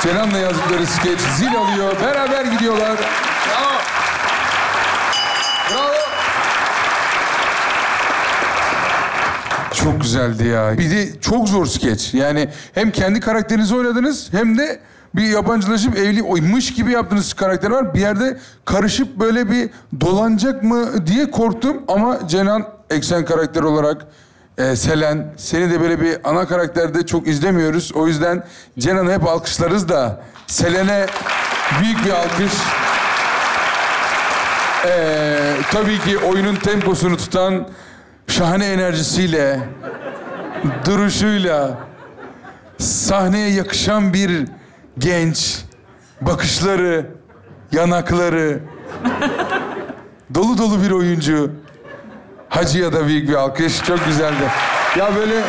Cenan'la yazdıkları skeç zil alıyor. Beraber gidiyorlar. Bravo. Bravo. Çok güzeldi ya. Bir de çok zor skeç. Yani hem kendi karakterinizi oynadınız hem de bir yabancılaşıp evli oymuş gibi yaptığınız karakter var. Bir yerde karışıp böyle bir dolanacak mı diye korktum ama Cenan eksen karakter olarak e, Selen seni de böyle bir ana karakterde çok izlemiyoruz. O yüzden Cenan'ı hep alkışlarız da Selen'e büyük bir alkış. Ee, tabii ki oyunun temposunu tutan şahane enerjisiyle, duruşuyla, sahneye yakışan bir genç, bakışları, yanakları, dolu dolu bir oyuncu. Hacı'ya da büyük bir alkış. Çok güzeldi. Ya böyle...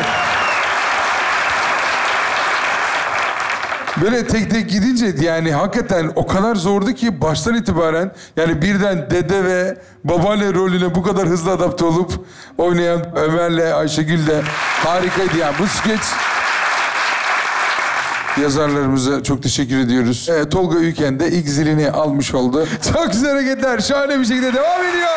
Böyle tek tek gidince yani hakikaten o kadar zordu ki baştan itibaren yani birden dede ve babaanne rolüne bu kadar hızlı adapte olup oynayan Ömer'le Ayşegül de harikaydı yani bu skeç yazarlarımıza çok teşekkür ediyoruz. Ee, Tolga Ülken de ilk zilini almış oldu. Çok güzel hareketler şahane bir şekilde devam ediyor.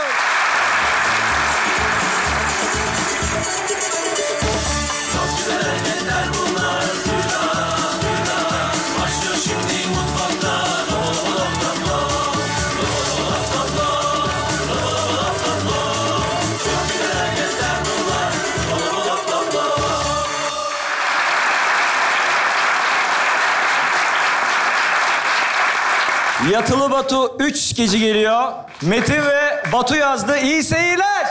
Yatılı Batu 3 gece geliyor. Metin ve Batu yazdı. İyi seyirler.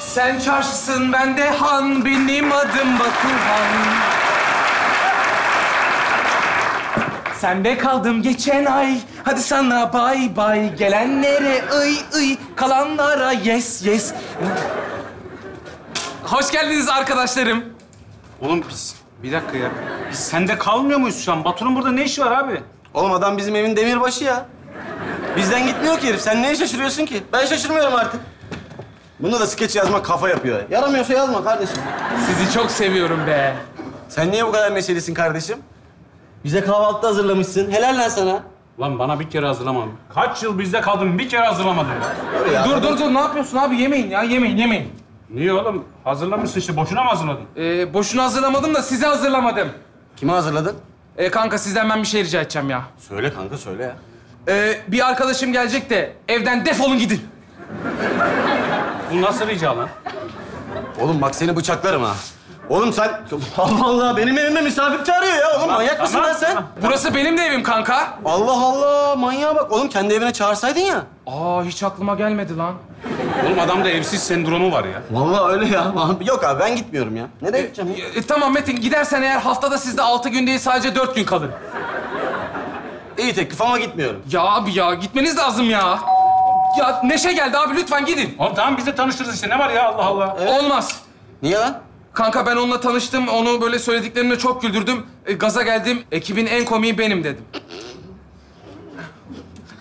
Sen çarşısın, ben de han. Benim adım Batuhan. Sende kaldım geçen ay. Hadi sana bay bay. Gelenlere ıy ıy. Kalanlara yes yes. Hoş geldiniz arkadaşlarım. Oğlum biz bir dakika ya. Biz sende kalmıyor muyuz şu an? Batu'nun burada ne işi var abi? Oğlum adam bizim evin demirbaşı ya. Bizden gitmiyor ki herif. Sen neye şaşırıyorsun ki? Ben şaşırmıyorum artık. Bunda da skeç yazmak kafa yapıyor. Yaramıyorsa yazma kardeşim. Sizi çok seviyorum be. Sen niye bu kadar neşelisin kardeşim? Bize kahvaltı hazırlamışsın. Helal lan sana. Lan bana bir kere hazırlamadım. Kaç yıl bizde kaldın bir kere hazırlamadın ya. dur dur dur ne yapıyorsun abi? Yemeyin ya yemeyin yemeyin. Niye oğlum? Hazırlamışsın işte. Boşuna mı hazırladın? Ee, boşuna hazırlamadım da size hazırlamadım. Kime hazırladın? Ee, kanka sizden ben bir şey rica edeceğim ya. Söyle kanka söyle ya. Ee, bir arkadaşım gelecek de evden defolun gidin. Bu nasıl rica lan? Oğlum bak seni bıçaklarım ha. Oğlum sen... Allah Allah benim evime misafir çağırıyor ya. Oğlum manyak mısın lan sen? Burası benim de evim kanka. Allah Allah manyağa bak. Oğlum kendi evine çağırsaydın ya. Aa hiç aklıma gelmedi lan. Oğlum adamda evsiz sendromu var ya. Vallahi öyle ya. Yok abi ben gitmiyorum ya. Nereye gideceğim ya? E, tamam Metin gidersen eğer haftada sizde altı gün değil sadece dört gün kalın. İyi teklif ama gitmiyorum. Ya abi ya gitmeniz lazım ya. Ya Neşe geldi abi lütfen gidin. Oğlum tamam biz de tanıştırırız işte. Ne var ya Allah Allah. Olmaz. Niye lan? Kanka ben onunla tanıştım. Onu böyle söylediklerimle çok güldürdüm. E, gaza geldim. Ekibin en komiği benim dedim.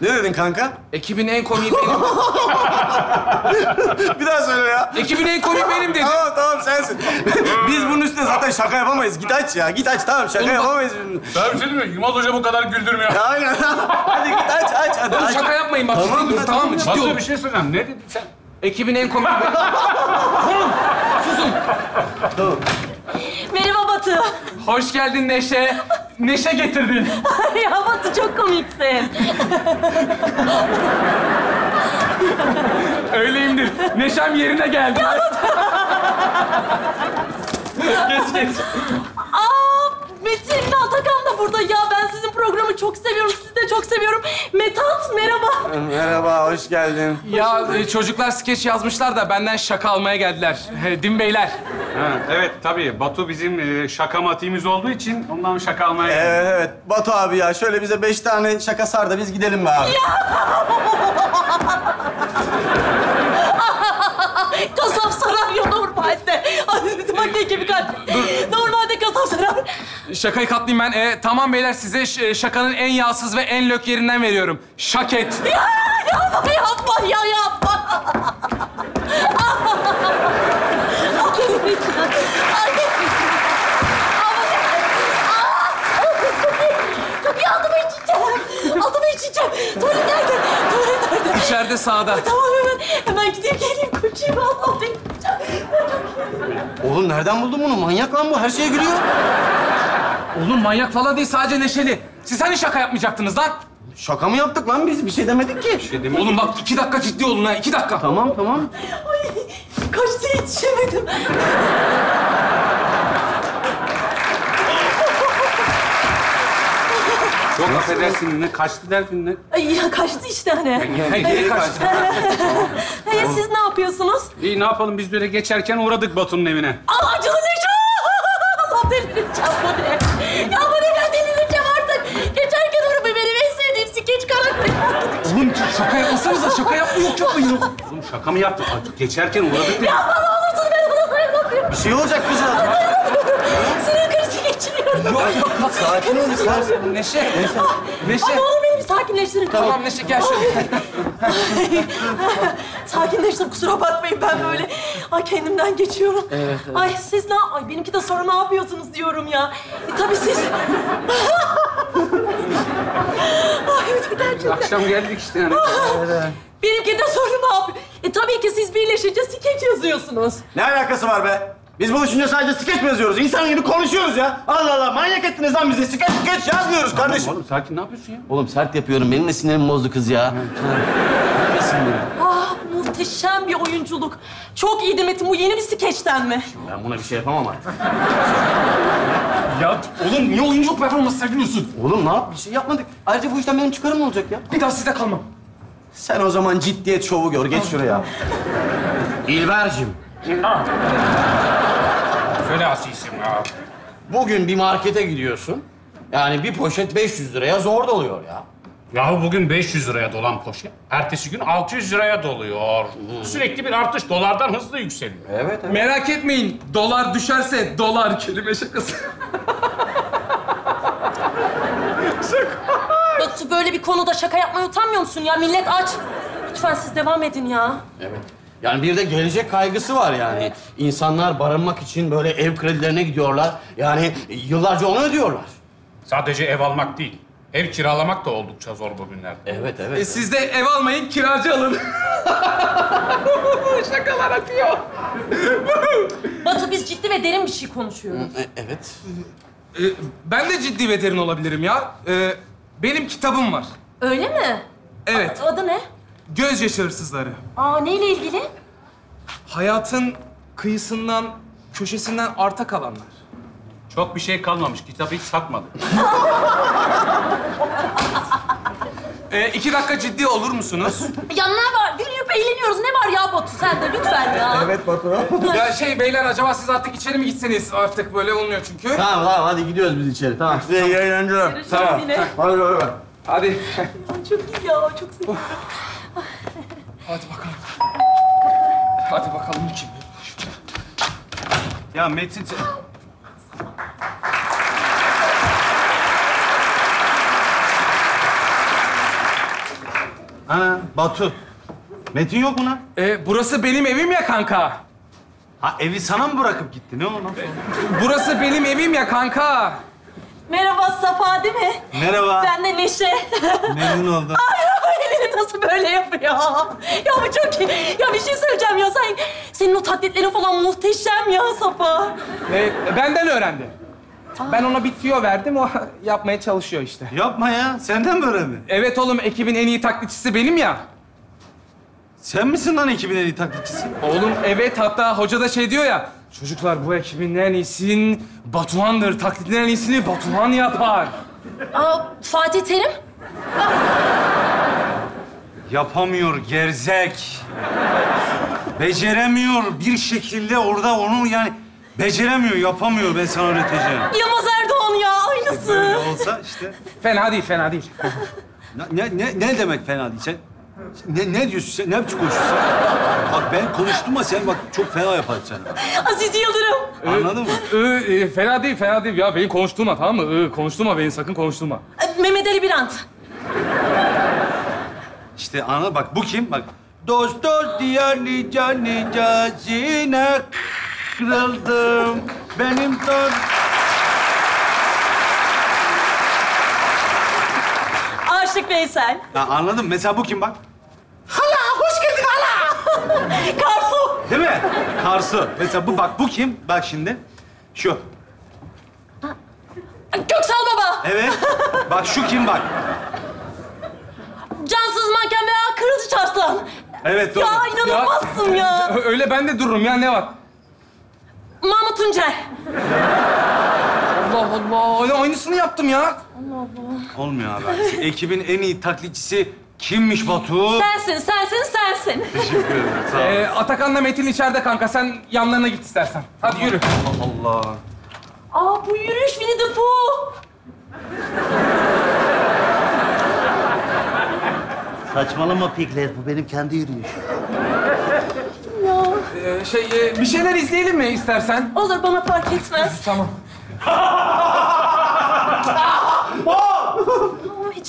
Ne dedin kanka? Ekibin en komiği benim. bir daha söyle ya. Ekibin en komiği benim dedim. Tamam tamam sensin. Biz bunun üstüne zaten şaka yapamayız. Git aç ya. Git aç tamam şaka Oğlum bak- yapamayız. Ben bir şey diyeyim mi? Yılmaz Hoca bu kadar güldürmüyor. Ya aynen. hadi git aç aç hadi. Oğlum aç. şaka yapmayın bak. Tamam, Tamam, durun, tamam mı? Ciddi olun. bir şey söyleyeceğim. Ne dedin sen? Ekibin en komiği benim. Susun. Merhaba Batu. Hoş geldin Neşe. Neşe getirdin. ya Batu çok komiksin. Öyleyimdir. Neşem yerine geldi. geç geç. Aa, Metin Atakan da burada. Ya ben sizin programı çok seviyorum. Sizi de çok seviyorum. Metat merhaba. Merhaba hoş geldin. Ya e, çocuklar skeç yazmışlar da benden şaka almaya geldiler. Değil mi beyler? Ha, evet tabii. Batu bizim e, şaka matiğimiz olduğu için ondan şaka almaya geldik. Evet evet. Batu abi ya şöyle bize beş tane şaka sar da biz gidelim be abi. kasap saramıyor normalde. Ay bak gibi kaç. Normalde kasap sarar. Şakayı katlayayım ben. E, tamam beyler size e, şakanın en yağsız ve en lök yerinden veriyorum. Şaket. Ya yapma yapma ya yapma. Altıma içeceğim. Tuvalet nerede? Tuvalet nerede? İçeride sağda. Tamam hemen. Hemen gideyim geleyim. Koşayım içeceğim. Oğlum nereden buldun bunu? Manyak lan bu. Her şeye gülüyor. Oğlum manyak falan değil sadece neşeli. Siz hani şaka yapmayacaktınız lan? Şaka mı yaptık lan biz? Bir şey demedik ki. Oğlum bak iki dakika ciddi olun ha iki dakika. Tamam tamam. Ay, kaçtı yetişemedim. Çok affedersin. Ne kaçtı derdin ne? Ay ya kaçtı işte hani. Geri kaçtı. Hayır siz ne yapıyorsunuz? İyi ne yapalım biz böyle geçerken uğradık Batu'nun evine. Aman canım ne çok! Allah delireceğim bu ne? Ya bu ne ben delireceğim artık. Geçerken orada benim en sevdiğim skeç karakteri. Oğlum şaka yapmasanıza şaka yapma yok yapmayın. Oğlum şaka mı yaptık? Geçerken uğradık Ya bana olursun ben ona dayanamıyorum. Bir şey olacak kızım. Sinir krizi geçiriyorum. Yok yok Sakin ol istersen. Neşe. Neşe. Neşe. Ne olur beni bir sakinleştirin. Tamam Neşe gel şöyle. Sakinleştim kusura bakmayın ben böyle ay kendimden geçiyorum. Evet, evet. Ay siz ne ay benimki de sonra ne yapıyorsunuz diyorum ya. E, tabii siz. ay gerçekten. Akşam geldik işte yani. Benimki de sonra ne yapıyor? E tabii ki siz birleşince skeç yazıyorsunuz. Ne alakası var be? Biz buluşunca sadece skeç mi yazıyoruz? İnsan gibi konuşuyoruz ya. Allah Allah manyak ettiniz lan bizi. Skeç skeç yazmıyoruz kardeşim. Oğlum sakin ne yapıyorsun ya? Oğlum sert yapıyorum. Benim de sinirim bozdu kız ya. Neredesin benim? Ah muhteşem bir oyunculuk. Çok iyiydi Metin. Bu yeni bir skeçten mi? Ben buna bir şey yapamam artık. Ya oğlum niye oyunculuk performansı sergiliyorsun? Oğlum ne yap? Bir şey yapmadık. Ayrıca bu işten benim çıkarım ne olacak ya? Bir daha sizde kalmam. Sen o zaman ciddiyet şovu gör. Geç şuraya. İlber'cim. Şöyle asisim ya. Bugün bir markete gidiyorsun. Yani bir poşet 500 liraya zor doluyor ya. Yahu bugün 500 liraya dolan poşet, ertesi gün 600 liraya doluyor. Sürekli bir artış, dolardan hızlı yükseliyor. Evet, evet. Merak etmeyin. Dolar düşerse dolar kelime şakası. Batu böyle bir konuda şaka yapmaya utanmıyor musun ya? Millet aç. Lütfen siz devam edin ya. Evet. Yani bir de gelecek kaygısı var yani. İnsanlar barınmak için böyle ev kredilerine gidiyorlar. Yani yıllarca onu ödüyorlar. Sadece ev almak değil, ev kiralamak da oldukça zor bugünlerde. Evet, evet. E, siz de ev almayın, kiracı alın. Şakalar akıyor. Batu biz ciddi ve derin bir şey konuşuyoruz. E, evet. E, ben de ciddi ve derin olabilirim ya. E, benim kitabım var. Öyle mi? Evet. Adı ne? Gözyaşı hırsızları. Aa neyle ilgili? Hayatın kıyısından, köşesinden arta kalanlar. Çok bir şey kalmamış, kitabı hiç satmadı. E, iki dakika ciddi olur musunuz? Ya ne var? Gülüp eğleniyoruz. Ne var ya Batu sen de lütfen ya. Evet Batu. ya şey beyler acaba siz artık içeri mi gitseniz? Artık böyle olmuyor çünkü. Tamam tamam hadi gidiyoruz biz içeri. Tamam size iyi eğlenceler. Görüşürüz Tamam. yine. Hadi hadi. hadi. Ya çok iyi ya. Çok seviyorum. Hadi bakalım. Hadi bakalım kim? Ya Metin... Ana Batu. Metin yok mu lan? Ee, burası benim evim ya kanka. Ha evi sana mı bırakıp gitti? Ne o lan? Burası benim evim ya kanka. Merhaba Safa değil mi? Merhaba. Ben de Neşe. Memnun oldum. Ay elini nasıl böyle yapıyor? Ya bu çok iyi. Ya bir şey söyleyeceğim ya sen... Senin o taklitlerin falan muhteşem ya Safa. Ee, benden öğrendi. Ben ona bir tüyo verdim, o yapmaya çalışıyor işte. Yapma ya, senden mi öğrendi? Evet oğlum, ekibin en iyi taklitçisi benim ya. Sen misin lan ekibin en iyi taklitçisi? Oğlum evet, hatta hoca da şey diyor ya... Çocuklar bu ekibin en iyisinin Batuhan'dır. Taklitin en iyisini Batuhan yapar. Aa, Fatih Terim? Yapamıyor gerzek. Beceremiyor bir şekilde orada onu yani beceremiyor, yapamıyor. Ben sana öğreteceğim. Yılmaz Erdoğan ya aynısı. Böyle olsa işte. Fena değil, fena değil. Ne, ne, ne demek fena değil? Sen ne, ne diyorsun sen? Ne biçim konuşuyorsun sen? Bak ben konuştum ama sen bak çok fena yaparsın sen. Aziz Yıldırım. Anladın mı? Ee, e, fena değil, fena değil. Ya beni konuşturma tamam mı? Ee, konuşturma beni, sakın konuşturma. Mehmet Ali Birant. İşte anladın bak bu kim? Bak. Dost dost diye nice nicasine kırıldım. Benim dost... Aşık Veysel. Ha, anladım. Mesela bu kim bak? Hala, hoş geldin hala. Karsu. Değil mi? Karsu. Mesela bu bak bu kim? Bak şimdi. Şu. Köksal Baba. Evet. Bak şu kim bak. Cansız manken veya Kırıcı Çarslan. Evet doğru. Ya inanılmazsın ya. Ö- Öyle ben de dururum ya, ne var? Mahmut Tuncer. Allah Allah, öyle aynısını yaptım ya. Olmuyor abi. Ekibin en iyi taklitçisi kimmiş Batu? Sensin, sensin, sensin. Teşekkür ederim. Sağ ol. Ee, Atakan'la Metin içeride kanka, sen yanlarına git istersen. Hadi yürü. Allah. Aa bu yürüyüş Winnie the Pooh. Saçmalama Piglet, bu benim kendi yürüyüşüm. Ya. Ee, şey, e, bir şeyler izleyelim mi istersen? Olur bana fark etmez. Tamam.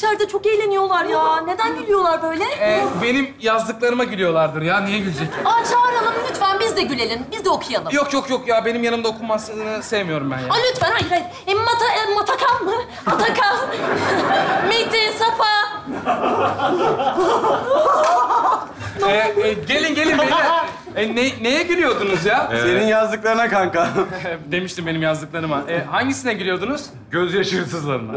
İçeride çok eğleniyorlar ya. Neden gülüyorlar böyle? Ee, benim yazdıklarıma gülüyorlardır ya, niye gülecek? Aa çağıralım lütfen biz de gülelim. Biz de okuyalım. Yok yok yok ya, benim yanımda okunmasını sevmiyorum ben ya. Aa lütfen hayır hayır. E, mata, e, Matakan mı? Atakan. Metin, Safa. Ee, e, gelin gelin beyler. E, ne, neye gülüyordunuz ya? Senin yazdıklarına kanka. Demiştim benim yazdıklarıma. E, hangisine gülüyordunuz? Gözyaşı hırsızlarına.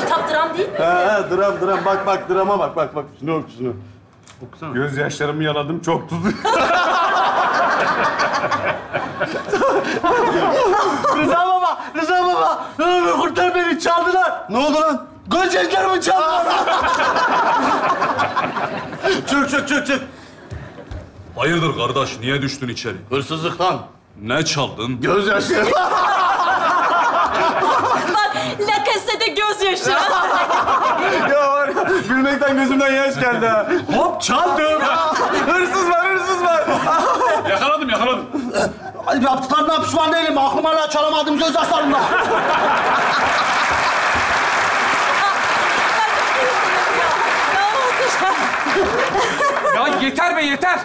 Kitap dram değil mi? Ha, ha, dram dram. Bak bak drama bak bak bak. Şunu oku şunu. Okusana. Gözyaşlarımı yaladım çok tuzlu. Rıza baba, Rıza baba. Ne olur kurtar beni, çaldılar. ne oldu lan? Gözyaşlarımı çaldılar. Çık çık çık çık. Hayırdır kardeş, niye düştün içeri? Hırsızlıktan. Ne çaldın? Gözyaşı. Bak, La Case'de gözyaşı. ya var ya, gülmekten gözümden yaş geldi ha. Hop çaldım. hırsız var, hırsız var. Yakaladım, yakaladım. Yaptıklarımdan pişman değilim. Aklım hala çalamadım gözyaşlarımla. Ya yeter be yeter.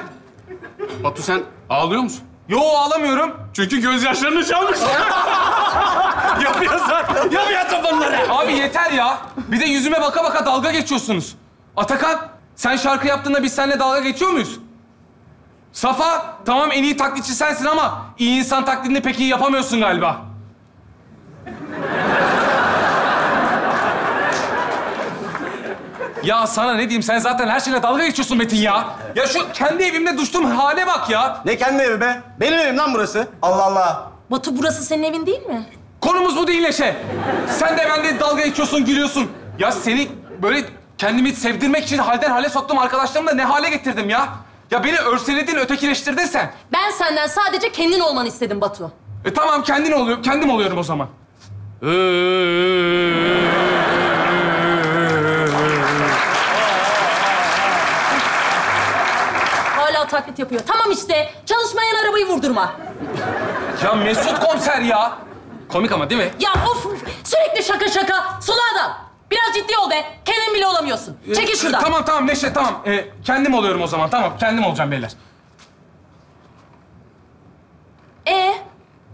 Batu sen ağlıyor musun? Yo ağlamıyorum. Çünkü gözyaşlarını çalmış. Yapıyorsun. Yapıyorsun bunları. Abi yeter ya. Bir de yüzüme baka baka dalga geçiyorsunuz. Atakan sen şarkı yaptığında biz seninle dalga geçiyor muyuz? Safa tamam en iyi taklitçi sensin ama iyi insan taklidini pek iyi yapamıyorsun galiba. Ya sana ne diyeyim sen zaten her şeyle dalga geçiyorsun Metin ya. Ya şu kendi evimde düştüğüm hale bak ya. Ne kendi evi be? Benim evim lan burası. Allah Allah. Batu burası senin evin değil mi? Konumuz bu değil Neşe. Sen de bende dalga geçiyorsun, gülüyorsun. Ya seni böyle kendimi sevdirmek için halden hale soktum arkadaşlarımı da ne hale getirdim ya. Ya beni örseledin, ötekileştirdin sen. Ben senden sadece kendin olmanı istedim Batu. E tamam kendin oluyor, kendim oluyorum o zaman. Hala taklit yapıyor. Tamam işte. Çalışmayan arabayı vurdurma. Ya Mesut komiser ya. Komik ama değil mi? Ya of! Sürekli şaka şaka. Sulu adam. Biraz ciddi ol be. Kendin bile olamıyorsun. Çekil şuradan. Tamam tamam Neşe tamam. Ee, kendim oluyorum o zaman tamam. Kendim olacağım beyler. Ee?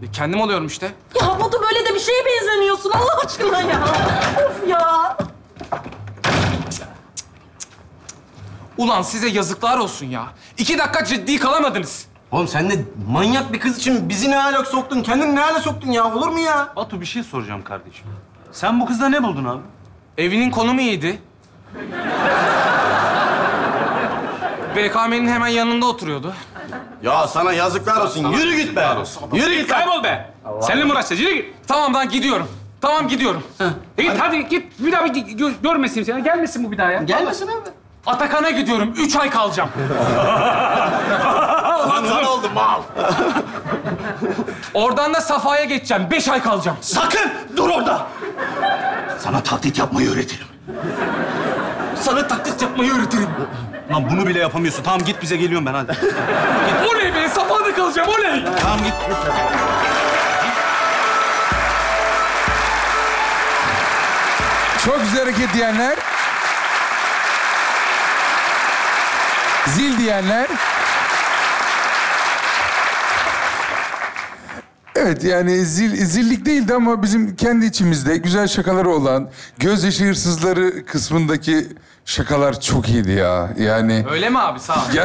E, kendim oluyorum işte. Ya Batu böyle de bir şeye benzemiyorsun Allah aşkına ya. of ya. Ulan size yazıklar olsun ya. İki dakika ciddi kalamadınız. Oğlum sen de manyak bir kız için bizi ne hale soktun? Kendini ne hale soktun ya? Olur mu ya? Batu bir şey soracağım kardeşim. Sen bu kızda ne buldun abi? Evinin konumu iyiydi. BKM'nin hemen yanında oturuyordu. Ya sana yazıklar olsun. Yürü git be. Yürü git. Kaybol be. Seninle mi uğraşacağız? Yürü git. Tamam ben gidiyorum. Tamam gidiyorum. E git hadi git. Bir daha bir gö- görmesin seni. Gelmesin bu bir daha ya. Gelmesin abi. Atakan'a gidiyorum. Üç ay kalacağım. Lan sana oldu mal. Oradan da Safa'ya geçeceğim. Beş ay kalacağım. Sakın dur orada. Sana taklit yapmayı öğretirim. Sana taklit yapmayı öğretirim. Lan bunu bile yapamıyorsun. Tamam git bize geliyorum ben hadi. Oley be! Safa'da kalacağım. Oley! Tamam git. Çok güzel hareket diyenler. Zil diyenler. Evet yani zil, zillik değildi ama bizim kendi içimizde güzel şakaları olan gözyaşı hırsızları kısmındaki şakalar çok iyiydi ya. Yani Öyle mi abi? Sağ ol.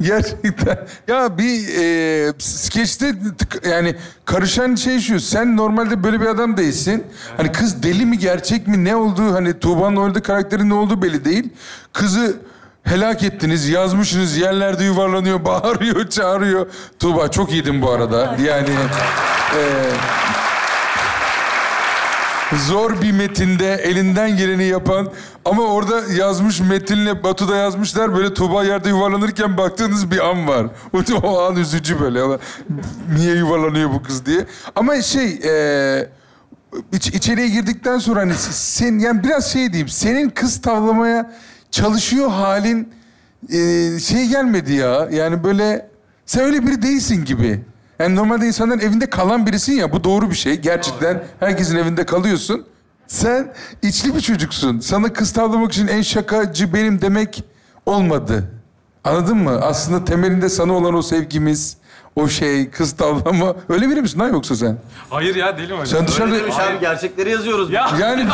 gerçekten ya bir e, skeçte tık- yani karışan şey şu sen normalde böyle bir adam değilsin. Hani kız deli mi gerçek mi ne olduğu hani Tuğba'nın orada karakterin ne olduğu belli değil. Kızı helak ettiniz, yazmışsınız, yerlerde yuvarlanıyor, bağırıyor, çağırıyor. Tuğba çok iyiydin bu arada. Yani e, zor bir metinde elinden geleni yapan ama orada yazmış metinle Batu'da yazmışlar böyle Tuğba yerde yuvarlanırken baktığınız bir an var. O, o an üzücü böyle. Niye yuvarlanıyor bu kız diye. Ama şey e, iç, içeriye girdikten sonra hani sen yani biraz şey diyeyim senin kız tavlamaya çalışıyor halin e, şey gelmedi ya. Yani böyle sen öyle biri değilsin gibi. Yani normalde insanların evinde kalan birisin ya bu doğru bir şey. Gerçekten herkesin evinde kalıyorsun. Sen içli bir çocuksun. Sana kız tavlamak için en şakacı benim demek olmadı. Anladın mı? Aslında temelinde sana olan o sevgimiz, o şey, kız tavlama. Öyle biri misin lan yoksa sen? Hayır ya deli mi? Sen dışarıda... Öyle demiş abi gerçekleri yazıyoruz. Ya. Yani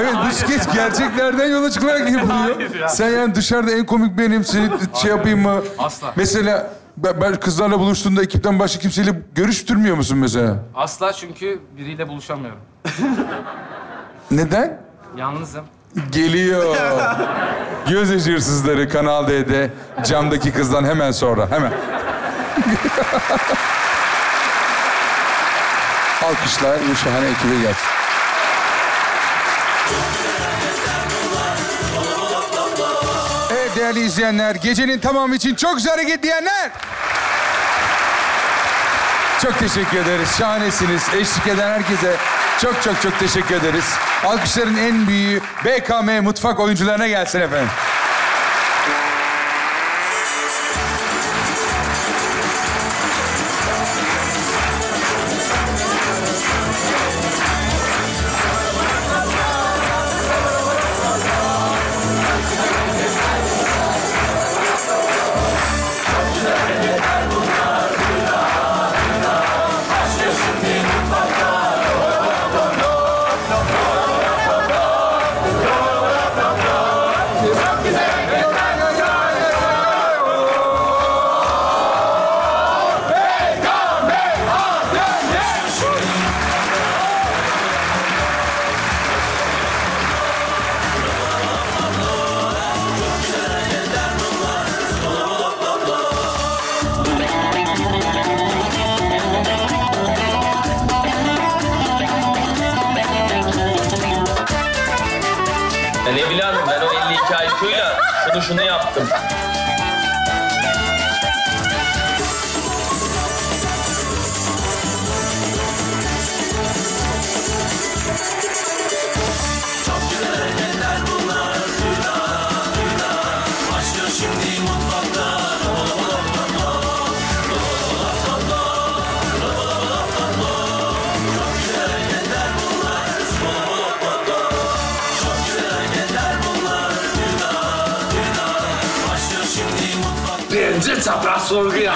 evet bu skeç gerçeklerden yola çıkarak yapılıyor. Ya. Sen yani dışarıda en komik benim seni şey yapayım mı? Asla. Mesela ben, ben kızlarla buluştuğunda ekipten başka kimseyle görüştürmüyor musun mesela? Asla çünkü biriyle buluşamıyorum. Neden? Yalnızım. Geliyor. Göz hırsızları Kanal D'de camdaki kızdan hemen sonra hemen. Alkışlar bu şahane ekibe gelsin. Evet değerli izleyenler, gecenin tamamı için çok güzel hareket diyenler. Çok teşekkür ederiz. Şahanesiniz. Eşlik eden herkese çok çok çok teşekkür ederiz. Alkışların en büyüğü BKM mutfak oyuncularına gelsin efendim.